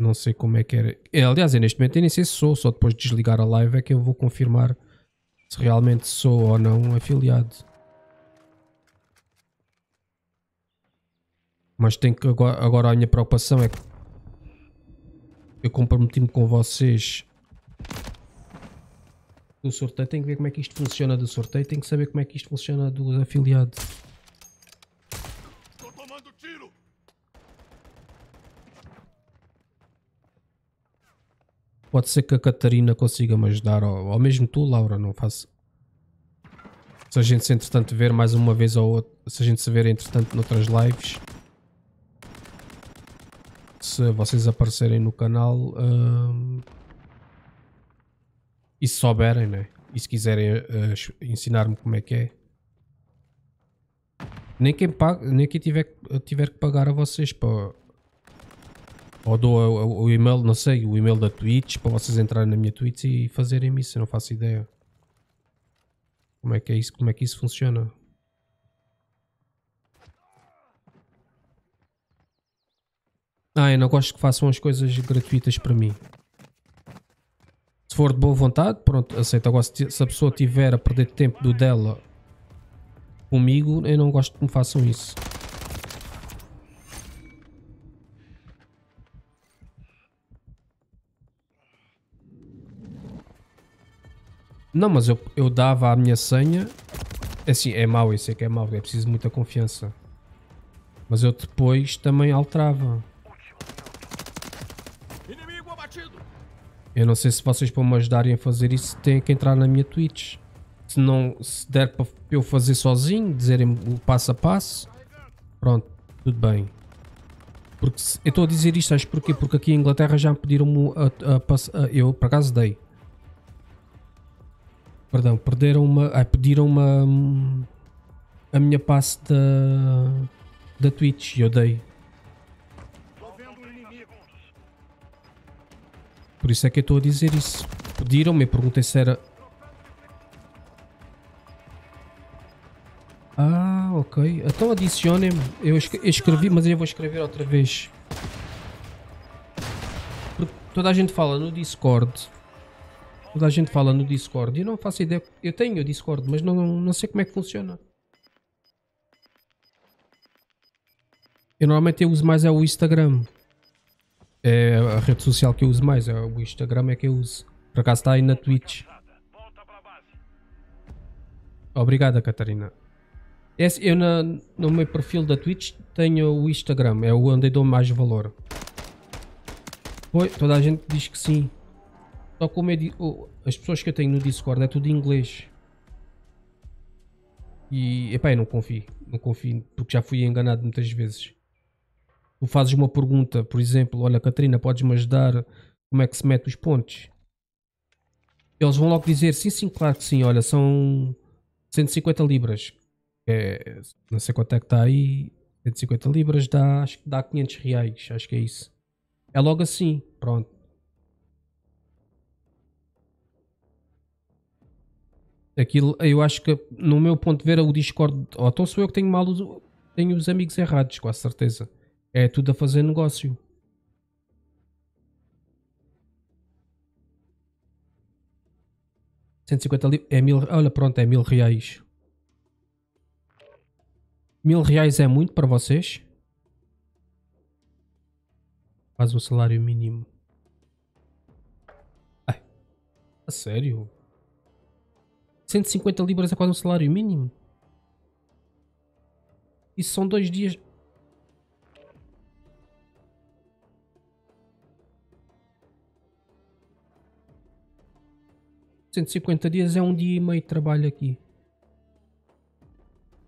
Speaker 1: Não sei como é que era. É, aliás, eu neste momento eu nem sei se sou, só depois de desligar a live é que eu vou confirmar se realmente sou ou não afiliado. Mas tem que agora, agora a minha preocupação é que eu comprometi-me com vocês do sorteio. Tenho que ver como é que isto funciona do sorteio. Tenho que saber como é que isto funciona do afiliado.
Speaker 4: Estou tomando tiro!
Speaker 1: Pode ser que a Catarina consiga me ajudar, ou, ou mesmo tu, Laura, não faço. Se a gente se entretanto ver mais uma vez ou outra, se a gente se ver entretanto noutras lives, se vocês aparecerem no canal hum, e se souberem, né? E se quiserem eh, ensinar-me como é que é. Nem quem, paga, nem quem tiver, tiver que pagar a vocês para. Ou dou o, o- e-mail, não sei, o e-mail da Twitch para vocês entrarem na minha Twitch e fazerem isso, eu não faço ideia. Como é que é isso? Como é que isso funciona? Ah, eu não gosto que façam as coisas gratuitas para mim. Se for de boa vontade, pronto, aceito. Agora, se a pessoa tiver a perder tempo do dela comigo, eu não gosto que me façam isso. Não, mas eu, eu dava a minha senha. É Assim, é mau, eu sei que é mau, é preciso muita confiança. Mas eu depois também alterava. Eu não sei se vocês para me ajudarem a fazer isso têm que entrar na minha Twitch. Se não se der para eu fazer sozinho, dizerem o passo a passo, pronto, tudo bem. Porque se- eu estou a dizer isto, sabes porquê? Porque aqui em Inglaterra já me pediram a, a, a- eu por acaso dei. Perdão, perderam uma. Ah, pediram uma. A minha passe da. Da Twitch e eu dei. Por isso é que eu estou a dizer isso. Pediram-me, perguntei se era. Ah, ok. Então adicionem-me. Eu escrevi, mas eu vou escrever outra vez. Porque toda a gente fala no Discord. Toda a gente fala no Discord. Eu não faço ideia. Eu tenho o Discord, mas não, não sei como é que funciona. Eu normalmente eu uso mais é o Instagram. É a rede social que eu uso mais. É o Instagram é que eu uso. Por acaso está aí na Twitch. Obrigada, Catarina. Esse, eu na- no meu perfil da Twitch tenho o Instagram, é onde eu dou mais valor. Foi, toda a gente diz que sim. Só como eu di- o- as pessoas que eu tenho no Discord é tudo em inglês. E epá, eu não confio, não confio, porque já fui enganado muitas vezes. Tu fazes uma pergunta, por exemplo, olha Catarina, podes-me ajudar como é que se mete os pontos? Eles vão logo dizer, sim, sim, claro que sim, olha, são 150 libras. É, não sei quanto é que está aí. 150 libras dá, acho que dá 500 reais, acho que é isso. É logo assim, pronto. Aquilo, eu acho que no meu ponto de ver o Discord, ou então sou eu que tenho mal, tenho os amigos errados, com a certeza. É tudo a fazer negócio. Li- é mil, olha pronto, é mil reais. Mil reais é muito para vocês? Quase o salário mínimo. Ai, a sério? 150 libras é quase um salário mínimo? Isso são dois dias. Cento e cinquenta dias é um dia e meio de trabalho aqui.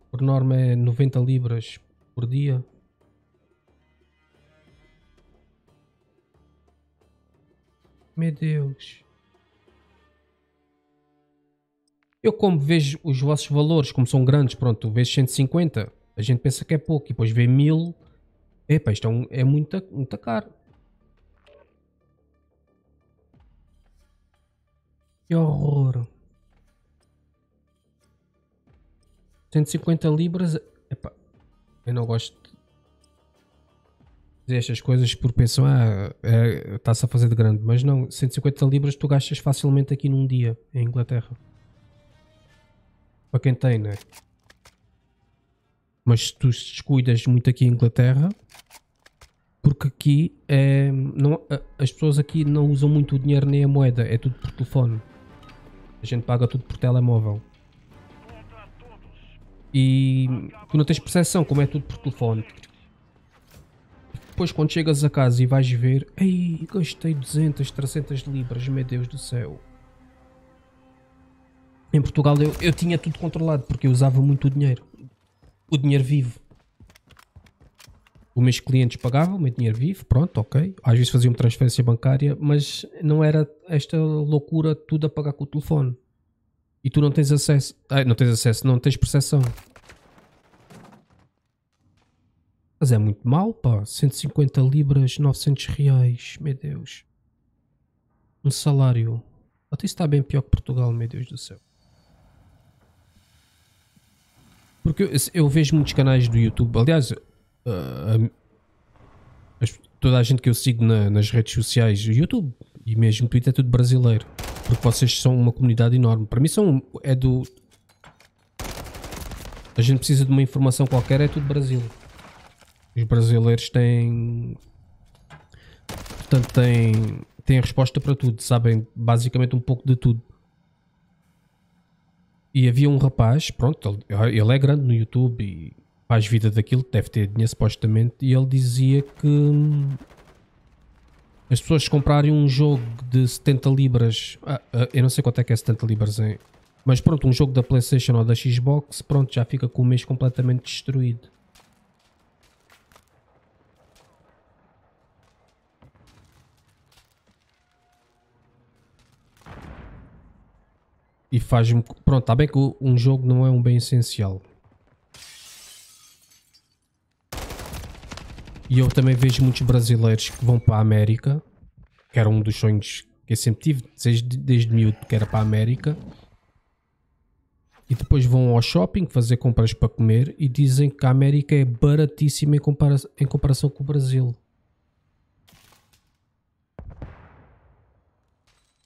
Speaker 1: Por norma é 90 libras por dia. Meu Deus. Eu como vejo os vossos valores, como são grandes, pronto, vês 150, a gente pensa que é pouco, e depois vê 1000. Epá, isto é, um, é muito, muito caro. Que horror. 150 libras. Epá, eu não gosto de dizer estas coisas por pensam, ah, é, está-se a fazer de grande. Mas não, 150 libras tu gastas facilmente aqui num dia em Inglaterra. Para quem tem, né? Mas tu descuidas muito aqui em Inglaterra, porque aqui é, não, a- as pessoas aqui não usam muito o dinheiro nem a moeda, é tudo por telefone. A gente paga tudo por telemóvel. E tu não tens percepção como é tudo por telefone. Depois quando chegas a casa e vais ver, ei, gastei 200, 300 libras, meu Deus do céu. Em Portugal eu, eu tinha tudo controlado porque eu usava muito o dinheiro. O dinheiro vivo. Os meus clientes pagavam, o meu dinheiro vivo, pronto, ok. Às vezes faziam transferência bancária, mas não era esta loucura tudo a pagar com o telefone. E tu não tens acesso. Ah, não tens acesso, não tens percepção. Mas é muito mal, pá. 150 libras, 900 reais. Meu Deus. Um salário. Até está bem pior que Portugal, meu Deus do céu. Porque eu, eu vejo muitos canais do YouTube. Aliás, as- toda a gente que eu sigo na- nas redes sociais, YouTube e mesmo Twitter é tudo brasileiro. Porque vocês são uma comunidade enorme. Para mim são é do a gente precisa de uma informação qualquer, é tudo Brasil. Os brasileiros têm portanto têm, têm resposta para tudo, sabem basicamente um pouco de tudo. E havia um rapaz, pronto, ele, é grande no YouTube e faz vida daquilo, deve ter dinheiro supostamente, e ele dizia que hum, as pessoas comprarem um jogo de 70 libras, ah, ah, eu não sei quanto é que é 70 libras, em, mas pronto, um jogo da Playstation ou da Xbox, pronto, já fica com o mês completamente destruído. E faz-me. Pronto, está bem que um jogo não é um bem essencial. E eu também vejo muitos brasileiros que vão para a América, que era um dos sonhos que eu sempre tive, desde, desde miúdo, que era para a América. E depois vão ao shopping fazer compras para comer e dizem que a América é baratíssima em, compara em comparação com o Brasil.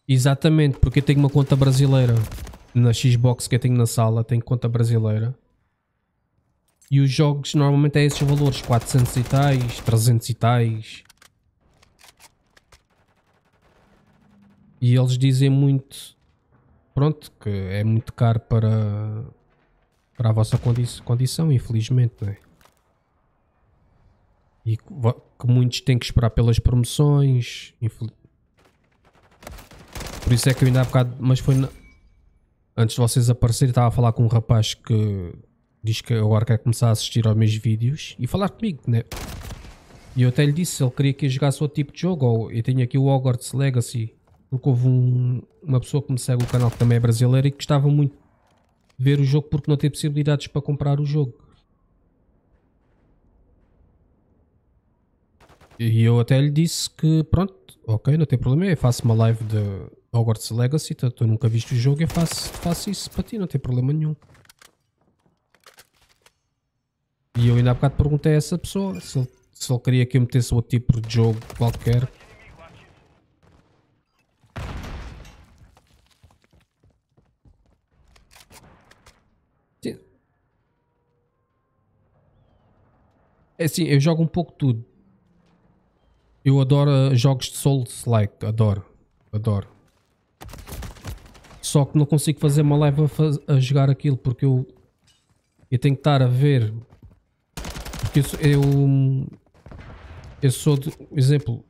Speaker 1: Exatamente, porque eu tenho uma conta brasileira na Xbox que eu tenho na sala, tenho conta brasileira. E os jogos normalmente é esses valores, 400 e tais, 300 e tais. E eles dizem muito, pronto, que é muito caro para, para a vossa condi condição, infelizmente, não é? E que, muitos têm que esperar pelas promoções, por isso é que eu ainda há bocado, mas foi na- antes de vocês aparecerem, estava a falar com um rapaz que diz que agora quer começar a assistir aos meus vídeos e falar comigo, né? E eu até lhe disse se ele queria que eu jogasse outro tipo de jogo, ou eu tenho aqui o Hogwarts Legacy, porque houve um- uma pessoa que me segue o canal que também é brasileira e que gostava muito de ver o jogo porque não tem possibilidades para comprar o jogo. E eu até lhe disse que pronto, ok, não tem problema, eu faço uma live de Hogwarts Legacy, tu, tu nunca viste o jogo, eu faço, faço isso para ti, não tem problema nenhum. E eu ainda há bocado perguntei a essa pessoa se ele, se ele queria que eu metesse outro tipo de jogo qualquer. É assim, eu jogo um pouco tudo. Eu adoro uh, jogos de Souls-like, adoro, adoro. Só que não consigo fazer uma live a, faz- a jogar aquilo porque eu, eu tenho que estar a ver. Porque eu, eu, eu sou de. Exemplo.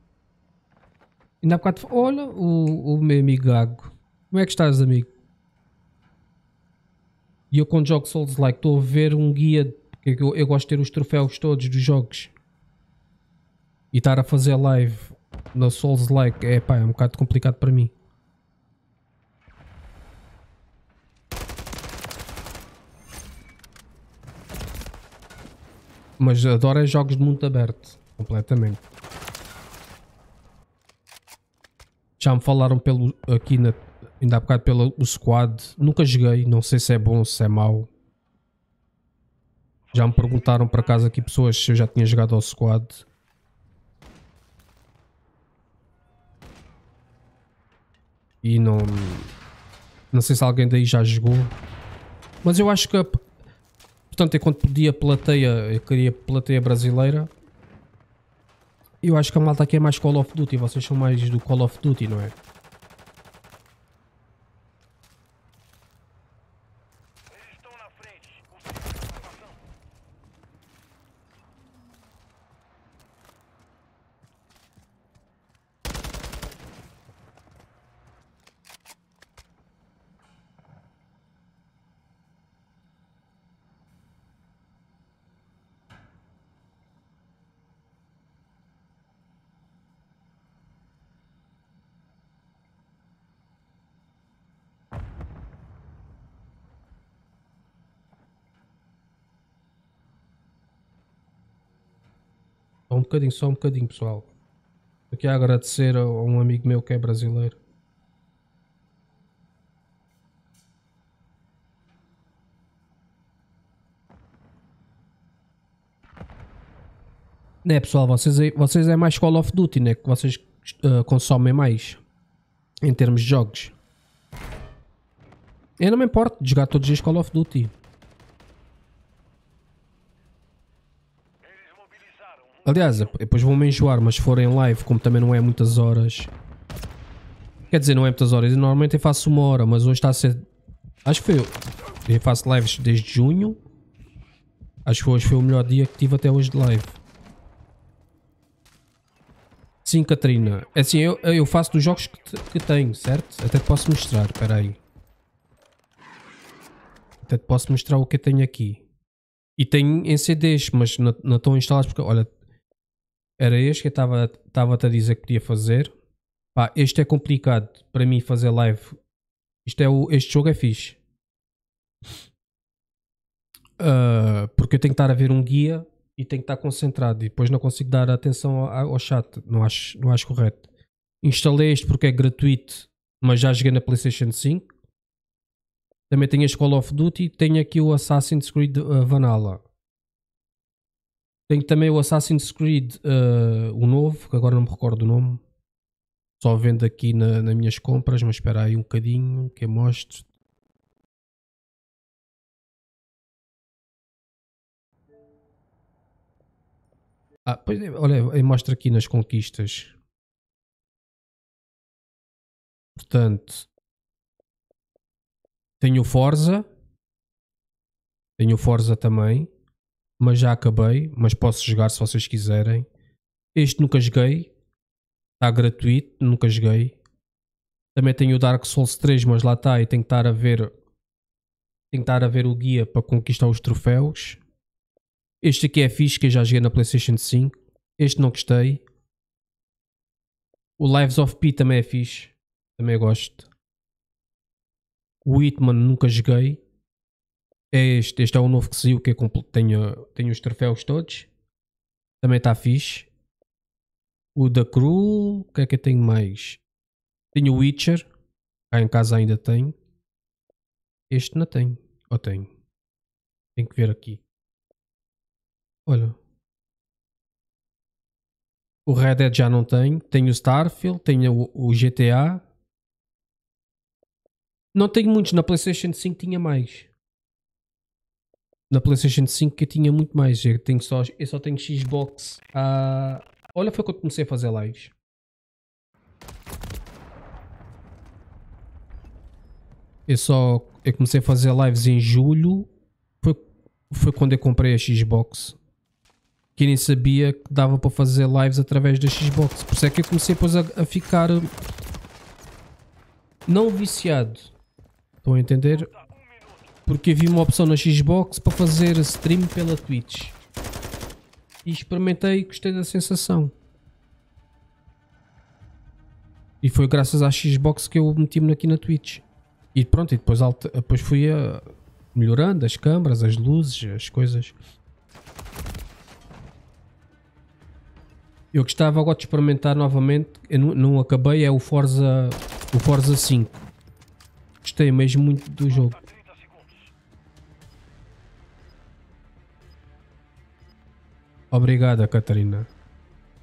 Speaker 1: Ainda há bocado. Olha o, o meu amigo Gago. Como é que estás, amigo? E eu quando jogo Souls-like estou a ver um guia. Porque eu, eu gosto de ter os troféus todos dos jogos. E estar a fazer live na Souls-like é pá, é um bocado complicado para mim. Mas adoro é jogos de mundo aberto. Completamente. Já me falaram pelo, aqui na, ainda há bocado pelo o squad. Nunca joguei, não sei se é bom, se é mau. Já me perguntaram por acaso aqui pessoas se eu já tinha jogado ao squad. E não. Não sei se alguém daí já jogou. Mas eu acho que. Portanto, enquanto pedia plateia, eu queria plateia brasileira. Eu acho que a malta aqui é mais Call of Duty. Vocês são mais do Call of Duty, não é? Bocadinho, só um bocadinho, pessoal. Aqui a agradecer a um amigo meu que é brasileiro. Né, pessoal, vocês, vocês é mais Call of Duty, né? Que vocês ah, consomem mais em termos de jogos. Eu não me importo de jogar todos os Call of Duty. Aliás, ep- depois vão-me enjoar, mas se for em live, como também não é muitas horas. Quer dizer, não é muitas horas. Eu normalmente eu faço uma hora, mas hoje está a ser. Acho que foi. Eu faço lives desde junho. Acho que hoje foi o melhor dia que tive até hoje de live. Sim, Catarina. É Assim, eu, eu faço dos jogos que, que tenho, certo? Até te posso mostrar, espera aí. Até te posso mostrar o que eu tenho aqui. E tenho em CDs, mas não estão instalados porque, olha, era este que eu estava estava-te a dizer que podia fazer. Pá, este é complicado para mim fazer live. Isto é o, este jogo é fixe. Ah, porque eu tenho que estar a ver um guia e tenho que estar concentrado e depois não consigo dar atenção ao, ao chat. Não acho, não acho correto. Instalei este porque é gratuito, mas já joguei na PlayStation 5. Também tenho este Call of Duty. Tenho aqui o Assassin's Creed uh, Vanilla. Tenho também o Assassin's Creed, uh, o novo, que agora não me recordo o nome. Só vendo aqui na, nas minhas compras, mas espera aí um bocadinho que eu mostro. Ah, pois é, olha, eu mostro aqui nas conquistas. Portanto, tenho Forza. Tenho Forza também. Mas já acabei. Mas posso jogar se vocês quiserem. Este nunca joguei. Está gratuito. Nunca joguei. Também tenho o Dark Souls 3, mas lá está. E tenho que estar a ver. Tenho que estar a ver o guia para conquistar os troféus. Este aqui é fixe que eu já joguei na PlayStation 5. Este não gostei. O Lives of P também é fixe. Também gosto. O Hitman nunca joguei. É este. Este é o novo que saiu que é compl- tenho, tenho os troféus todos. Também está fixe. O da Cruel. O que é que eu tenho mais? Tenho o Witcher. Cá em casa ainda tenho. Este não tenho. Ou tenho? Tenho que ver aqui. Olha. O Red Dead já não tenho. Tenho o Starfield. Tenho o, o GTA. Não tenho muitos. Na PlayStation 5 tinha mais. Na PlayStation 5 que eu tinha muito mais. Eu, tenho só, eu só tenho Xbox. Ah, olha, foi quando comecei a fazer lives. Eu só eu comecei a fazer lives em julho. Foi, foi quando eu comprei a Xbox. Que nem sabia que dava para fazer lives através da Xbox. Por isso é que eu comecei depois a, a ficar uh, não viciado. Estão a entender? Porque vi uma opção na Xbox para fazer stream pela Twitch. E experimentei e gostei da sensação. E foi graças à Xbox que eu meti-me aqui na Twitch. E pronto, e depois, alta- depois fui a, melhorando as câmaras, as luzes, as coisas. Eu gostava agora de experimentar novamente. Eu não, não acabei, é o Forza, o Forza 5. Gostei mesmo muito do jogo. Obrigada, Catarina.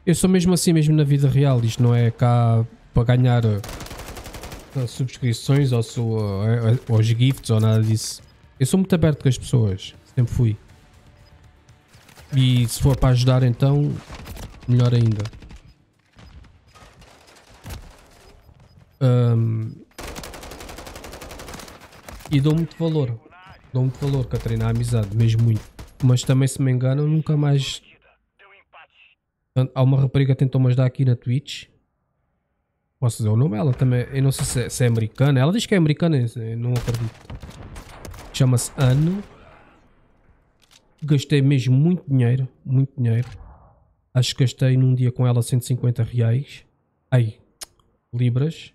Speaker 1: Eu sou mesmo assim, mesmo na vida real. Isto não é cá para ganhar uh, subscrições ou, su- uh, ou os gifts ou nada disso. Eu sou muito aberto com as pessoas. Sempre fui. E se for para ajudar, então, melhor ainda. Ahm, e dou muito valor. Dou muito valor, Catarina, à amizade, mesmo muito. Mas também, se me engano, nunca mais. Há uma rapariga que tentou-me ajudar aqui na Twitch. Posso dizer o nome? Ela também. Eu não sei se é, se é americana. Ela diz que é americana, eu não acredito. Chama-se Ano. Gastei mesmo muito dinheiro. Muito dinheiro. Acho que gastei num dia com ela 150 reais. Ai, libras.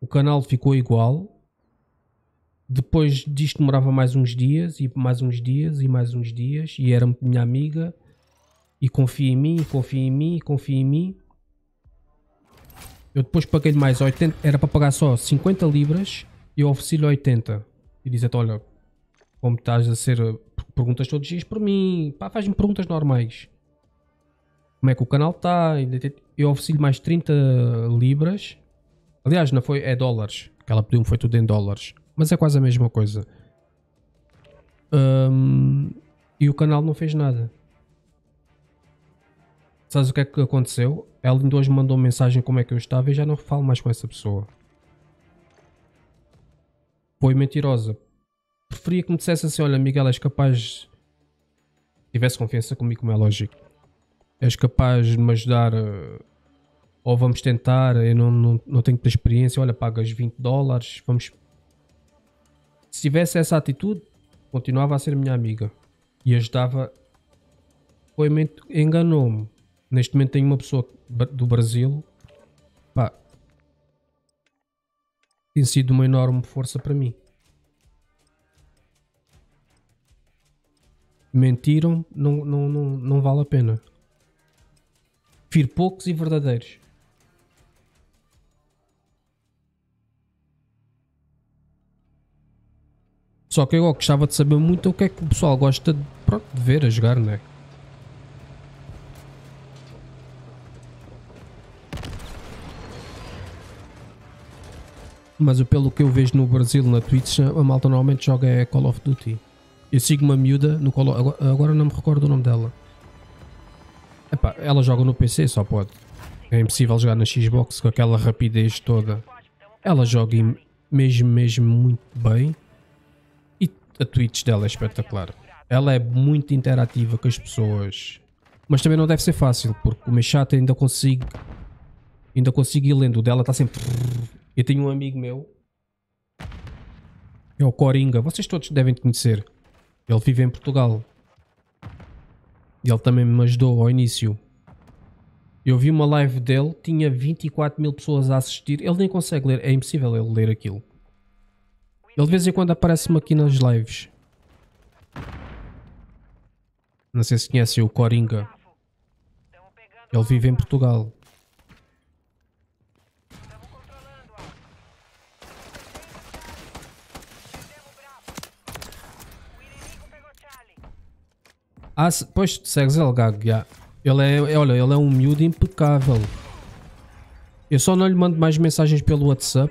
Speaker 1: O canal ficou igual. Depois disto demorava mais uns dias e mais uns dias e mais uns dias. E era minha amiga. E confia em mim, confia em mim, confia em mim. Eu depois paguei-lhe mais 80, era para pagar só 50 libras e eu ofereci-lhe 80. E disse olha, como estás a ser eh, perguntas todos os dias por mim, pá, faz-me perguntas normais. Como é que o canal está? Eu ofereci-lhe mais 30 libras. Aliás, não foi, é dólares. Que ela pediu-me foi tudo em dólares. Mas é quase a mesma coisa. Hum, e o canal não fez nada. Sabes o que é que aconteceu? Ela ainda hoje mandou uma mensagem como é que eu estava e já não falo mais com essa pessoa. Foi mentirosa. Preferia que me dissesse assim: Olha, Miguel, és capaz. Tivesse confiança comigo, como é lógico. És capaz de me ajudar. eh, Ou vamos tentar. Eu não, não, não tenho muita experiência. Olha, pagas 20 dólares. Vamos. Se tivesse essa atitude, continuava a ser minha amiga. E ajudava. Foi ment- enganou-me. Neste momento tenho uma pessoa do Brasil. Pá. Tem sido uma enorme força para mim. Mentiram, não, não, não, não vale a pena. Prefiro poucos e verdadeiros. Só que eu gostava de saber muito o que é que o pessoal gosta de, pronto, de ver a jogar, né? Mas pelo que eu vejo no Brasil, na Twitch, a malta normalmente joga é Call of Duty. Eu sigo uma miúda no Call of, agora, não me recordo o nome dela. Epá, ela joga no PC, só pode. É impossível jogar na Xbox com aquela rapidez toda. Ela joga mesmo, mesmo muito bem. E a Twitch dela é espetacular. Ela é muito interativa com as pessoas. Mas também não deve ser fácil, porque o meu chat ainda consigo. Ainda consigo ir lendo. O dela está sempre. Eu tenho um amigo meu. É o Coringa. Vocês todos devem conhecer. Ele vive em Portugal. E ele também me ajudou ao início. Eu vi uma live dele, tinha 24 mil pessoas a assistir. Ele nem consegue ler, é impossível ele ler aquilo. Ele de vez em quando aparece-me aqui nas lives. Não sei se conhecem o Coringa. Ele vive em Portugal. Ah, pois segues ele, Gag, já. Ele é, é- olha, ele é um miúdo impecável. Eu só não lhe mando mais mensagens pelo WhatsApp.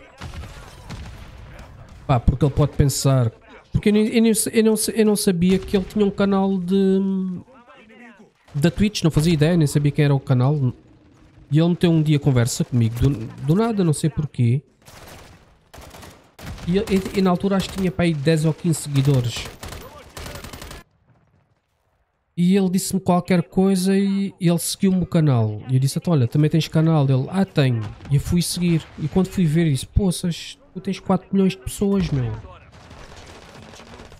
Speaker 1: Pá, porque ele pode pensar. Porque eu, eu, nem- eu não, eu não sabia que ele tinha um canal de. da Twitch, não fazia ideia, nem sabia quem era o canal. E ele meteu um dia conversa comigo, do, do nada, não sei porquê. E, e- e na altura acho que tinha para aí 10 ou 15 seguidores. E ele disse-me qualquer coisa e ele seguiu-me o canal. E eu disse: "Então, Olha, também tens canal? Ele: Ah, tenho. E eu fui seguir. E quando fui ver, disse: Poças, tu tens 4 milhões de pessoas, meu.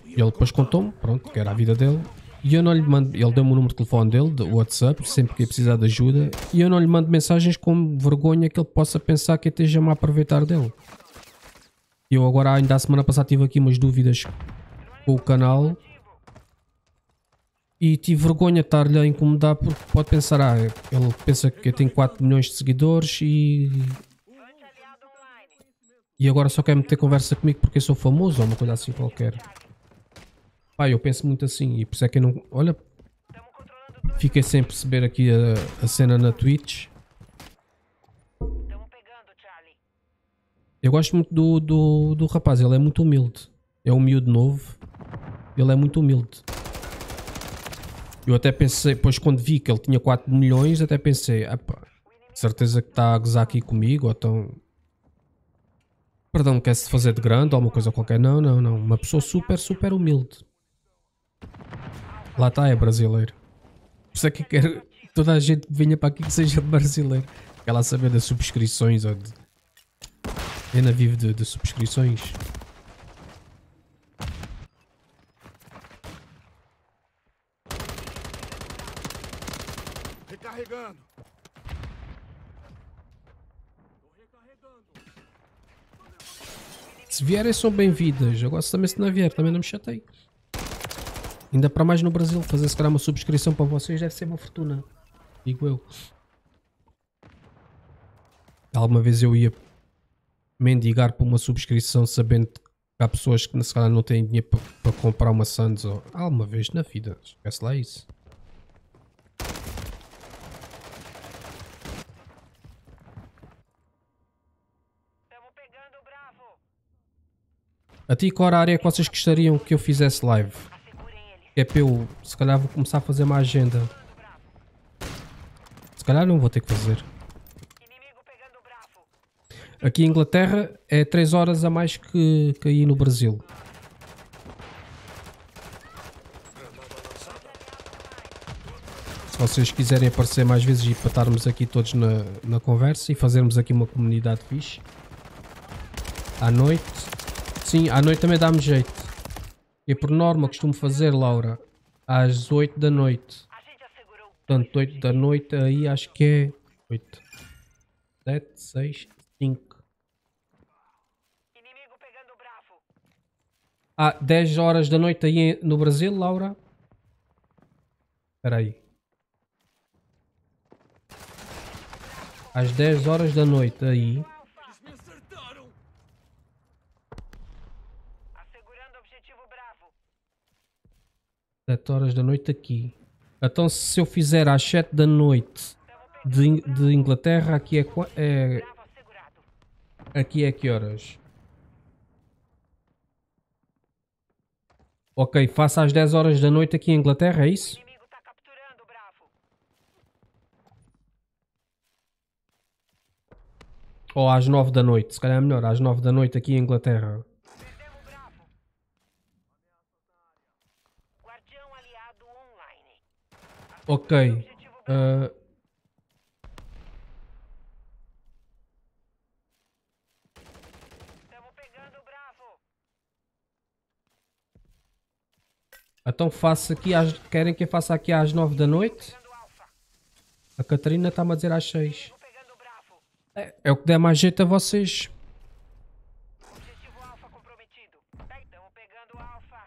Speaker 1: E ele depois contou-me, pronto, que era a vida dele. E eu não lhe mando. Ele deu-me o número de telefone dele, do WhatsApp, sempre que eu precisar de ajuda. E eu não lhe mando mensagens com vergonha que ele possa pensar que eu esteja-me a aproveitar dele. Eu agora, ainda a semana passada, tive aqui umas dúvidas com o canal e tive vergonha de estar-lhe a incomodar porque pode pensar, ah, ele pensa que eu tenho 4 milhões de seguidores e. E agora só quer meter conversa comigo porque eu sou famoso ou uma coisa assim qualquer. Pá, eu penso muito assim e por isso é que eu não. Olha, fiquei sem perceber aqui a, a cena na Twitch. Eu gosto muito do, do, do rapaz, ele é muito humilde. É um miúdo novo, ele é muito humilde. Eu até pensei, depois quando vi que ele tinha 4 milhões, até pensei, ah certeza que está a gozar aqui comigo, ou então. Perdão, quer-se fazer de grande ou uma coisa qualquer. Não, não, não. Uma pessoa super, super humilde. Lá está, é brasileiro. Por isso é que quero que toda a gente que venha para aqui que seja brasileiro. Quer lá saber das subscrições ou de. Ainda vive de, de subscrições.
Speaker 4: Recarregando.
Speaker 1: Se vierem são bem-vindas. Agora se também se não vier, também não me chatei. Ainda para mais no Brasil, fazer se calhar uma subscrição para vocês deve ser uma fortuna. Digo eu. Alguma vez eu ia mendigar por uma subscrição sabendo que há pessoas que se calhar não têm dinheiro para, para comprar uma Sands ou alguma vez na vida. Esquece lá isso.
Speaker 2: Estamos pegando o Bravo.
Speaker 1: A ti qual horário é que vocês gostariam que eu fizesse live? Que é para eu, se calhar vou começar a fazer uma agenda. Se calhar não vou ter que fazer. Aqui em Inglaterra é 3 horas a mais que, que aí no Brasil. Se vocês quiserem aparecer mais vezes e para estarmos aqui todos na, na conversa e fazermos aqui uma comunidade fixe. À noite. Sim, à noite também dá-me jeito. E por norma costumo fazer, Laura, às 8 da noite. Portanto, 8 da noite aí acho que é 8, 7, 6, 5.
Speaker 2: Inimigo pegando o Bravo.
Speaker 1: Ah, 10 horas da noite aí no Brasil, Laura? Espera aí. Às 10 horas da noite aí.
Speaker 5: Eles me acertaram!
Speaker 2: Assegurando o objetivo Bravo.
Speaker 1: 7 horas da noite aqui. Então se eu fizer às 7 da noite de, de Inglaterra, aqui é, é, aqui é que horas? Ok, faça às 10 horas da noite aqui em Inglaterra, é isso? Ou às 9 da noite, se calhar é melhor, às 9 da noite aqui em Inglaterra.
Speaker 2: Perdemos o Bravo. Guardião aliado online.
Speaker 1: Ok.
Speaker 2: Bravo.
Speaker 1: então faço aqui às. Querem que eu faça aqui às 9 da noite? A Catarina está-me a dizer às 6.
Speaker 2: Inimigo pegando o Bravo.
Speaker 1: É, é o que der mais jeito a vocês.
Speaker 2: Objetivo Alpha comprometido. Estamos pegando o Alpha.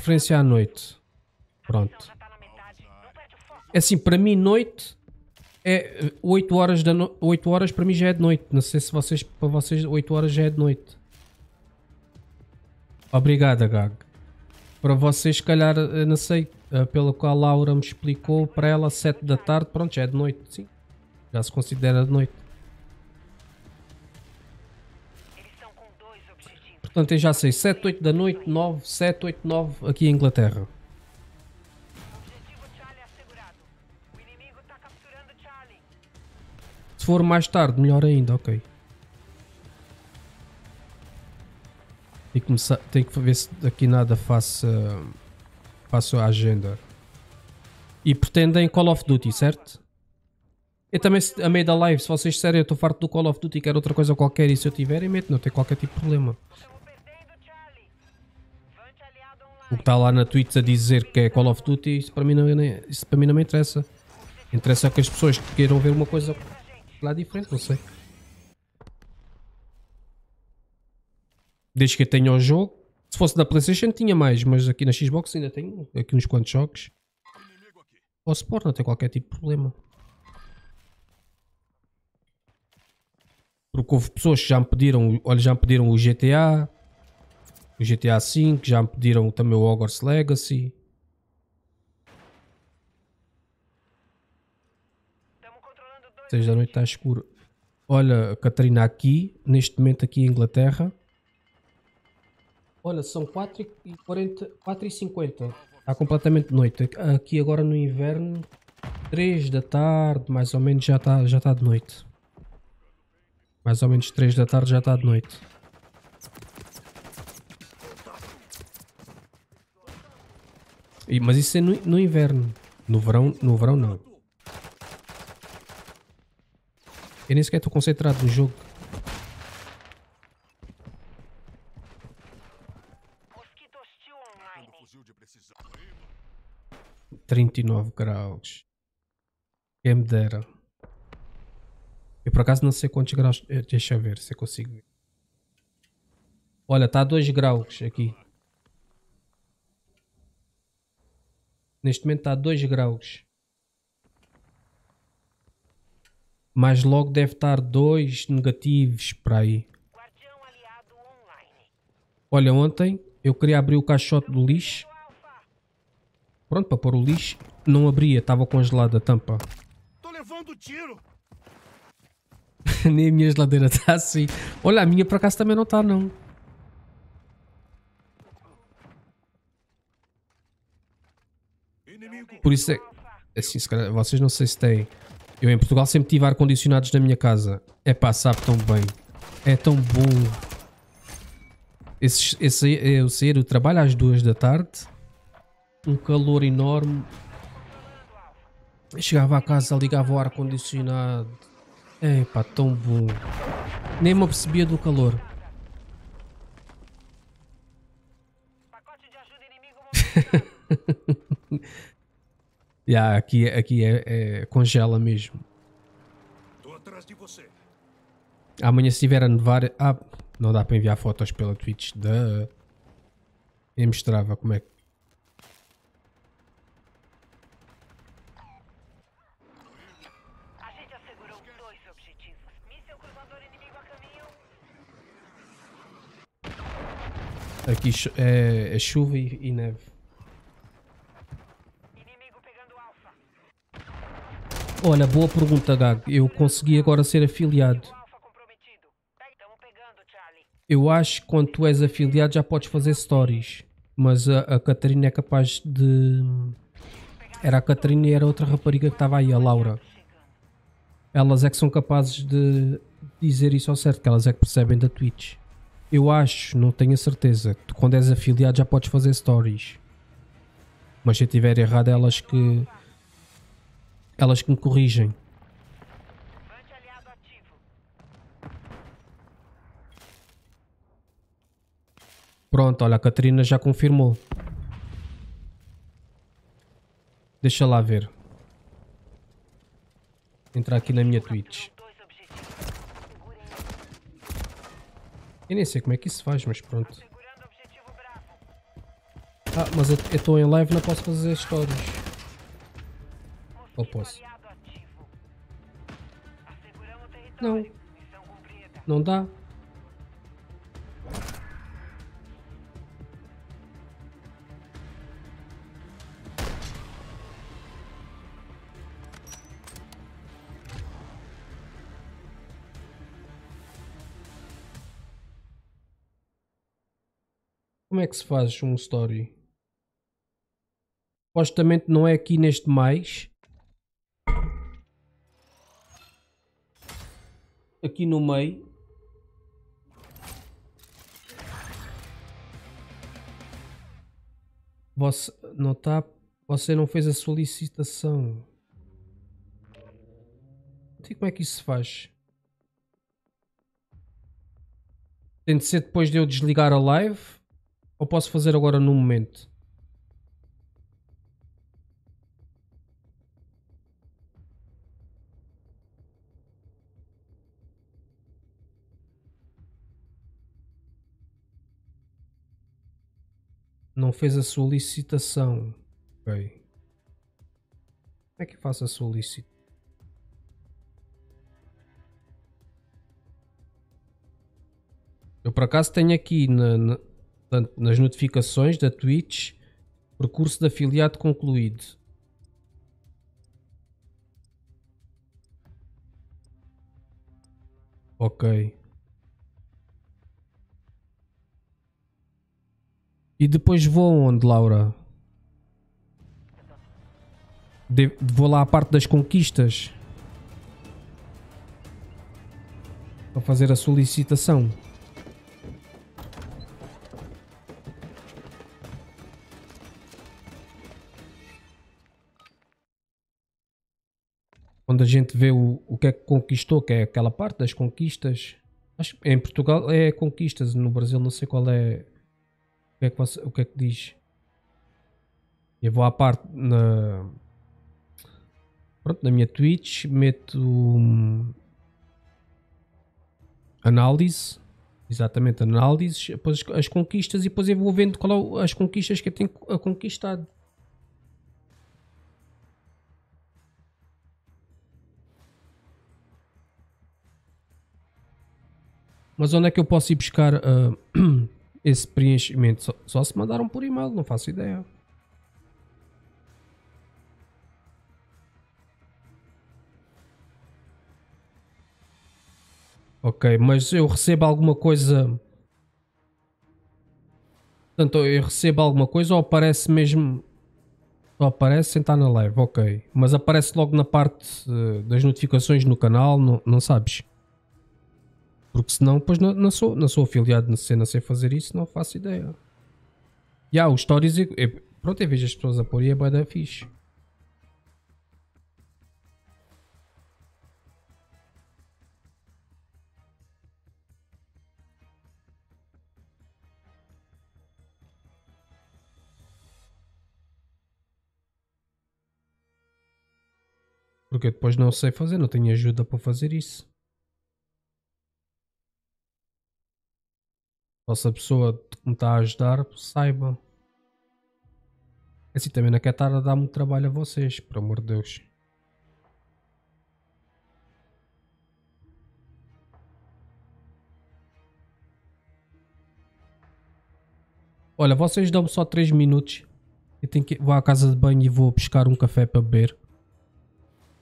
Speaker 1: Preferência à noite. Pronto. É assim, para mim, noite é 8 horas, da no... 8 horas para mim já é de noite. Não sei se vocês, para vocês, 8 horas já é de noite. Obrigado, Gag. Para vocês, se calhar, eu não sei, eh, pelo qual a Laura me explicou, para ela 7 da tarde, pronto, já é de noite, sim. Já se considera de noite. Portanto, eu já sei, 7, 8 da noite, 9, 7, 8, 9 aqui em Inglaterra. Se for mais tarde, melhor ainda, ok. Tem que, começar, tem que ver se daqui nada faça, faça a agenda. E pretendem Call of Duty, certo? Eu também, a meio da live, se vocês disserem eu estou farto do Call of Duty e quero outra coisa qualquer e se eu tiver, eu meto, não tem qualquer tipo de problema.
Speaker 2: Estamos perdendo Charlie. Vante aliado
Speaker 1: O que está lá na Twitch a dizer que é Call of Duty, isso para mim não, isso para mim não me interessa. Interessa que as pessoas que queiram ver uma coisa lá diferente, não sei. Desde que eu tenha o jogo. Se fosse da Playstation tinha mais, mas aqui na Xbox ainda tenho aqui uns quantos jogos. Posso pôr, não tem qualquer tipo de problema. Porque houve pessoas que já me pediram, olha, já me pediram o GTA, o GTA V, já me pediram também o Hogwarts Legacy. 6 da noite está escuro. Olha, Catarina, aqui, neste momento aqui em Inglaterra. Olha, são 4 e 40, 4 e 50. Está completamente noite. Aqui agora no inverno, 3 da tarde, mais ou menos já está já tá de noite. Mais ou menos 3 da tarde já está de noite. Mas isso é no, no inverno. No verão, no verão não. Eu nem sequer estou concentrado no jogo.
Speaker 4: De precisão.
Speaker 1: 39 graus. Quem me dera. Eu por acaso não sei quantos graus. eh, Deixa eu ver se eu consigo ver. Olha, está a 2 graus aqui. Neste momento está a 2 graus. Mas logo deve estar 2 negativos para aí. Olha, ontem eu queria abrir o caixote do lixo. Pronto, para pôr o lixo. Não abria, estava congelada a tampa.
Speaker 4: Tô levando tiro. *laughs*
Speaker 1: Nem a minha geladeira está assim. Olha, a minha por acaso também não está, não. Por isso é. Assim, se calhar, vocês não sei se têm. Eu em Portugal sempre tive ar-condicionados na minha casa. É pá, sabe tão bem. É tão bom. Esse, esse, eu sair do trabalho às duas da tarde. Um calor enorme. Chegava a casa, ligava o ar-condicionado. É pá, tão bom. Nem me apercebia do calor.
Speaker 2: Pacote de ajuda inimigo mobilizado.
Speaker 1: Yeah, aqui aqui é, é- congela mesmo.
Speaker 4: Tô atrás de você.
Speaker 1: Amanhã se tiver a nevar. Ah, não dá para enviar fotos pela Twitch. Da. Eu mostrava como é que.
Speaker 2: A gente assegurou dois objetivos. Míssel cruzador inimigo a caminho.
Speaker 1: Aqui é, é chuva e, e neve. Olha, boa pergunta, Gag. Eu consegui agora ser afiliado. Eu acho que quando tu és afiliado já podes fazer stories. Mas a, a Catarina é capaz de. Era a Catarina e era outra rapariga que estava aí, a Laura. Elas é que são capazes de dizer isso ao certo, que elas é que percebem da Twitch. Eu acho, não tenho a certeza. Tu quando és afiliado já podes fazer stories. Mas se eu estiver errado, elas que. Elas que me corrigem. Pronto, olha, a Catarina já confirmou. Deixa lá ver. Entrar aqui na minha Twitch. Eu nem sei como é que isso faz, mas pronto. Ah, mas eu estou em live não posso fazer stories. Ou posso? Não, não dá. Como é que se faz um story? Supostamente não é aqui neste mais. Aqui no meio. Você não tá. Você não fez a solicitação. Não sei como é que isso se faz. Tem de ser depois de eu desligar a live? Ou posso fazer agora no momento? Não fez a solicitação. Ok. Como é que eu faço a solicitação? Eu por acaso tenho aqui na- na- nas notificações da Twitch percurso de afiliado concluído. Ok. E depois vou onde, Laura? De- vou lá à parte das conquistas. Para fazer a solicitação. Onde a gente vê o, o que é que conquistou, que é aquela parte das conquistas. Acho que em Portugal é conquistas, no Brasil não sei qual é. Que é que, você- o que, é que diz? Eu vou à parte na. Pronto, na minha Twitch, meto. hum, análise. Exatamente, análises, depois as conquistas e depois eu vou vendo qual é as conquistas que eu tenho a conquistado. Mas onde é que eu posso ir buscar ah, *clears throat* esse preenchimento? Só, só se mandaram por e-mail, não faço ideia. Ok, mas eu recebo alguma coisa. Portanto, eu recebo alguma coisa ou aparece mesmo. Ou aparece sem estar na live, ok. Mas aparece logo na parte eh, das notificações no canal, não, não sabes? Porque senão, depois não, não, sou, não sou afiliado na cena sem fazer isso, não faço ideia. E há os stories, e- e- pronto, eu vejo as pessoas a pôr e é bué da fixe. Porque eu depois não sei fazer, não tenho ajuda para fazer isso. Só se a pessoa que me está a ajudar saiba. Assim também não quer estar a dar muito trabalho a vocês, por amor de Deus. Olha, vocês dão-me só 3 minutos. Eu tenho que vou à casa de banho e vou buscar um café para beber.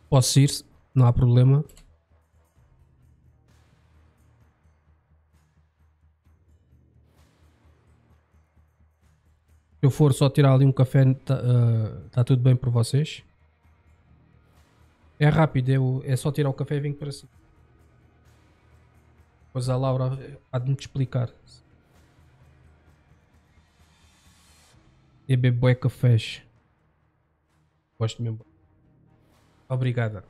Speaker 1: Posso ir, não há problema. Eu for só tirar ali um café, está tudo bem por vocês? É rápido, eu- é só tirar o café e vim para cima. Depois a Laura há de me explicar. Eu bebo bué cafés. Gosto mesmo. Obrigada.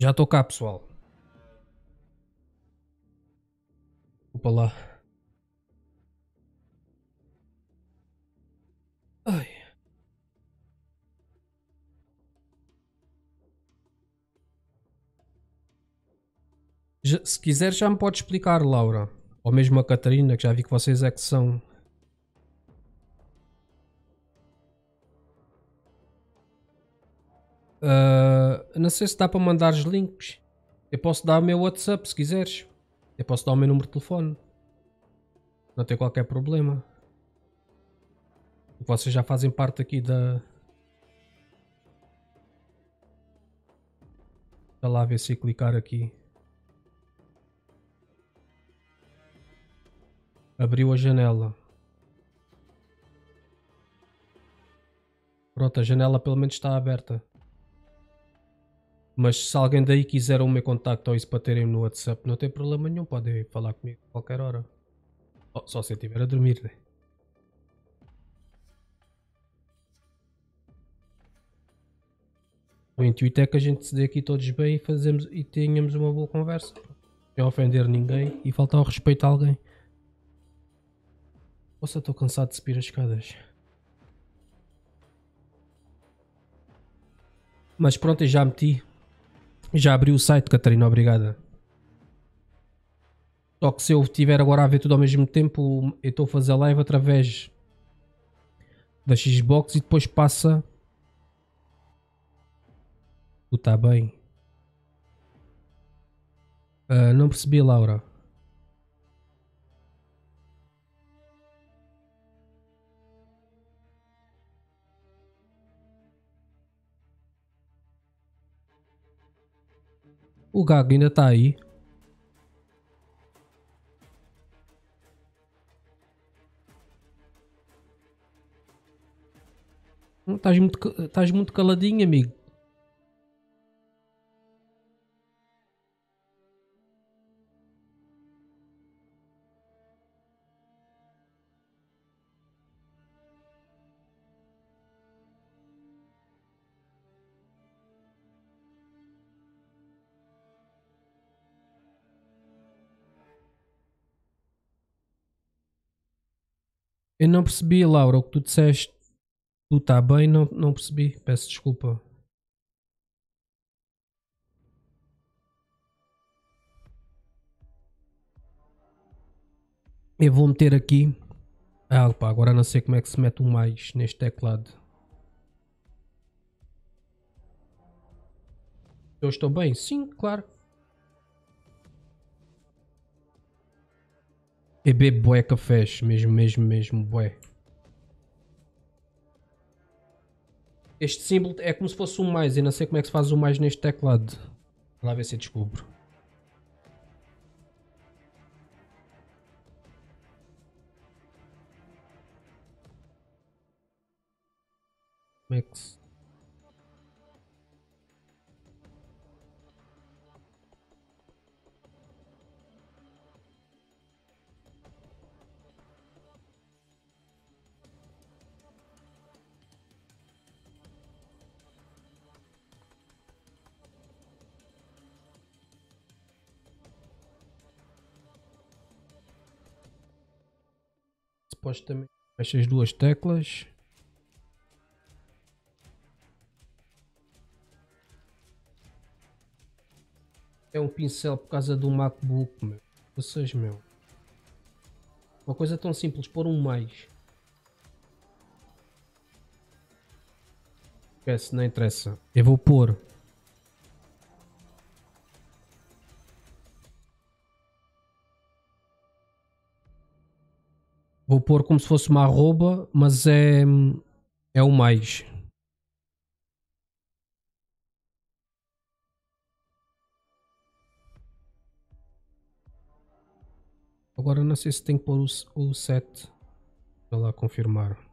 Speaker 1: Já estou cá, pessoal. Opa lá. Ai. Já- se quiser já me pode explicar, Laura. Ou mesmo a Catarina, que já vi que vocês é que são. Ah, não sei se dá para mandar os links. Eu posso dar o meu WhatsApp se quiseres. Eu posso dar o meu número de telefone. Não tem qualquer problema. Vocês já fazem parte aqui da. Deixa lá ver se clicar aqui. Abriu a janela. Pronto, a janela pelo menos está aberta. Mas se alguém daí quiser o meu contacto ou isso para terem no WhatsApp, não tem problema nenhum, podem falar comigo a qualquer hora. Oh, só se eu estiver a dormir, né? O intuito é que a gente se dê aqui todos bem e, fazemos, e tenhamos uma boa conversa. Sem ofender ninguém e faltar ao respeito a alguém. Nossa, estou cansado de subir as escadas. Mas pronto, eu já meti. Já abri o site, Catarina, obrigada. Só que se eu estiver agora a ver tudo ao mesmo tempo, eu estou a fazer live através da Xbox e depois passa. Tu tá bem? Ah, não percebi, Laura. O Gago ainda tá aí. Estás muito, estás muito caladinho, amigo. Eu não percebi, Laura, o que tu disseste. Tu está bem? Não, não percebi. Peço desculpa. Eu vou meter aqui. Ah, pá, agora não sei como é que se mete um mais neste teclado. Eu estou bem? Sim, claro. Eu bebo bué cafés, mesmo, mesmo, mesmo, bué. Este símbolo é como se fosse um mais, eu não sei como é que se faz o mais neste teclado. Lá ver se eu descubro. Como é que se... Supostamente estas duas teclas. É um pincel por causa do MacBook, meu. Vocês, meu. Uma coisa tão simples, pôr um mais. Esquece, não interessa. Eu vou pôr. Vou pôr como se fosse uma arroba, mas é. É o mais. Agora não sei se tem que pôr o, o 7 para lá confirmar.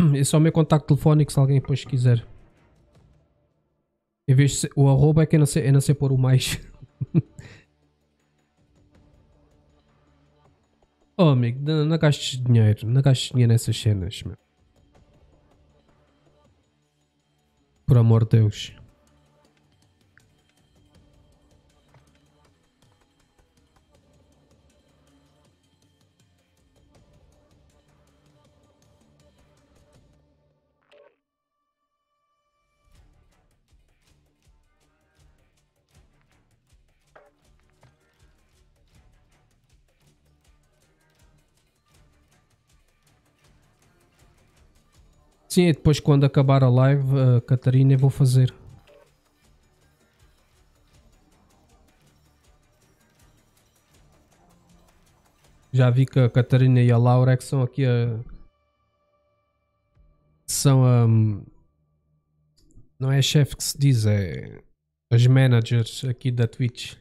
Speaker 1: É o meu contacto telefónico se alguém depois quiser. Em vez de ser, o arroba é que eu não sei, eu não sei pôr o mais. *laughs* oh amigo, não, não gastes dinheiro, não gastes dinheiro nessas cenas, meu. Por amor de Deus. Sim, e depois quando acabar a live, Catarina eu vou fazer. Já vi que a Catarina e a Laura é que são aqui a. São a. Não é chefe que se diz, é. As managers aqui da Twitch.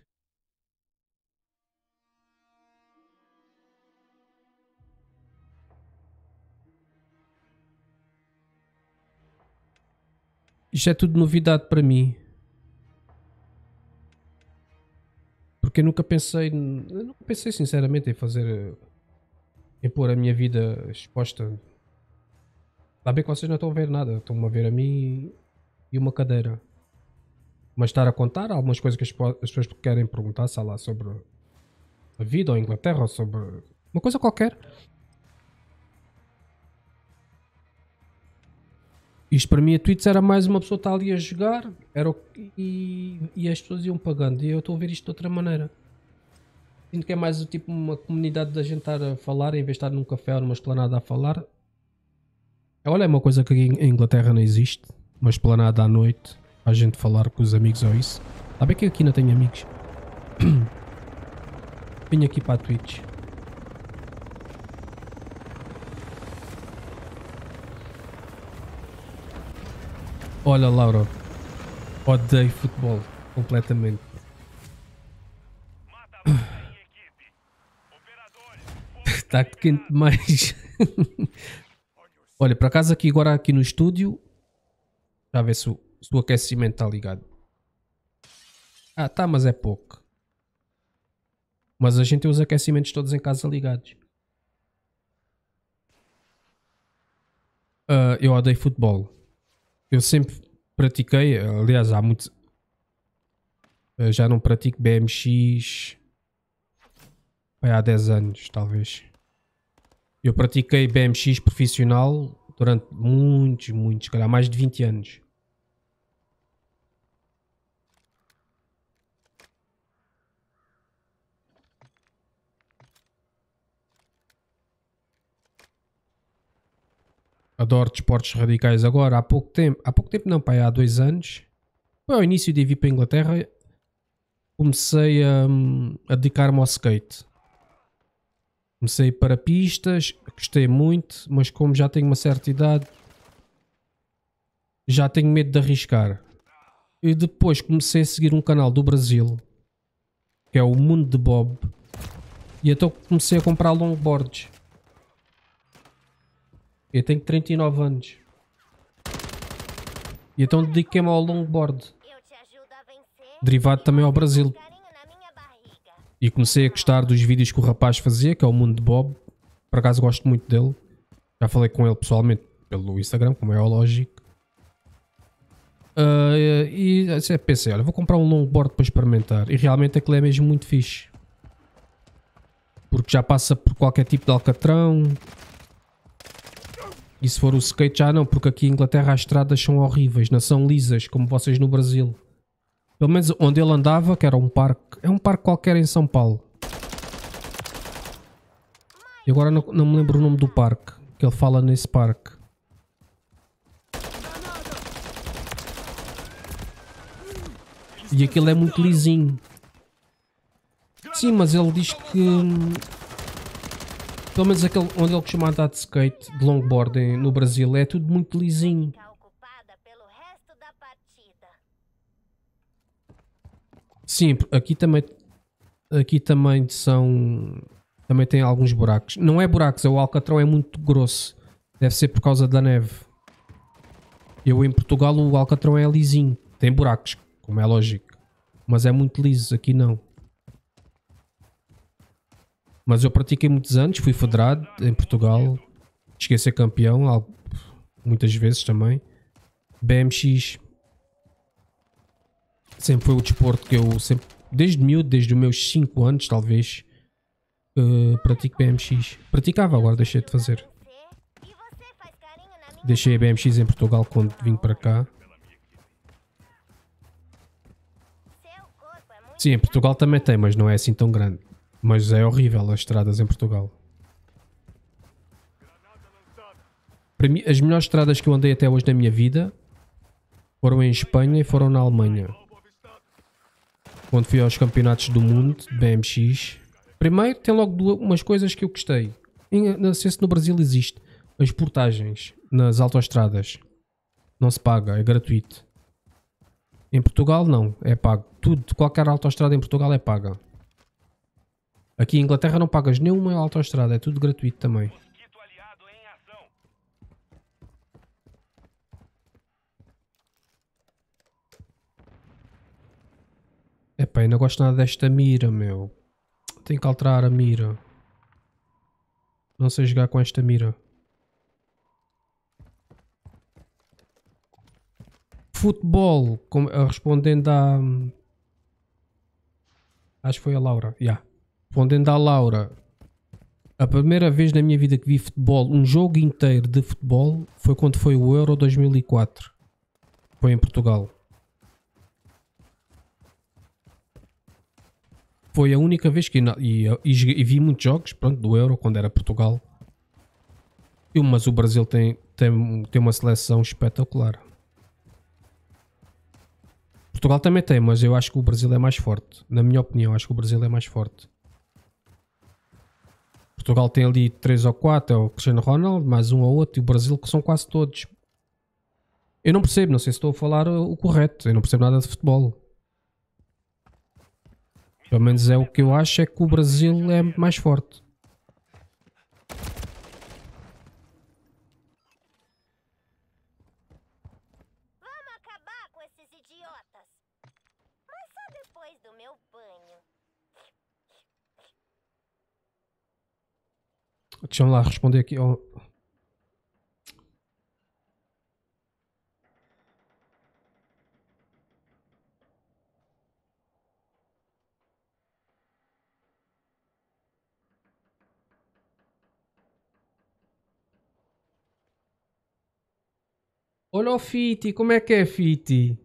Speaker 1: Isto é tudo novidade para mim. Porque eu nunca pensei, eu nunca pensei sinceramente em fazer, em pôr a minha vida exposta. Está bem que vocês não estão a ver nada, estão-me a ver a mim e uma cadeira. Mas estar a contar algumas coisas que as, as pessoas querem perguntar, sei lá, sobre a vida ou a Inglaterra ou sobre uma coisa qualquer. Isto para mim a Twitch era mais uma pessoa estar ali a jogar era o que- e, e as pessoas iam pagando. E eu estou a ver isto de outra maneira. Sinto que é mais tipo uma comunidade da gente estar a falar em vez de estar num café ou numa esplanada a falar. Olha, é uma coisa que em Inglaterra não existe. Uma esplanada à noite, a gente falar com os amigos ou isso. Está bem que aqui não tenho amigos. *clears throat* Vim aqui para a Twitch. Olha, Laura, odeio futebol completamente. Está *coughs* quente demais. Olha, por acaso aqui agora aqui no estúdio. Já ver se o, se o aquecimento está ligado. Ah, tá, mas é pouco. Mas a gente tem os aquecimentos todos em casa ligados. Ah, eu odeio futebol. Eu sempre pratiquei, aliás, há muito. Já não pratico BMX. Foi há 10 anos, talvez. Eu pratiquei BMX profissional durante muitos, muitos, calhar mais de 20 anos. Adoro desportos radicais agora. Há pouco tempo, há pouco tempo não, pai, há dois anos. Foi ao início de vir para a Inglaterra. Comecei a, a dedicar-me ao skate. Comecei para pistas, gostei muito, mas como já tenho uma certa idade, já tenho medo de arriscar. E depois comecei a seguir um canal do Brasil, que é o Mundo de Bob, e então comecei a comprar longboards. Eu tenho 39 anos. E então dediquei-me ao longboard, derivado também ao Brasil. E comecei a gostar dos vídeos que o rapaz fazia, que é o Mundo de Bob. Por acaso gosto muito dele. Já falei com ele pessoalmente pelo Instagram, como é lógico. Ah, e assim, pensei, olha, vou comprar um longboard para experimentar. E realmente aquilo é mesmo muito fixe. Porque já passa por qualquer tipo de alcatrão. E se for o skate já não, porque aqui em Inglaterra as estradas são horríveis, não são lisas, como vocês no Brasil. Pelo menos onde ele andava, que era um parque. É um parque qualquer em São Paulo. E agora não, não me lembro o nome do parque. Que ele fala nesse parque. E aquilo é muito lisinho. Sim, mas ele diz que. Pelo menos aquele onde ele costuma andar de skate, de longboard no Brasil, é tudo muito lisinho.
Speaker 7: Partida.
Speaker 1: Sim, aqui também aqui também são também tem alguns buracos. Não é buracos, é o alcatrão é muito grosso. Deve ser por causa da neve. Eu em Portugal o Alcatrão é lisinho. Tem buracos, como é lógico. Mas é muito liso, aqui não. Mas eu pratiquei muitos anos, fui federado em Portugal. Cheguei a ser campeão, algo- muitas vezes também. BMX. Sempre foi o desporto que eu sempre, desde miúdo, desde os meus 5 anos talvez, eh, pratico BMX. Praticava, agora deixei de fazer. Deixei a BMX em Portugal quando vim para cá. Sim, em Portugal também tem, mas não é assim tão grande. Mas é horrível as estradas em Portugal. Para mim, as melhores estradas que eu andei até hoje na minha vida foram em Espanha e foram na Alemanha. Quando fui aos campeonatos do mundo de BMX. Primeiro, tem logo duas, umas coisas que eu gostei. Em- Não sei se no Brasil existe. As portagens nas autoestradas. Não se paga, é gratuito. Em Portugal não, é pago. Tudo, qualquer autoestrada em Portugal é paga. Aqui em Inglaterra não pagas nenhuma autoestrada, é tudo gratuito também. Epá, eu não gosto nada desta mira, meu. Tenho que alterar a mira. Não sei jogar com esta mira. Futebol, respondendo à. Acho que foi a Laura. Yeah. Respondendo à Laura. A primeira vez na minha vida que vi futebol, um jogo inteiro de futebol, foi quando foi o Euro 2004. Foi em Portugal. Foi a única vez que. E, e e vi muitos jogos, pronto, do Euro, quando era Portugal. E- Mas o Brasil tem, tem, tem uma seleção espetacular. Portugal também tem, mas eu acho que o Brasil é mais forte. Na minha opinião, acho que o Brasil é mais forte. Portugal tem ali 3 ou 4, é o Cristiano Ronaldo, mais um ou outro, e o Brasil que são quase todos. Eu não percebo, não sei se estou a falar o correto, eu não percebo nada de futebol. Pelo menos é o que eu acho, é que o Brasil é mais forte.
Speaker 7: Vamos acabar com esses idiotas. Mas só depois do meu banho.
Speaker 1: Deixa-me lá responder aqui. ao- Olha o Fiti, como é que é Fiti?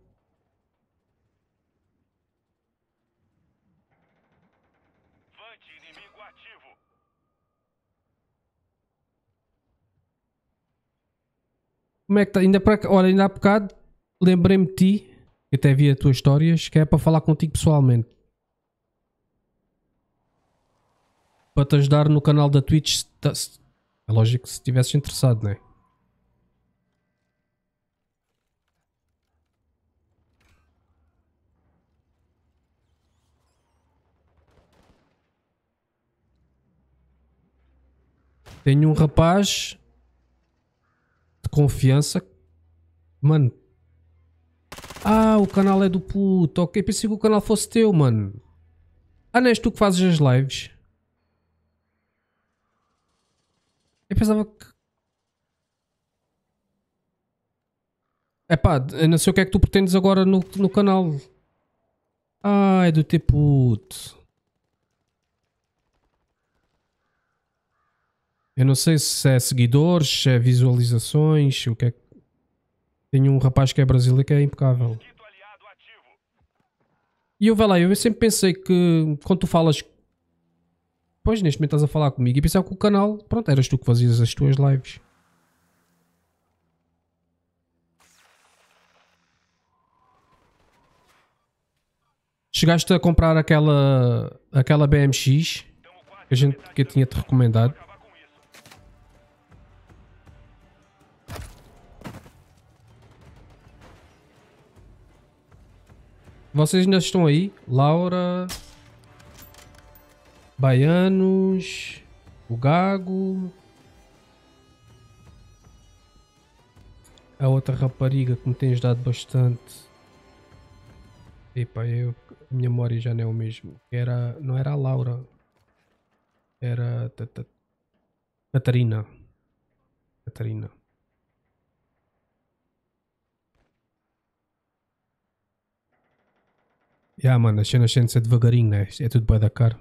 Speaker 1: Como é que tá? Ainda para Olha, ainda há bocado lembrei-me de ti, que até vi as tuas histórias, que é para falar contigo pessoalmente. Para te ajudar no canal da Twitch. se- É lógico que se estivesses interessado, não é? Tenho um rapaz confiança. Mano. Ah, o canal é do puto. Ok, pensei que o canal fosse teu, mano. Ah, não és tu que fazes as lives? Eu pensava que. Epá, eu não sei o que é que tu pretendes agora no, no canal. Ah, é do teu puto. Eu não sei se é seguidores, se é visualizações, o que é que. Tenho um rapaz que é brasileiro que é impecável. E eu, vai lá, eu sempre pensei que quando tu falas. Pois, neste momento estás a falar comigo e pensava que o canal, pronto, eras tu que fazias as tuas lives. Chegaste a comprar aquela aquela BMX que a gente que eu tinha te recomendado. Vocês ainda estão aí? Laura, Baianos, o Gago. a outra rapariga que me tem ajudado bastante. Epá, eu, a minha memória já não é o mesmo. Era, não era a Laura. Era ta- ta- Catarina. Catarina. Ya, mano, de ser devagarinho, né? É tudo bem da cara.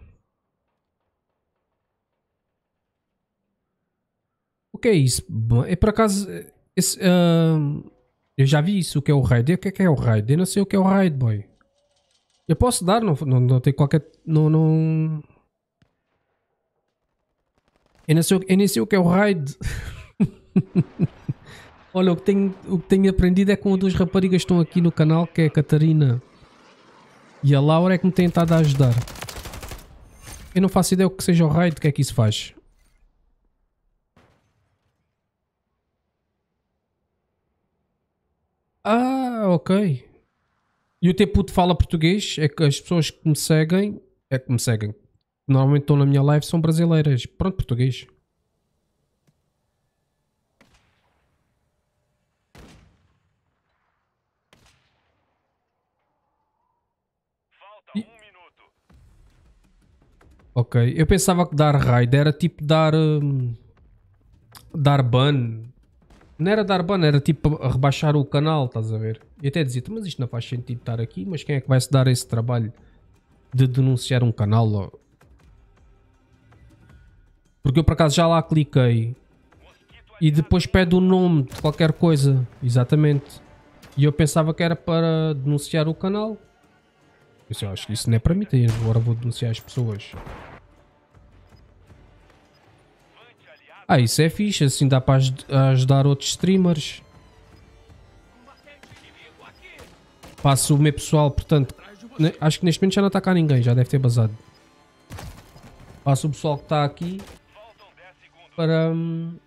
Speaker 1: O que é isso? É por acaso. Esse, ahm, eu já vi isso, o que é o raid. O que é que é o raid? Eu não sei o que é o raid, boy. Eu posso dar, não, não, não tem qualquer. Não, não. Eu, não sei, eu sei o que é o raid. Olha, o que, tenho, o que tenho aprendido é com duas raparigas que estão aqui no canal, que é a Catarina e a Laura, é que me têm estado a ajudar. Eu não faço ideia o que seja o raid, o que é que isso faz. Ah, ok. E o teu puto fala português? É que as pessoas que me seguem, é que me seguem, normalmente estão na minha live, são brasileiras. Pronto, português.
Speaker 3: Falta
Speaker 1: E-
Speaker 3: um minuto.
Speaker 1: Ok. Eu pensava que dar raid era tipo dar. hum, dar ban. Não era dar ban, era tipo rebaixar o canal, estás a ver? E até dizia mas isto não faz sentido estar aqui, mas quem é que vai se dar esse trabalho de denunciar um canal? ó? Porque eu por acaso já lá cliquei e depois pede o nome de qualquer coisa, exatamente. E eu pensava que era para denunciar o canal. Disse, "Eu acho que isso não é para mim, tem- agora vou denunciar as pessoas. Ah, isso é fixe, assim dá para aj- ajudar outros streamers. Passo o meu pessoal, portanto, acho que neste momento já não está cá ninguém, já deve ter basado. Passo o pessoal que está aqui para, hum,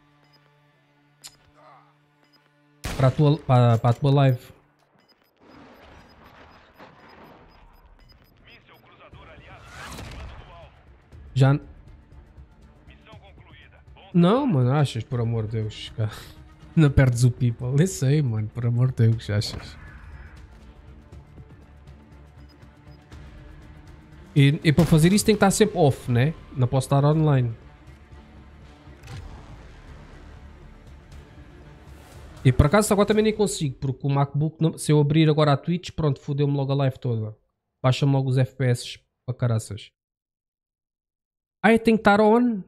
Speaker 1: para, a tua, para, para a tua live. Já. Não, mano, achas, por amor de Deus. cara. *laughs* Não perdes o people. Eu sei, mano, por amor de Deus, achas. E, e para fazer isso tem que estar sempre off, né? Não posso estar online. E por acaso agora também nem consigo, porque o MacBook, não- se eu abrir agora a Twitch, pronto, fodeu-me logo a live toda. Baixa-me logo os FPS para caraças. Eu tenho que estar on?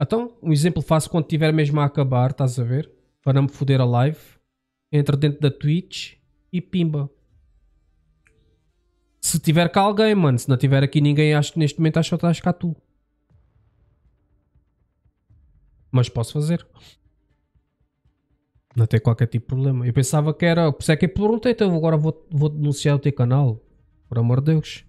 Speaker 1: Então, um exemplo fácil quando estiver mesmo a acabar, estás a ver? Para não me foder a live. Entra dentro da Twitch e pimba. Se tiver cá alguém, mano. Se não tiver aqui ninguém, acho que neste momento acho que estás cá tu. Mas posso fazer. Não tem qualquer tipo de problema. Eu pensava que era. Por isso é que eu perguntei, então agora vou, vou denunciar o teu canal. Por amor de Deus.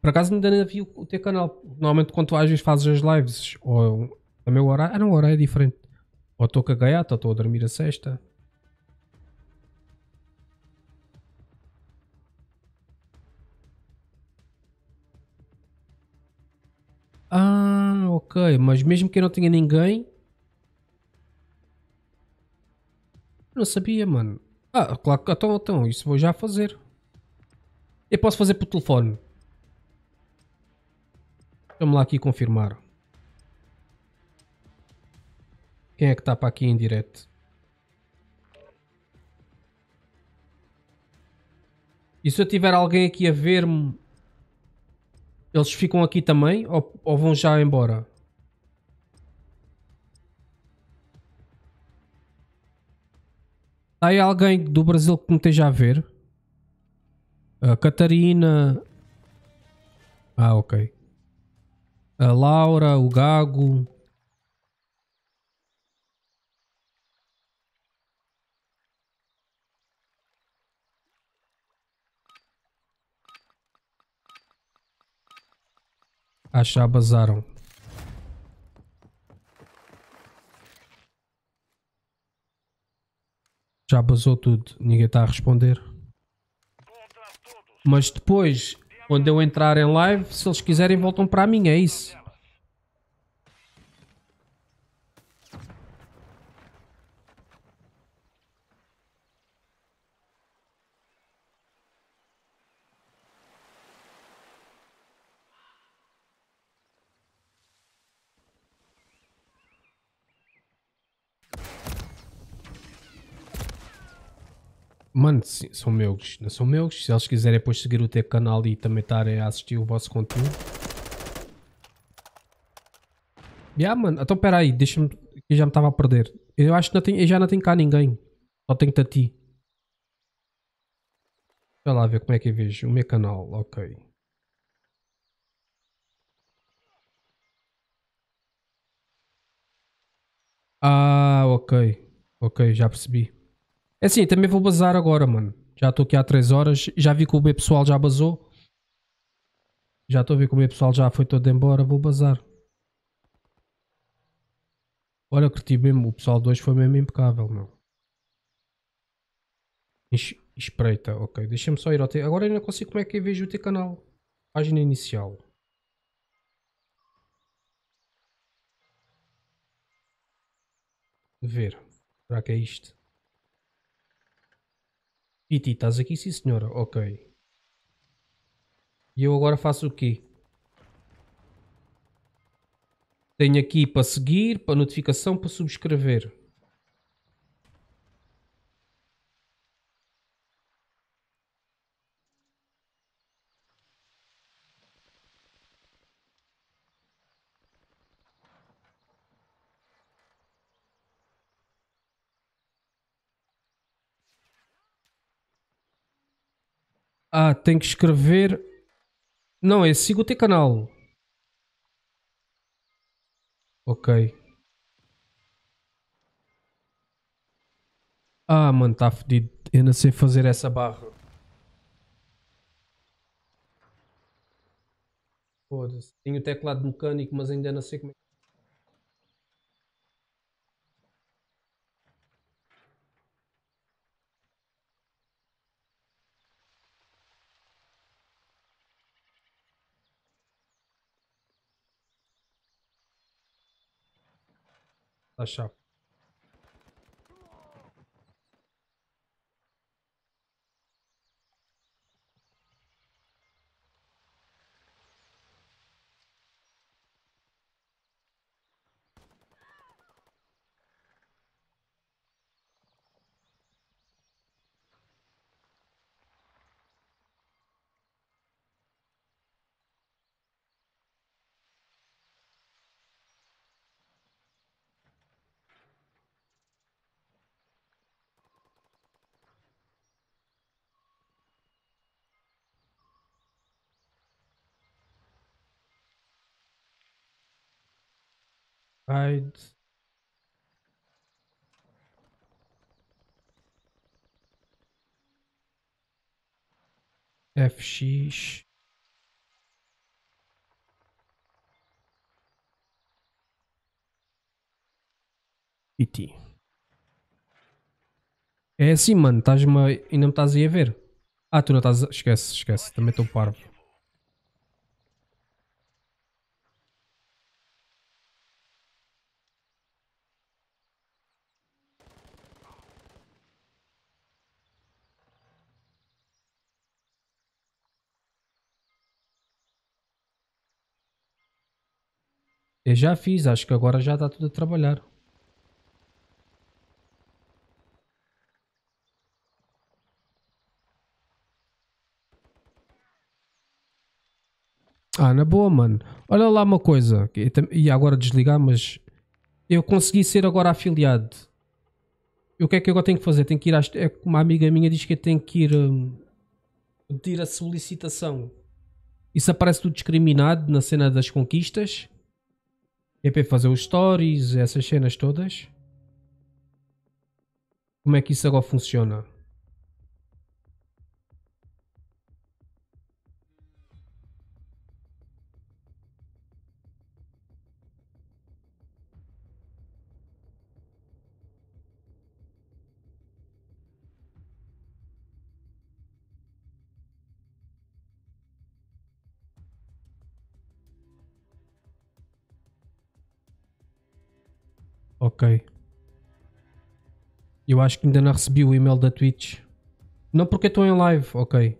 Speaker 1: Por acaso ainda não vi o, o teu canal. Normalmente quando tu às vezes fazes as lives, ou a meu horário. Ah não, o horário é diferente. Ou estou com a gaiata, ou estou a dormir a sexta. Ah, ok. Mas mesmo que eu não tenha ninguém. Não sabia, mano. Ah, claro que então, então, isso vou já fazer. Eu posso fazer por telefone. Vamos lá aqui confirmar. Quem é que está para aqui em direto? E se eu tiver alguém aqui a ver-me, eles ficam aqui também ou, ou vão já embora? Há aí alguém do Brasil que me esteja a ver? A Catarina. Ah, ok. A Laura, o Gago. Acho que já bazaram. Já basou tudo. Ninguém está a responder. Mas depois, quando eu entrar em live, se eles quiserem, voltam para mim. É isso. Mano, sim, são meus, não são meus. Se eles quiserem depois seguir o teu canal e também estarem a assistir o vosso conteúdo. Yeah, mano. Então pera aí, deixa-me. Eu já me estava a perder. Eu acho que não tenho, eu já não tenho cá ninguém. Só tenho-te a ti. Deixa lá ver como é que eu vejo. O meu canal, ok. Ah, ok. Ok, já percebi. É assim, também vou bazar agora, mano. Já estou aqui há 3 horas. Já vi que o meu pessoal já bazou. Já estou a ver que o meu pessoal já foi todo embora. Vou bazar. Olha, curti mesmo. O pessoal 2 foi mesmo impecável, meu. Es- Espreita, ok. Deixa-me só ir ao teu. Agora eu não consigo como é que eu vejo o teu canal. Página inicial. Ver. Será que é isto? Piti, estás aqui? Sim, senhora. Ok. E eu agora faço o quê? Tenho aqui para seguir, para notificação, para subscrever. Ah, tem que escrever. Não, é siga o teu canal. Ok. Ah, mano, tá fedido. Eu não sei fazer essa barra. Foda-se. Tenho o teclado mecânico, mas ainda não sei como é. Tá Hide. FX. PT. É assim, mano. Estás-me ainda me estás aí a ver? Ah, tu não estás. Esquece, esquece. Também estou parvo. Eu já fiz, acho que agora já está tudo a trabalhar. Ah, na boa, mano. Olha lá uma coisa. Ia agora desligar, mas eu consegui ser agora afiliado. E o que é que agora tenho que fazer? Tenho que ir às... É uma amiga minha diz que eu tenho que ir hum, pedir a solicitação. Isso aparece tudo discriminado na cena das conquistas. É para fazer os stories, essas cenas todas. Como é que isso agora funciona? Ok. Eu acho que ainda não recebi o e-mail da Twitch. Não porque estou em live, ok.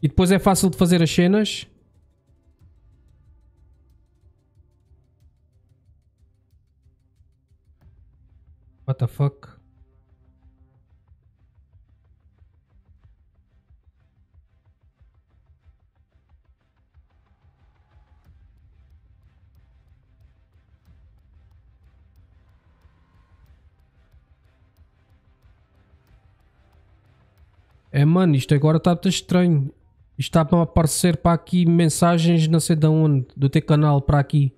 Speaker 1: E depois é fácil de fazer as cenas. What the fuck? É mano, isto agora está estranho. Isto está a aparecer para aqui mensagens não sei de onde, do teu canal para aqui.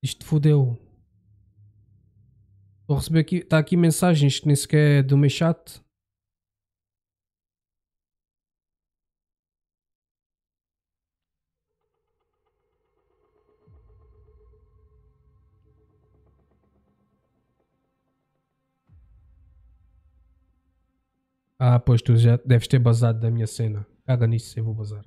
Speaker 1: Isto fodeu. Estou a receber aqui, está aqui mensagens que nem sequer é do meu chat. Ah, pois tu já deves ter basado da minha cena. Caga nisso, eu vou bazar.